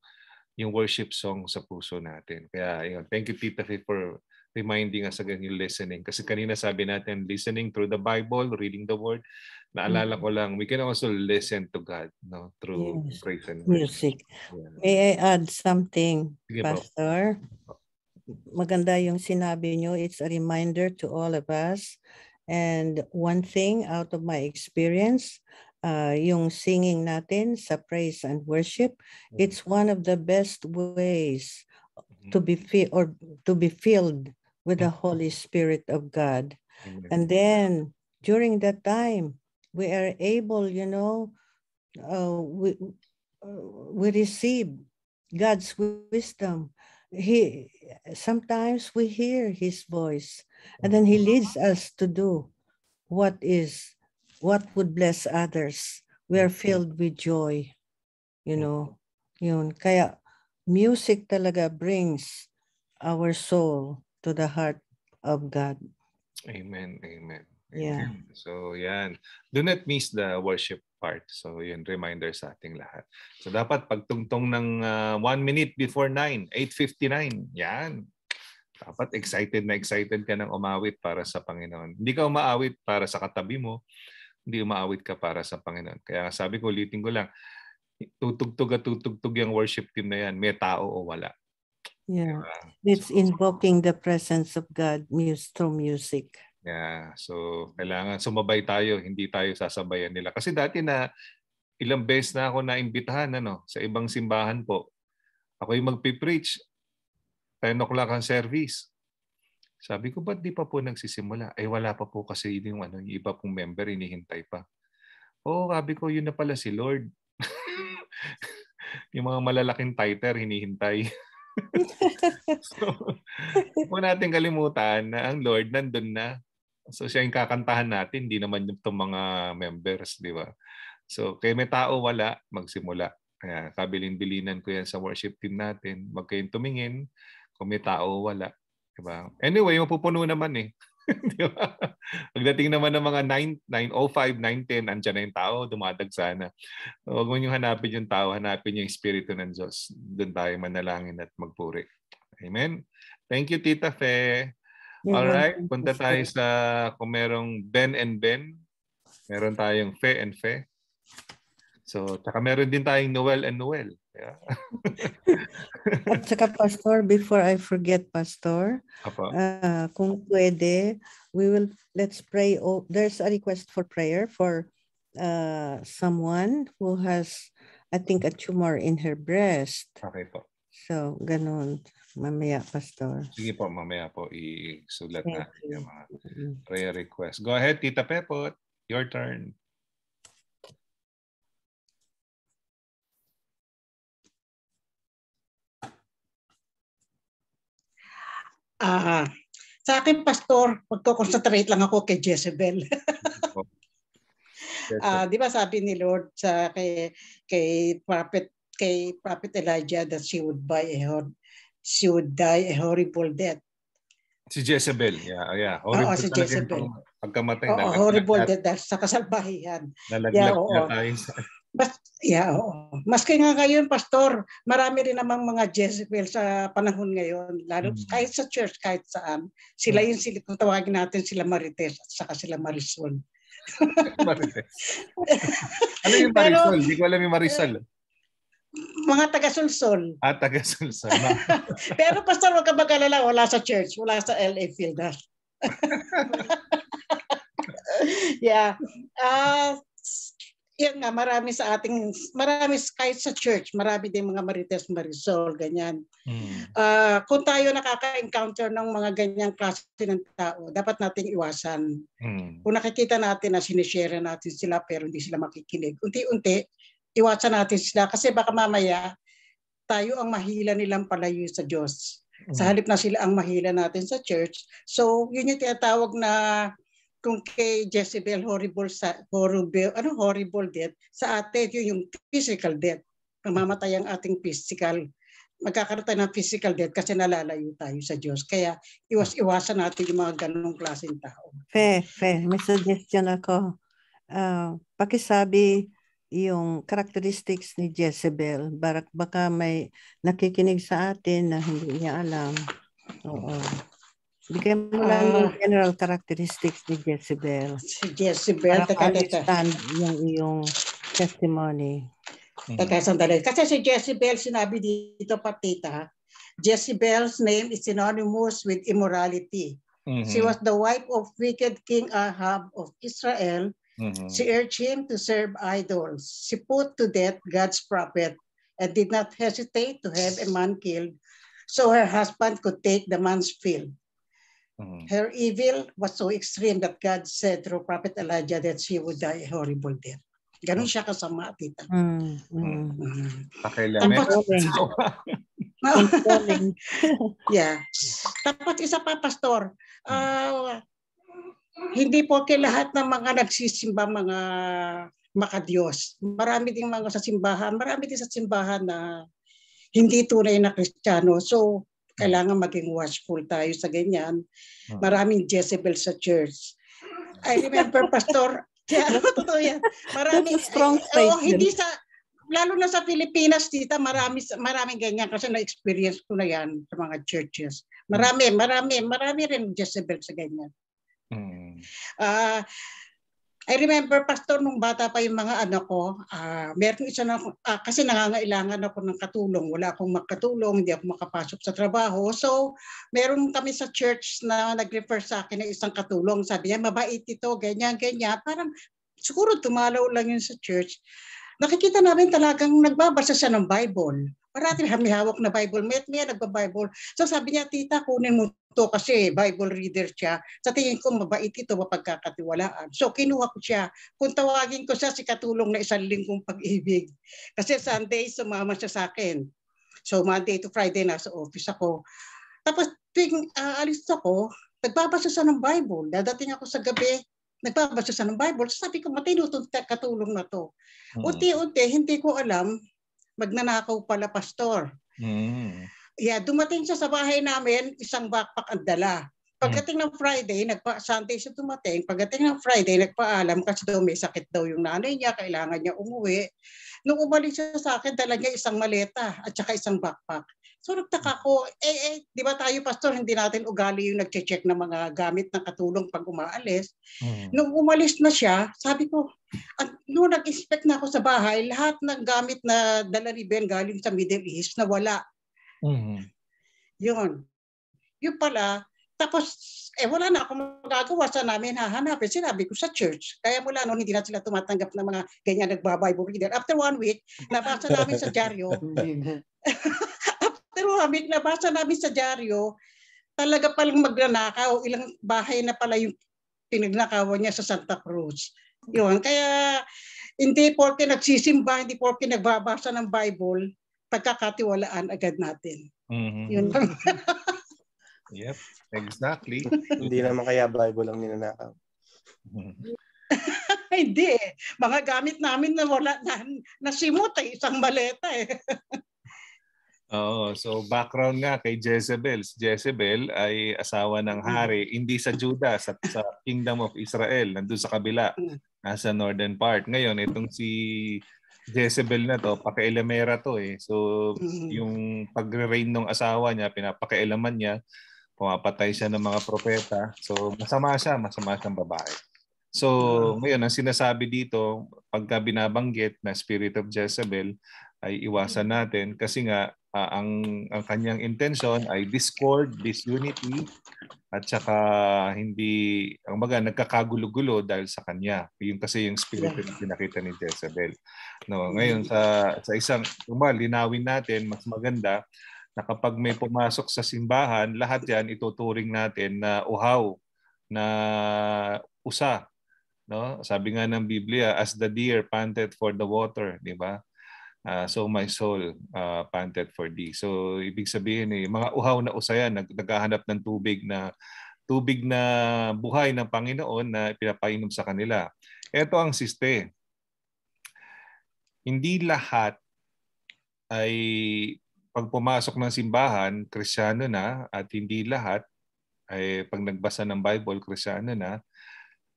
yung worship song sa puso natin. Kaya yun, thank you Tita Faye for reminding us again yung listening. Kasi kanina sabi natin, listening through the Bible, reading the Word. Naalala ko lang, we can also listen to God no through Yes. praise and worship. Music. Yeah. May I add something, Sige po. Pastor? Maganda yung sinabi nyo. It's a reminder to all of us. And one thing out of my experience, uh, yung singing natin sa praise and worship, it's one of the best ways to be fi- or to be filled with the Holy Spirit of God. And then during that time, we are able, you know, uh, we uh, we receive God's wisdom. He sometimes we hear His voice, and then He leads us to do what is what would bless others. We are filled with joy, you know. Yun. Kaya music talaga brings our soul to the heart of God. Amen. Amen. Yeah. So yan. Do not miss the worship part. So yun, reminder sa ating lahat. So dapat pagtungtong ng uh, one minute before 9, 8.59. Yan. Dapat excited na excited ka ng umawit para sa Panginoon. Hindi ka umaawit para sa katabi mo. Hindi umaawit ka para sa Panginoon. Kaya sabi ko, ulitin ko lang, tutugtog at tutugtog yung worship team na yan. May tao o wala. Yeah. It's invoking the presence of God mus- through music. Yeah. So, kailangan sumabay tayo, hindi tayo sasabayan nila. Kasi dati na ilang beses na ako naimbitahan ano, sa ibang simbahan po. Ako yung magpipreach. 10 o'clock ang service. Sabi ko, ba't di pa po nagsisimula? Eh, wala pa po kasi yung, ano, yung iba pong member, inihintay pa. Oo, oh, sabi ko, yun na pala si Lord. yung mga malalaking titer, hinihintay. so, huwag natin kalimutan na ang Lord nandun na. So siya yung kakantahan natin, hindi naman yung itong mga members, di ba? So kaya may tao wala, magsimula. Kaya kabilin-bilinan ko yan sa worship team natin. Huwag kayong tumingin kung may tao wala. Diba? Anyway, mapupuno naman eh. Di ba? Pagdating naman ng mga 9, 9.05, 9.10, andyan na yung tao, dumadagsa na. Huwag mo yung hanapin yung tao, hanapin yung Espiritu ng Diyos. Doon tayo manalangin at magpuri. Amen? Thank you, Tita Fe. All right, punta tayo sa kung merong Ben and Ben. Meron tayong Fe and Fe. So, tsaka meron din tayong Noel and Noel. Yeah. At saka, Pastor, before I forget, Pastor, uh, kung pwede, we will, let's pray. Oh, there's a request for prayer for uh, someone who has, I think, a tumor in her breast. Okay po. So, ganun. Mamaya, Pastor. Sige po, mamaya po isulat natin yung mga prayer request. Go ahead, Tita Pepot. Your turn. Ah, sa akin, Pastor, magko-concentrate lang ako kay Jezebel. Ah, di ba sabi ni Lord sa kay kay prophet kay prophet Elijah that she would buy a hor- she would die a horrible death. Si Jezebel. Yeah, yeah. Oo, Horrible si talaga Jezebel. Pagkamatay Oo, nalaglag horrible death dahil sa kasalbahihan. Nalaglag Yeah, oo. tayo sa... Mas, yeah, oo. Maski nga ngayon, Pastor, marami rin namang mga Jezebel sa panahon ngayon. Lalo Mm. kahit sa church, kahit saan. Sila yung sila, kung tawagin natin sila Marites at saka sila Marisol. Marites. Ano yung Pero- Marisol? Hindi ko alam yung Marisol. Mga taga-sulsol. Ah, taga-Sulsol. Pero Pastor, wag ka mag-alala, wala sa church, wala sa LA Field. ha? yeah. Ah, yan nga, marami sa ating, marami kahit sa church, marami din mga Marites Marisol, ganyan. Ah, kung tayo nakaka-encounter ng mga ganyang klase ng tao, dapat nating iwasan. Kung nakikita natin na sinishare natin sila pero hindi sila makikinig, unti-unti, iwasan natin sila kasi baka mamaya tayo ang mahila nilang palayo sa Diyos. Sa halip na sila ang mahila natin sa church. So, yun yung tinatawag na kung kay Jezebel horrible sa horrible ano horrible death sa atin yun yung physical death mamamatay ang ating physical magkakaroon tayo ng physical death kasi nalalayo tayo sa Diyos kaya iwas-iwasan natin yung mga ganong klaseng tao Fe, Fe, may suggestion ako. Ah, pakisabi yung characteristics ni Jezebel. Barak, baka may nakikinig sa atin na hindi niya alam. Oo. Bigyan mo lang yung general characteristics ni Jezebel. si Jezebel Para teka. ma-understand yung iyong testimony. Teka, sandali. Kasi si Jezebel, sinabi dito patita, Jezebel's name is synonymous with immorality. Mhm. She was the wife of wicked King Ahab of Israel. Mhm. She urged him to serve idols. She put to death God's prophet and did not hesitate to have a man killed so her husband could take the man's field. Her evil was so extreme that God said through Prophet Elijah that she would die a horrible death. Ganun siya kasama, tita. Mm, mm. Pakialamin. Tapos- yeah. Tapos isa pa, Pastor. ah, hindi po kay lahat ng mga nagsisimba mga makadiyos. Marami ding mga sa simbahan, marami din sa simbahan na hindi tunay na Kristiyano. So, Kailangan maging watchful tayo sa ganyan. Maraming Jezebel sa church. I remember, Pastor, kaya ano, totoo yan. Marami, That's a strong eh, oh, statement. hindi sa, lalo na sa Pilipinas, tita, marami, maraming ganyan kasi na-experience ko na yan sa mga churches. Marami, marami, marami rin Jezebel sa ganyan. Ah, I remember, Pastor, nung bata pa yung mga anak ko, ah meron isa na, ah, kasi nangangailangan ako ng katulong. Wala akong makatulong, hindi ako makapasok sa trabaho. So, meron kami sa church na nag-refer sa akin ng isang katulong. Sabi niya, mabait ito, ganyan, ganyan. Parang, siguro tumalaw lang yun sa church. Nakikita namin talagang nagbabasa siya ng Bible. Parati may hawak na Bible. May may nagba-Bible. So sabi niya, tita, kunin mo to kasi Bible reader siya. Sa tingin ko, mabait ito, mapagkakatiwalaan. So kinuha ko siya. Kung tawagin ko siya, si katulong na isang linggong pag-ibig. Kasi Sunday, sumama siya sa akin. So Monday to Friday, nasa office ako. Tapos tuwing ah, alis ako, nagbabasa siya ng Bible. Dadating ako sa gabi, nagbabasa siya ng Bible. So sabi ko, matino itong katulong na to. Unti-unti, hindi ko alam, magnanakaw pala pastor. Mm. Yeah, dumating siya sa bahay namin, isang backpack ang dala. Pagdating ng Friday, nagpa Sunday siya dumating. Pagdating ng Friday, nagpaalam kasi daw may sakit daw yung nanay niya, kailangan niya umuwi. Nung umalis siya sa akin, dala niya isang maleta at saka isang backpack. So nagtaka ko, eh, eh di ba tayo pastor, hindi natin ugali yung nagche-check ng mga gamit ng katulong pag umaalis. Nung umalis na siya, sabi ko, at nung nag-inspect na ako sa bahay, lahat ng gamit na dala ni Ben galing sa Middle East na wala. Yun. Yun pala. Tapos, eh wala na ako magagawa sa namin hahanapin. Sinabi ko sa church. Kaya mula noon, hindi na sila tumatanggap ng mga ganyan nagba-Bible reader. After one week, nabasa namin sa dyaryo. One week, nabasa namin sa dyaryo, talaga palang magnanakaw. Ilang bahay na pala yung pinagnakawan niya sa Santa Cruz. Yun. Kaya, hindi porke nagsisimba, hindi porke nagbabasa ng Bible, pagkakatiwalaan agad natin. Mhm. Yun lang. Yep, exactly. Hindi naman kaya Bible ang ninanakaw. Hindi eh. Mga gamit namin na wala na, nasimot eh. Isang maleta eh. Oo, so background nga kay Jezebel. Si Jezebel ay asawa ng hari, hindi sa Judah, sa, sa Kingdom of Israel, nandun sa kabila, nasa northern part. Ngayon, itong si Jezebel na to, pakialamera to eh. So, yung pagre-reign ng asawa niya, pinapakialaman niya, pumapatay siya ng mga propeta. So, masama siya, masama siyang babae. So, ngayon, ang sinasabi dito, pagka binabanggit na spirit of Jezebel, ay iwasan natin kasi nga ah, ang ang kanyang intention ay discord, disunity at saka hindi ang baga nagkakagulo-gulo dahil sa kanya. Yung kasi yung spirit na pinakita ni Jezebel. No, ngayon sa sa isang uma linawin natin mas maganda na kapag may pumasok sa simbahan, lahat 'yan ituturing natin na uhaw na usa no sabi nga ng Biblia as the deer panted for the water di ba Ah, so my soul ah, panted for thee. So ibig sabihin eh mga uhaw na usa yan nag naghahanap ng tubig na tubig na buhay ng Panginoon na pinapainom sa kanila. Ito ang siste. Hindi lahat ay pag pumasok ng simbahan, Kristiyano na at hindi lahat ay pag nagbasa ng Bible, Kristiyano na.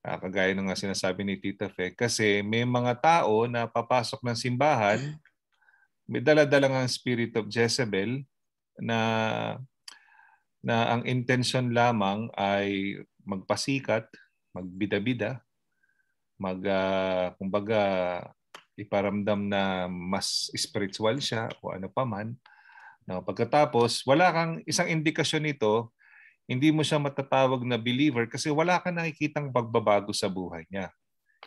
Ah, kagaya ng nga sinasabi ni Tita Fe. Kasi may mga tao na papasok ng simbahan, may dala-dala ang spirit of Jezebel na na ang intention lamang ay magpasikat, magbida-bida, mag ah, kumbaga iparamdam na mas spiritual siya o ano pa man. No, pagkatapos, wala kang isang indikasyon nito, hindi mo siya matatawag na believer kasi wala kang nakikitang pagbabago sa buhay niya.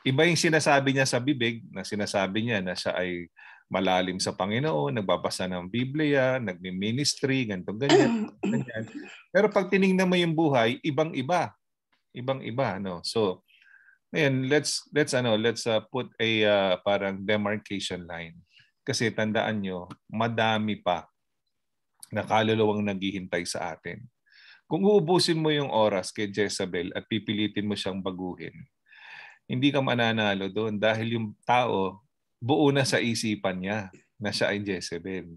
Iba yung sinasabi niya sa bibig, na sinasabi niya na siya ay malalim sa Panginoon, nagbabasa ng Biblia, nagmi-ministry, ganito ganyan, ganyan. Pero pag tiningnan mo yung buhay, ibang-iba. Ibang-iba, no. So, ngayon, let's let's ano, let's uh, put a uh, parang demarcation line. Kasi tandaan nyo, madami pa na kaluluwang naghihintay sa atin. Kung uubusin mo yung oras kay Jezebel at pipilitin mo siyang baguhin, hindi ka mananalo doon dahil yung tao buo na sa isipan niya na siya ay Jezebel.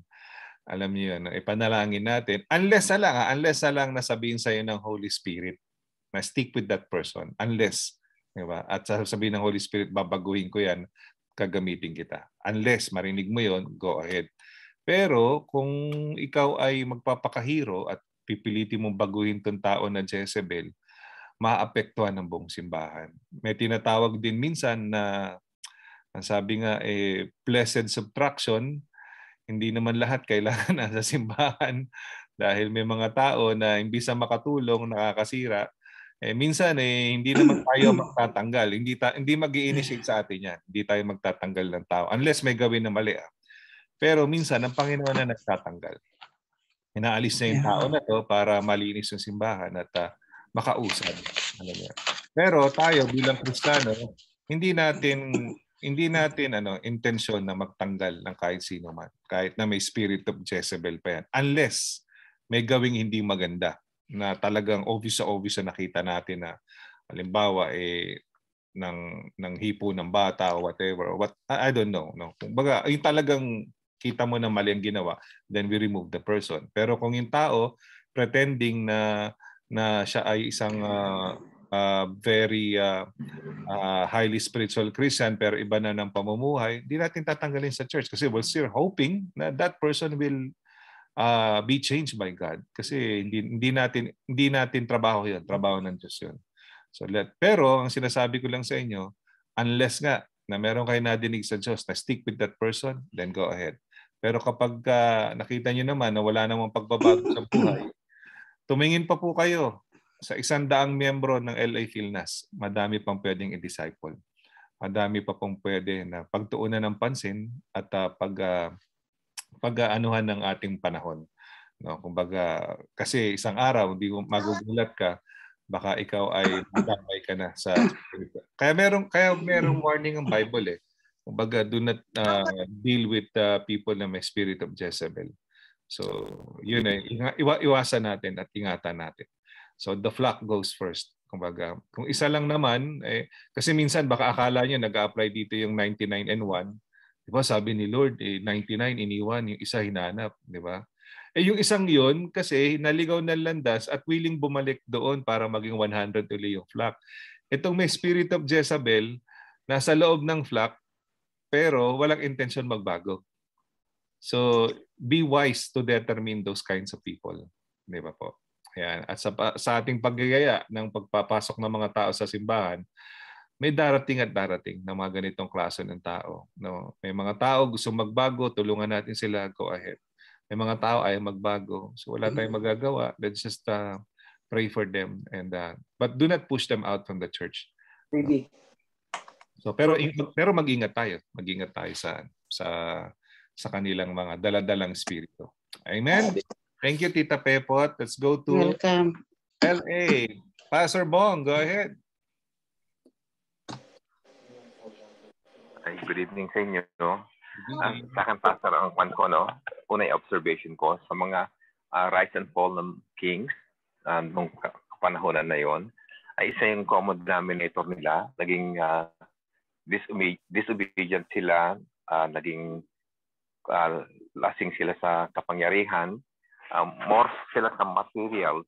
Alam niyo yun, ipanalangin natin. Unless sa lang, ha? unless sa lang nasabihin sa'yo ng Holy Spirit na stick with that person. Unless, di ba? At sasabihin ng Holy Spirit, babaguhin ko yan, kagamitin kita. Unless marinig mo yon go ahead. Pero kung ikaw ay magpapakahiro at pipilitin mong baguhin tong tao na Jezebel, maapektuhan ng buong simbahan. May tinatawag din minsan na ang sabi nga eh blessed subtraction hindi naman lahat kailangan nasa simbahan dahil may mga tao na imbis na makatulong, nakakasira. Eh, minsan eh, hindi naman tayo magtatanggal. Hindi, ta- hindi mag initiate sa atin yan. Hindi tayo magtatanggal ng tao. Unless may gawin na mali. Ah. Pero minsan, ang Panginoon na nagtatanggal. Inaalis na yung tao na to para malinis yung simbahan at uh, makausad. Ano Pero tayo bilang Kristiyano, hindi natin hindi natin ano intensyon na magtanggal ng kahit sino man kahit na may spirit of Jezebel pa yan unless may gawing hindi maganda na talagang obvious sa obvious na nakita natin na halimbawa eh ng ng hipo ng bata o whatever what I don't know no? Kumbaga yung talagang kita mo na mali ang ginawa then we remove the person. Pero kung yung tao pretending na na siya ay isang uh, uh, very uh, uh, highly spiritual Christian pero iba na ng pamumuhay, hindi natin tatanggalin sa church kasi we're still hoping na that person will uh, be changed by God kasi hindi hindi natin hindi natin trabaho 'yon, trabaho ng Diyos 'yon. So let pero ang sinasabi ko lang sa inyo, unless nga na meron kayo nadinig sa Diyos na stick with that person, then go ahead. Pero kapag uh, nakita niyo naman na wala namang pagbabago sa buhay, tumingin pa po kayo sa isang daang miyembro ng LA Philnas, madami pang pwedeng i-disciple. Madami pa pong pwede na pagtuunan ng pansin at uh, pag uh, pag-aanuhan ng ating panahon. No, kumbaga kasi isang araw hindi mo magugulat ka baka ikaw ay madamay ka na sa Kaya meron kaya merong warning ang Bible eh. Kumbaga do not uh, deal with uh, people na may spirit of Jezebel. So, yun eh, iwa, iwasan natin at ingatan natin. So the flock goes first. Kumbaga, kung isa lang naman, eh, kasi minsan baka akala niyo nag-apply dito yung 99 and 1. Di ba? Sabi ni Lord, eh, 99 iniwan, yung isa hinanap. Di ba? Eh yung isang yon kasi naligaw ng landas at willing bumalik doon para maging 100 uli yung flock. Itong may spirit of Jezebel, nasa loob ng flock, pero walang intention magbago. So, be wise to determine those kinds of people. Di ba po? Ayan. At sa, sa ating paggagaya ng pagpapasok ng mga tao sa simbahan, may darating at darating ng mga ganitong klase ng tao. No? May mga tao gusto magbago, tulungan natin sila, go ahead. May mga tao ay magbago. So wala tayong magagawa. Let's just uh, pray for them. and uh, But do not push them out from the church. Maybe. So pero pero mag-ingat tayo. Mag-ingat tayo sa sa sa kanilang mga daladalang espiritu. Amen. Thank you, Tita Pepot. Let's go to Welcome. LA. Pastor Bong, go ahead. Ay, good evening sa inyo. No? Uh, sa akin, Pastor, ang kwan ko, no? unay observation ko sa mga uh, rise and fall ng kings uh, nung kapanahonan na yon ay isa yung common denominator nila. Naging uh, disobe- disobedient sila, uh, naging uh, lasing sila sa kapangyarihan, um, more sila sa materials,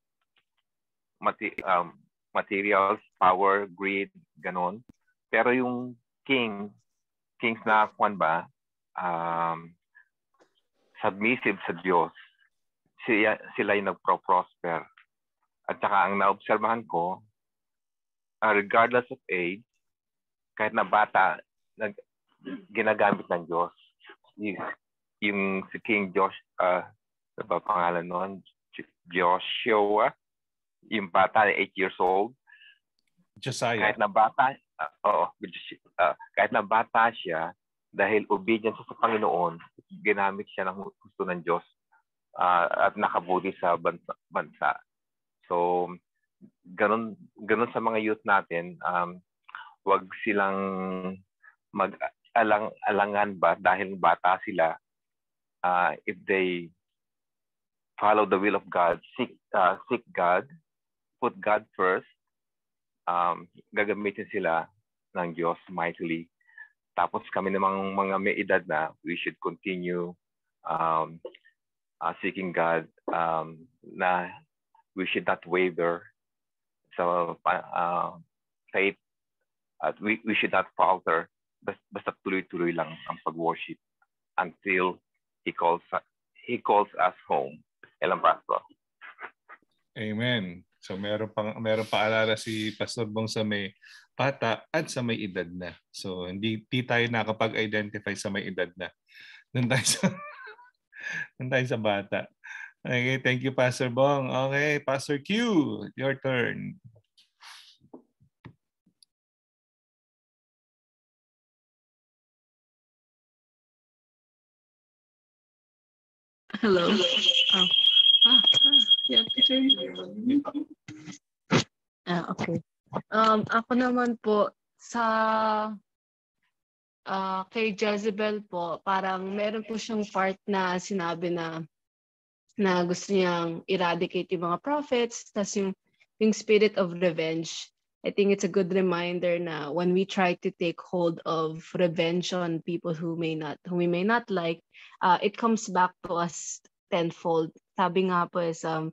mati, um, materials, power, greed, ganon. Pero yung king, kings na kwan ba, um, submissive sa Diyos, sila, sila yung nagpro-prosper. At saka ang naobserbahan ko, uh, regardless of age, kahit na bata, nag, ginagamit ng Diyos. Yung, yung si King Josh, uh, ano ba pangalan noon? Joshua. Yung bata, 8 years old. Josiah. Kahit na bata, uh, oo, uh, kahit na bata siya, dahil obedient sa Panginoon, ginamit siya ng gusto ng Diyos uh, at nakabuti sa bansa. bansa. So, ganun, ganun sa mga youth natin, um, wag silang mag-alang-alangan ba dahil bata sila uh, if they follow the will of God, seek uh, seek God, put God first, um, gagamitin sila ng Diyos mightily. Tapos kami namang mga may edad na, we should continue um, uh, seeking God um, na we should not waver. Sa uh, faith at we, we should not falter. Basta tuloy-tuloy lang ang pag-worship until he calls he calls us home. Elang Pastor. Amen. So meron pang meron pa alala si Pastor Bong sa may bata at sa may edad na. So hindi, hindi tayo nakapag-identify sa may edad na. Nandun tayo sa nandun tayo sa bata. Okay, thank you Pastor Bong. Okay, Pastor Q, your turn. Hello. Oh. Ah, ah, yeah, turn. Ah, okay. Um, ako naman po sa uh, kay Jezebel po, parang meron po siyang part na sinabi na na gusto niyang eradicate yung mga prophets, tas yung, yung spirit of revenge. I think it's a good reminder na when we try to take hold of revenge on people who may not, who we may not like, uh, it comes back to us tenfold. Sabi nga po is, um,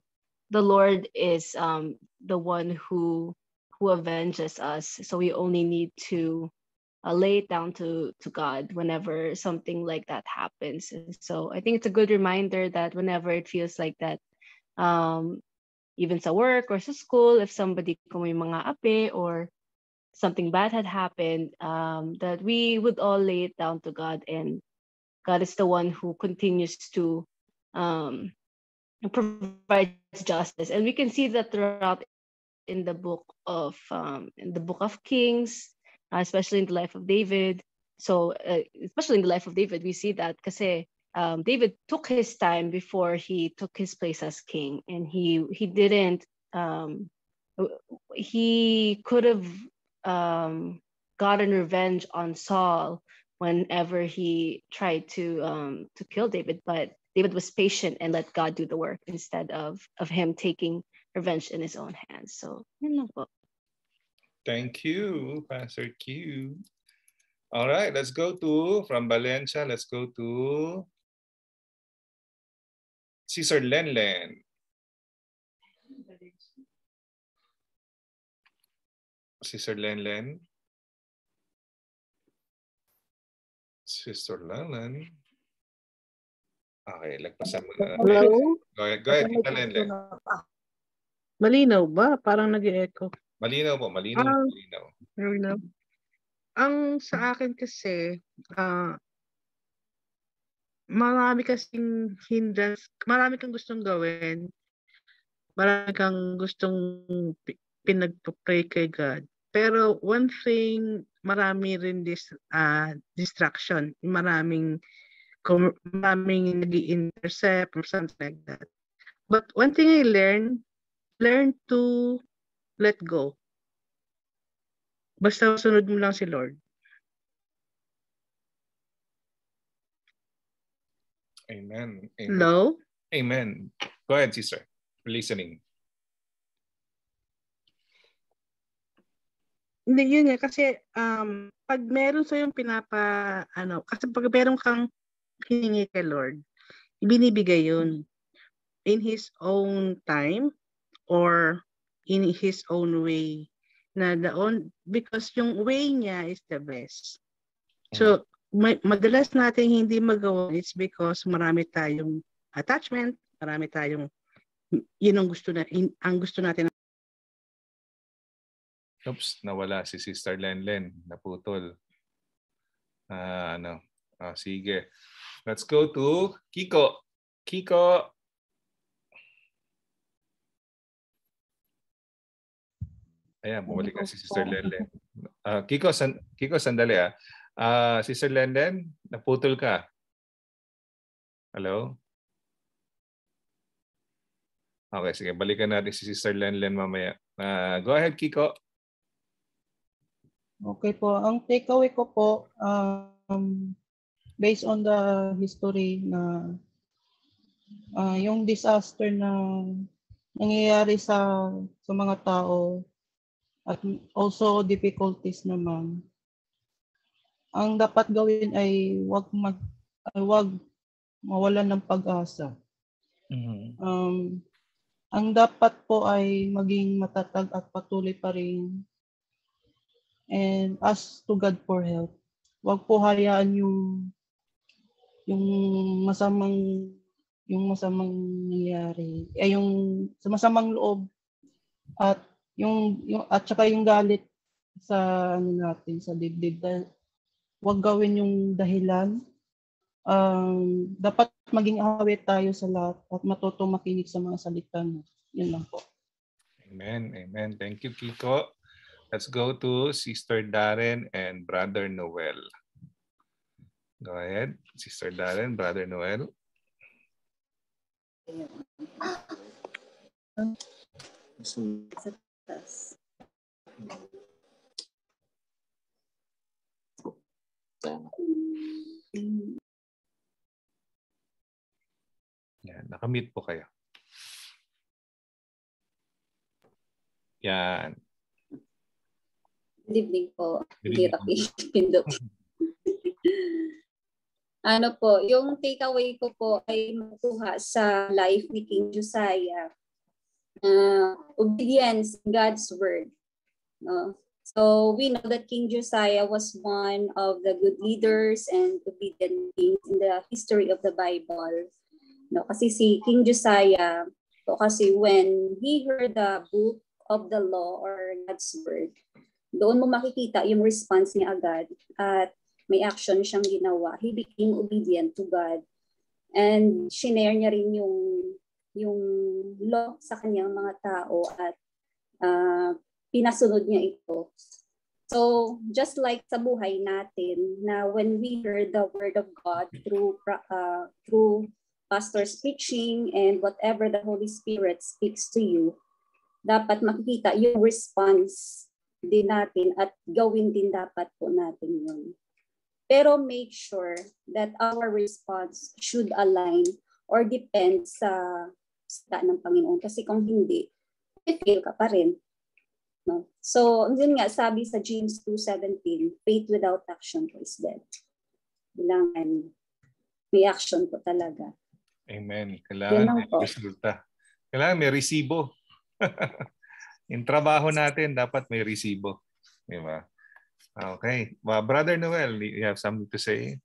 the Lord is um, the one who who avenges us. So we only need to uh, lay it down to to God whenever something like that happens. so I think it's a good reminder that whenever it feels like that, um, even sa work or sa school, if somebody kung may mga ape or something bad had happened, um, that we would all lay it down to God and God is the one who continues to um, provide justice. And we can see that throughout in the book of um, in the book of Kings, uh, especially in the life of David. So uh, especially in the life of David, we see that because um, David took his time before he took his place as king, and he he didn't. Um, he could have um, gotten revenge on Saul whenever he tried to um, to kill David, but David was patient and let God do the work instead of of him taking revenge in his own hands. So. Thank you, Pastor Q. All right, let's go to, from Valencia, let's go to Cesar Lenlen. Sister Lenlen. Sister Lenlen. Okay, lagpasan mo na. Hello? Go ahead, go ahead, Tita Lenlen. Malinaw ba? Parang nag-echo. Malinaw po, malinaw, Ah. malinaw. Malinaw. Ang sa akin kasi, ah marami kasing hindrance, marami kang gustong gawin. Marami kang gustong pi- pinagpa-pray kay God. Pero one thing, marami rin dis, ah distraction. Maraming kung maraming nag intercept or something like that. But one thing I learned, learn to let go. Basta sunod mo lang si Lord. Amen. Amen. Hello? Amen. Go ahead, sister. We're listening. Hindi, yun nga. Kasi um, pag meron sa yung pinapa, ano, kasi pag meron kang hiningi kay Lord, ibinibigay yun in His own time or in His own way. Na the on, because yung way niya is the best. So, may, madalas natin hindi magawa it's because marami tayong attachment, marami tayong yun ang gusto na in, ang gusto natin Oops, nawala si Sister Lenlen. Naputol. Ah, ano. Ah, sige. Let's go to Kiko. Kiko. Ayan, bumalik na si Sister Lenlen. Ah, Kiko, san, Kiko, sandali ah. Ah, Sister Lenlen, naputol ka. Hello? Okay, sige. Balikan natin si Sister Lenlen mamaya. Ah, go ahead, Kiko. Okay po. Ang takeaway ko po, um, based on the history na uh, yung disaster na nangyayari sa sa mga tao at also difficulties naman. Ang dapat gawin ay wag mag ay wag mawalan ng pag-asa. Mm-hmm. Um, ang dapat po ay maging matatag at patuloy pa rin and ask to God for help. Huwag po hayaan yung yung masamang yung masamang nangyari ay yung sa masamang loob at yung, yung at saka yung galit sa ano natin sa dibdib dahil wag gawin yung dahilan um, dapat maging awit tayo sa lahat at matuto makinig sa mga salita mo. Yun lang po. Amen. Amen. Thank you, Kiko. Let's go to Sister Darren and Brother Noel. Go ahead. Sister Darren, Brother Noel. Yan, nakamute po kayo. Yan. Good evening po. Hirap pindot. ano po, yung takeaway ko po ay makuha sa life ni King Josiah. Uh, obedience in God's word. No? So we know that King Josiah was one of the good leaders and obedient kings in the history of the Bible. No, kasi si King Josiah, so kasi when he heard the book of the law or God's word, doon mo makikita yung response niya agad at may action siyang ginawa. He became obedient to God. And shinare niya rin yung yung law sa kanyang mga tao at uh, pinasunod niya ito. So, just like sa buhay natin na when we heard the word of God through uh, through pastor's preaching and whatever the Holy Spirit speaks to you, dapat makikita yung response din natin at gawin din dapat po natin yun. Pero make sure that our response should align or depend sa sa ng Panginoon. Kasi kung hindi, fail ka pa rin. No? So, yun nga, sabi sa James 2.17, faith without action is dead. Kailangan may action po talaga. Amen. Kailangan may resulta. Kailangan may resibo. Yung trabaho natin, dapat may resibo. Di ba? Okay. Well, Brother Noel, you have something to say?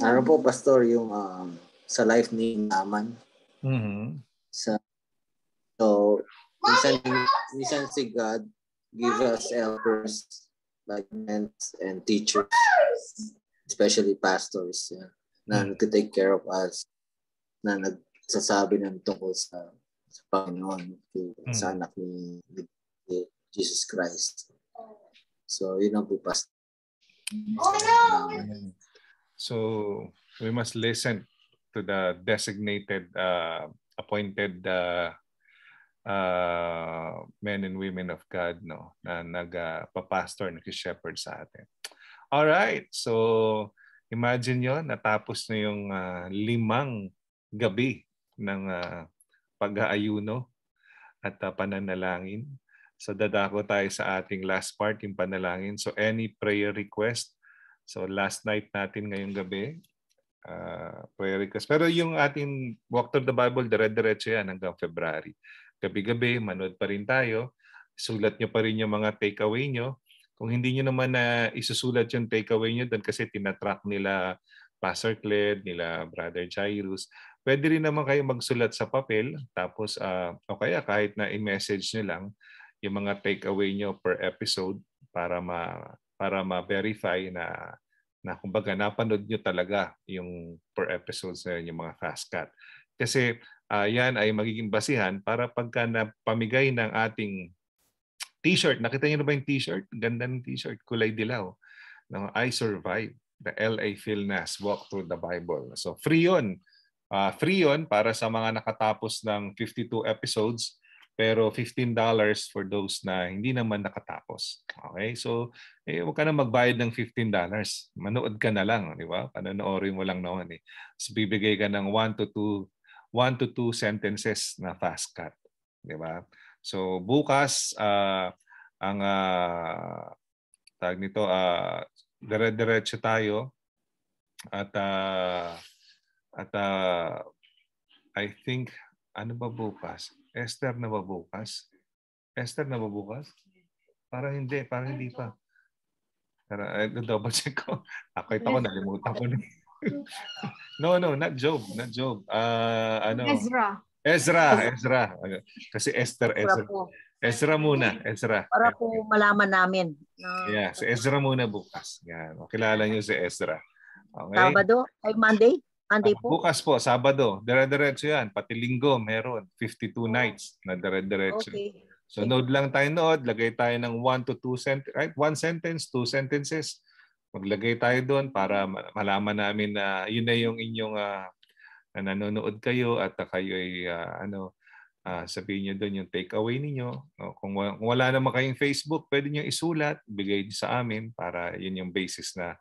Ano po, Pastor, yung um, sa life ni Naman? Mm-hmm. Sa, so, minsan, minsan si God give us elders, like men and teachers, especially pastors, yeah, na mm-hmm. nag-take care of us, na nagsasabi ng tungkol sa sa Panginoon, mm. sa anak ni, ni Jesus Christ. So, yun ang pupas. So, we must listen to the designated, uh, appointed uh, uh, men and women of God no na nagpapastor, uh, nag-shepherd sa atin. All right. So, imagine 'yon, natapos na yung uh, limang gabi ng uh, pag-aayuno at uh, pananalangin. So dadako tayo sa ating last part, yung panalangin. So any prayer request. So last night natin ngayong gabi, uh, prayer request. Pero yung ating Walk Through the Bible, dire-diretso yan hanggang February. Gabi-gabi, manood pa rin tayo. Sulat nyo pa rin yung mga takeaway nyo. Kung hindi nyo naman na isusulat yung takeaway nyo doon kasi tinatrack nila Pastor Cled, nila Brother Jairus, Pwede rin naman kayo magsulat sa papel tapos uh, o kaya kahit na i-message nyo lang yung mga takeaway nyo per episode para ma para ma-verify na na kumbaga napanood nyo talaga yung per episodes na yun, yung mga fast cut. Kasi uh, yan ay magiging basihan para pagka napamigay ng ating t-shirt. Nakita niyo na ba yung t-shirt? Ganda ng t-shirt, kulay dilaw. No, I Survive, the LA Philnas Walk Through the Bible. So free yun. Uh, free yon para sa mga nakatapos ng 52 episodes pero $15 for those na hindi naman nakatapos. Okay? So, eh, huwag ka na magbayad ng $15. Manood ka na lang, di ba? Panonoorin mo lang naman eh. So, bibigay ka ng 1 to 2 1 to 2 sentences na fast cut, di ba? So, bukas uh, ang uh, tag nito uh, dire-diretso tayo at uh, At uh, I think, ano ba bukas? Esther na ba bukas? Esther na ba bukas? Parang hindi, parang hindi pa. Uh, double check ko. Ako ito ko, nalimutan ko na. no, no, not Job. Not Job. Uh, ano? Ezra. Ezra, Ezra. Kasi Esther, Ezra. Ezra muna, Ezra. Para po malaman namin. Na... Yeah, si Ezra muna bukas. Yan. O, kilala niyo si Ezra. Okay? Sabado? Ay, Monday? Monday po? Bukas po, Sabado. Dire-diretso yan. Pati linggo, meron. 52 nights na dire-diretso. Okay. So node lang tayo node, lagay tayo ng 1 to 2 sent right? One sentence, two sentences. Maglagay tayo doon para malaman namin na yun na yung inyong uh, na nanonood kayo at uh, kayo ay uh, ano uh, sabihin niyo doon yung take away niyo. No? Kung, kung wala naman kayong Facebook, pwede niyo isulat, bigay sa amin para yun yung basis na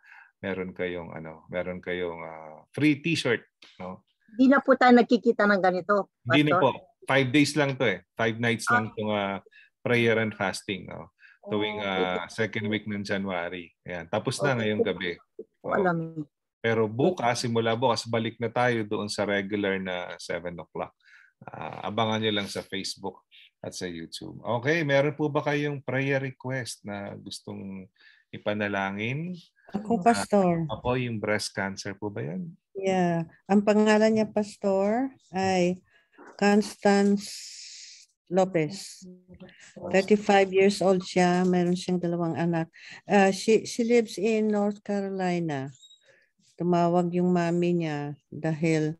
meron kayong ano, meron kayong uh, free t-shirt, no? Hindi na po tayo nagkikita ng ganito. Hindi na po five days lang to eh. Five nights lang itong uh, prayer and fasting. No? Tuwing uh, second week ng January. Ayan. Tapos na ngayong gabi. Oh. Alam. Pero bukas, simula bukas, balik na tayo doon sa regular na 7 o'clock. Uh, abangan nyo lang sa Facebook at sa YouTube. Okay, meron po ba kayong prayer request na gustong ipanalangin? Ako, Pastor. Uh, ako, yung breast cancer po ba yan? Yeah. Ang pangalan niya, Pastor, ay Constance Lopez. 35 years old siya. Meron siyang dalawang anak. Uh, she, she lives in North Carolina. Tumawag yung mami niya dahil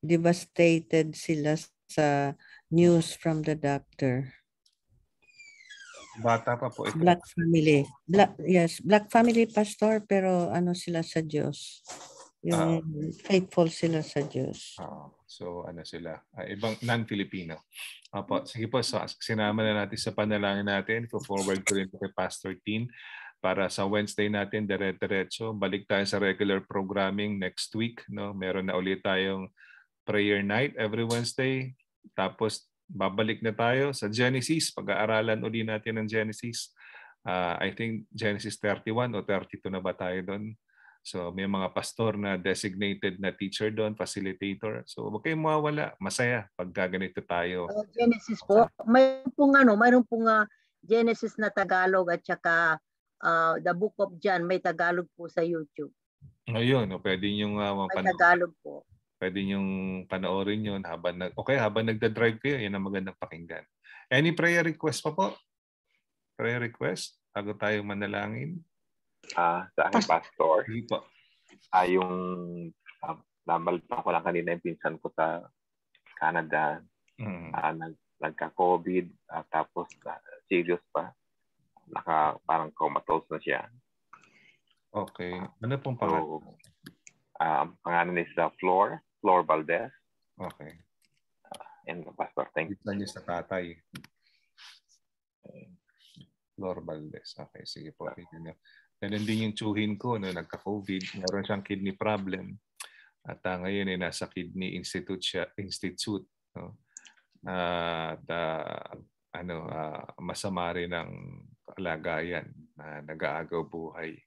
devastated sila sa news from the doctor. Bata pa po ito. Black family. Black, yes, black family pastor pero ano sila sa Diyos. Yung uh, faithful sila sa Diyos. Uh, So ano sila, uh, ibang non-Filipino. Apo, sige po, so, sinama na natin sa panalangin natin. For-forward ko rin kay Pastor Teen para sa Wednesday natin dire-diretso. Balik tayo sa regular programming next week. No? Meron na ulit tayong prayer night every Wednesday. Tapos babalik na tayo sa Genesis. Pag-aaralan uli natin ng Genesis. Uh, I think Genesis 31 o 32 na ba tayo doon? So may mga pastor na designated na teacher doon, facilitator. So huwag kayong mawawala. Masaya pag ganito tayo. Uh, Genesis po. May pong ano, mayroon pong uh, Genesis na Tagalog at saka uh, The Book of John may Tagalog po sa YouTube. Ayun, no, pwede yung uh, may Tagalog po. Pwede yung panoorin yun habang nag Okay, habang nagda-drive kayo, yan ang magandang pakinggan. Any prayer request pa po? Prayer request? Bago tayo manalangin? uh, sa aking pastor. Uh, yung uh, nabalita ko lang kanina yung pinsan ko sa Canada. Mm. Uh, nag, nagka-COVID uh, tapos uh, serious pa. Naka parang comatose na siya. Okay. Ano pong pangalan? So, um, pangalan is uh, Flor, Flor Valdez. Okay. Uh, and Pastor, thank you. niya sa tatay. Flor Valdez. Okay, sige po. Sige Ganun din yung tsuhin ko, no, nagka-COVID. Meron siyang kidney problem. At uh, ngayon ay nasa Kidney Institute siya, Institute. No? Uh, at uh, ano, uh, masama rin ang kalagayan na nag-aagaw buhay.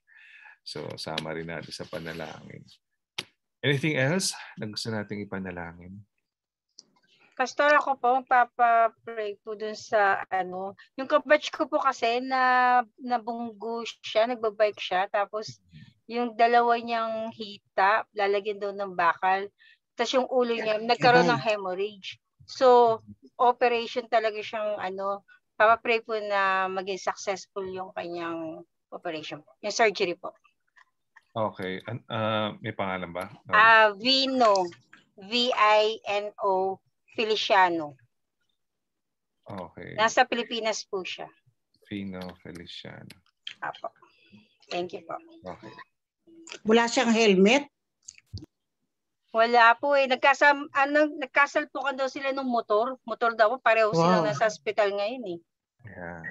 So, sama rin natin sa panalangin. Anything else na gusto nating ipanalangin? Pastor, ako po, papa-pray po dun sa ano, yung kabatch ko po kasi na nabunggo siya, nagbabike siya, tapos yung dalawa niyang hita, lalagyan daw ng bakal, tapos yung ulo niya, nagkaroon ng hemorrhage. So, operation talaga siyang ano, papa-pray po na maging successful yung kanyang operation po, yung surgery po. Okay. Uh, may pangalan ba? Ah, uh, Vino. V-I-N-O Feliciano. Okay. Nasa Pilipinas po siya. Fino Feliciano. Apo. Thank you po. Okay. Wala siyang helmet? Wala po eh. Nagkasam, ano, nagkasalpukan daw sila ng motor. Motor daw. Pareho wow. silang nasa hospital ngayon eh. Yeah.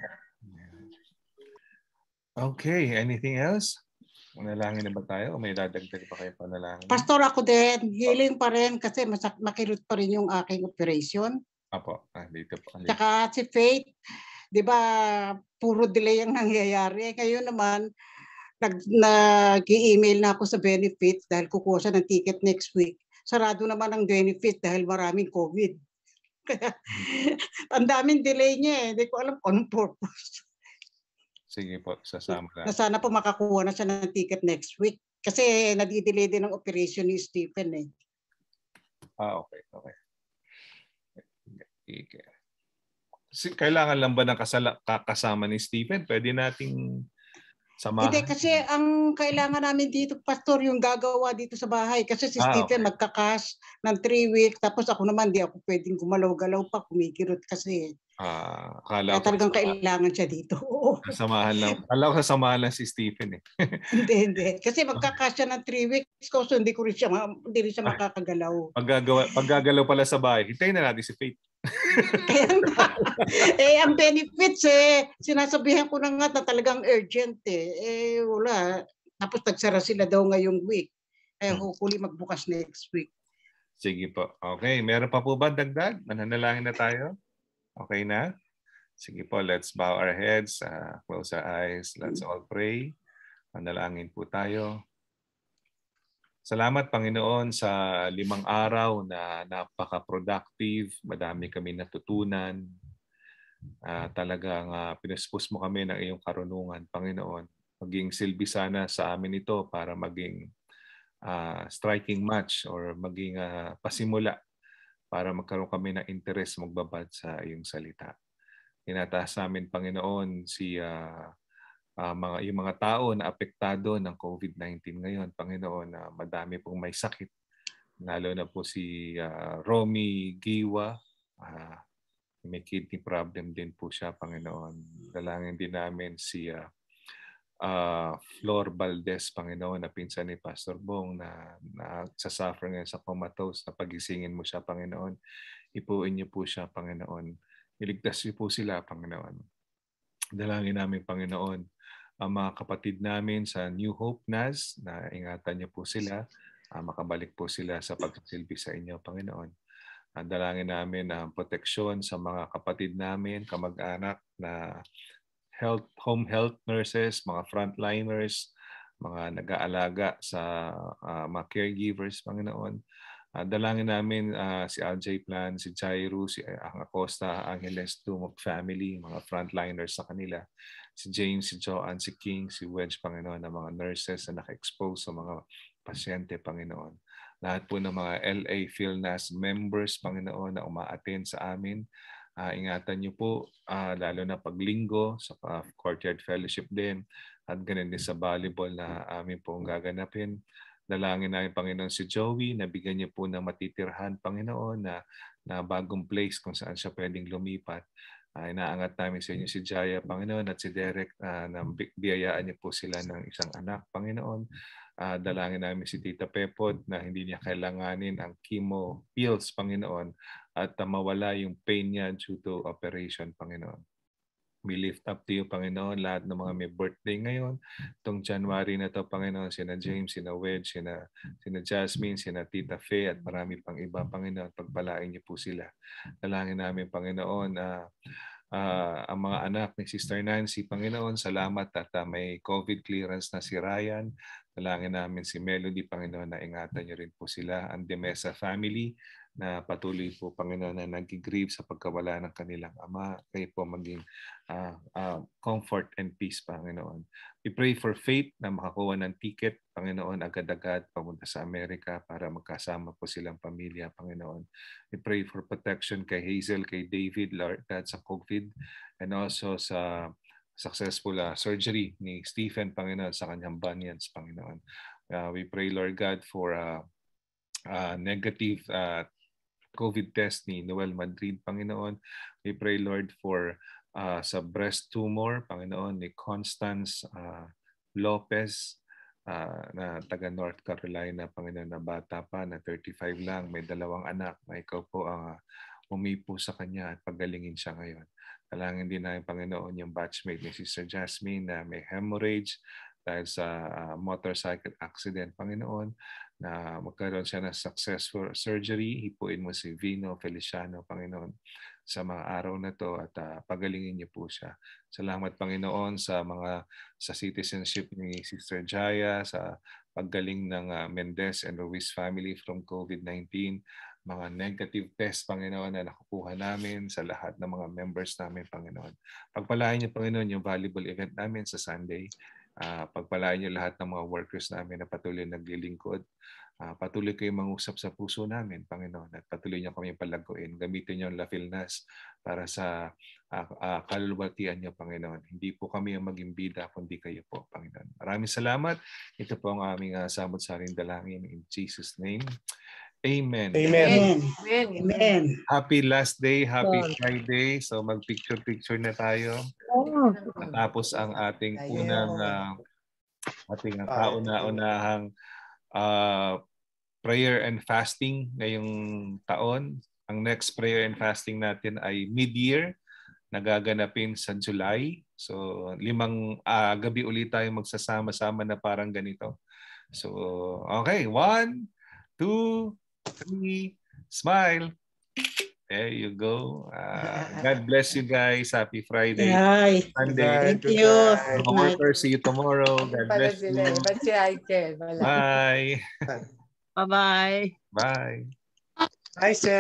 Okay. Anything else? Manalangin na ba tayo o may dadagdag pa kayo panalangin? Pastor, ako din. Healing pa rin kasi masak makirot pa rin yung aking operation. Apo, ah, dito po. Dito. Tsaka si Faith, di ba, puro delay ang nangyayari. Ngayon naman, nag, nag-email na ako sa benefits dahil kukuha siya ng ticket next week. sarado naman ang benefit dahil maraming COVID. Kaya ang daming delay niya eh. Hindi ko alam kung anong purpose. Sige po, sasama na. Na sana po makakuha na siya ng ticket next week. Kasi nadidelay din ang operation ni Stephen eh. Ah, okay, okay. Okay. Kailangan lang ba ng kasala, kasama ni Stephen? Pwede nating Samahan. Hindi, kasi ang kailangan namin dito, pastor, yung gagawa dito sa bahay. Kasi si ah, Stephen okay. magkakas ng three weeks. Tapos ako naman, di ako pwedeng gumalaw-galaw pa. Kumikirot kasi. Ah, akala Kaya talagang kailangan siya dito. Samahan lang. Alam ko samahan lang si Stephen eh. hindi, hindi. Kasi magkakas siya ng three weeks. Kasi hindi ko rin siya, hindi rin siya makakagalaw. Paggagawa, paggagalaw pala sa bahay. Hintayin na natin si Faith. eh, ang benefits eh, sinasabihan ko na nga na talagang urgent eh. Eh, wala. Tapos nagsara sila daw ngayong week. Kaya hmm. hopefully magbukas next week. Sige po. Okay, meron pa po ba dagdag? Mananalangin na tayo? Okay na? Sige po, let's bow our heads, uh, close our eyes, let's all pray. Manalangin po tayo. Salamat Panginoon sa limang araw na napaka-productive. Madami kami natutunan. Uh, talagang uh, pinuspos mo kami ng iyong karunungan, Panginoon. Maging silbi sana sa amin ito para maging uh, striking match or maging uh, pasimula para magkaroon kami ng interest magbabad sa iyong salita. Inataas namin, Panginoon, si uh, uh, mga yung mga tao na apektado ng COVID-19 ngayon, Panginoon, na uh, madami pong may sakit. Lalo na po si uh, Romy Giwa, uh, may kidney problem din po siya, Panginoon. Dalangin din namin si uh, uh, Flor Valdez, Panginoon, na pinsan ni Pastor Bong na, na sasuffer ngayon sa comatose, na pagisingin mo siya, Panginoon. Ipuin niyo po siya, Panginoon. Iligtas niyo po sila, Panginoon. Dalangin namin, Panginoon, ang mga kapatid namin sa New Hope NAS na ingatan niyo po sila. Uh, makabalik po sila sa pagsisilbi sa inyo, Panginoon. Uh, dalangin namin ang proteksyon sa mga kapatid namin, kamag-anak na health, home health nurses, mga frontliners, mga nag-aalaga sa uh, mga caregivers, Panginoon. Uh, dalangin namin uh, si LJ Plan, si Jairo, si Ang Acosta, Angeles Tumok family, mga frontliners sa kanila si James, si Joanne, si King, si Wedge, Panginoon, ng mga nurses na naka-expose sa mga pasyente, Panginoon. Lahat po ng mga LA PhilNAS members, Panginoon, na umaattend sa amin. Uh, ingatan niyo po, uh, lalo na paglinggo sa uh, Courtyard Fellowship din at ganun din sa volleyball na amin pong gaganapin. Dalangin namin, Panginoon, si Joey, nabigyan niyo po ng matitirhan, Panginoon, na, na bagong place kung saan siya pwedeng lumipat Uh, inaangat namin sa inyo si Jaya, Panginoon, at si Derek uh, na biyayaan niyo po sila ng isang anak, Panginoon. Uh, dalangin namin si Tita Pepod na hindi niya kailanganin ang chemo pills, Panginoon, at uh, mawala yung pain niya due to operation, Panginoon. We lift up to you, Panginoon, lahat ng mga may birthday ngayon. Itong January na to, Panginoon, sina James, sina Wedge, sina, sina Jasmine, sina Tita Faye, at marami pang iba, Panginoon. Pagpalain niyo po sila. Dalangin namin, Panginoon, uh, uh, ang mga anak ni Sister Nancy, Panginoon, salamat at uh, may COVID clearance na si Ryan. Dalangin namin si Melody, Panginoon, na ingatan niyo rin po sila. Ang Demesa family, na patuloy po, Panginoon, na nag-grieve sa pagkawala ng kanilang ama. Kayo po maging uh, uh, comfort and peace, Panginoon. We pray for faith na makakuha ng ticket, Panginoon, agad-agad pamunta sa Amerika para magkasama po silang pamilya, Panginoon. We pray for protection kay Hazel, kay David, Lord God, sa COVID, and also sa successful uh, surgery ni Stephen, Panginoon, sa kanyang bunions, Panginoon. Uh, we pray, Lord God, for uh, uh, negative uh, COVID test ni Noel Madrid, Panginoon. We pray, Lord, for uh, sa breast tumor, Panginoon, ni Constance uh, Lopez, uh, na taga North Carolina, Panginoon, na bata pa, na 35 lang, may dalawang anak, na ikaw po ang uh, umipo sa kanya at pagalingin siya ngayon. Talangin din namin, Panginoon, yung batchmate ni Sister Jasmine na may hemorrhage dahil sa uh, motorcycle accident, Panginoon na magkaroon siya ng successful surgery. Hipuin mo si Vino Feliciano, Panginoon, sa mga araw na to at uh, pagalingin niyo po siya. Salamat Panginoon sa mga sa citizenship ni Sister Jaya, sa paggaling ng uh, Mendez and Ruiz family from COVID-19, mga negative test, Panginoon, na nakukuha namin sa lahat ng mga members namin, Panginoon. Pagpalain niyo, Panginoon, yung valuable event namin sa Sunday. Uh, pagpalain niyo lahat ng mga workers namin na patuloy naglilingkod. Uh, patuloy kayong mangusap sa puso namin, Panginoon, at patuloy niyo kami palaguin. Gamitin niyo ang Lafilnas para sa uh, uh, kaluluwatian niyo, Panginoon. Hindi po kami ang maging bida, kundi kayo po, Panginoon. Maraming salamat. Ito po ang aming uh, samot-saring dalangin in Jesus' name. Amen. Amen. Amen. Amen. Happy last day, happy Friday. So mag-picture-picture na tayo. Oh. Tapos ang ating unang uh, ating kauna-unahang uh, prayer and fasting ngayong taon. Ang next prayer and fasting natin ay mid-year nagaganapin sa July. So limang uh, gabi ulit tayo magsasama-sama na parang ganito. So okay, one, two, three, smile. There you go. Uh, God bless you guys. Happy Friday. Hi. Sunday. Thank you. Workers, see you tomorrow. God bless you. Bye. Bye-bye. Bye. Bye, Bye, sir.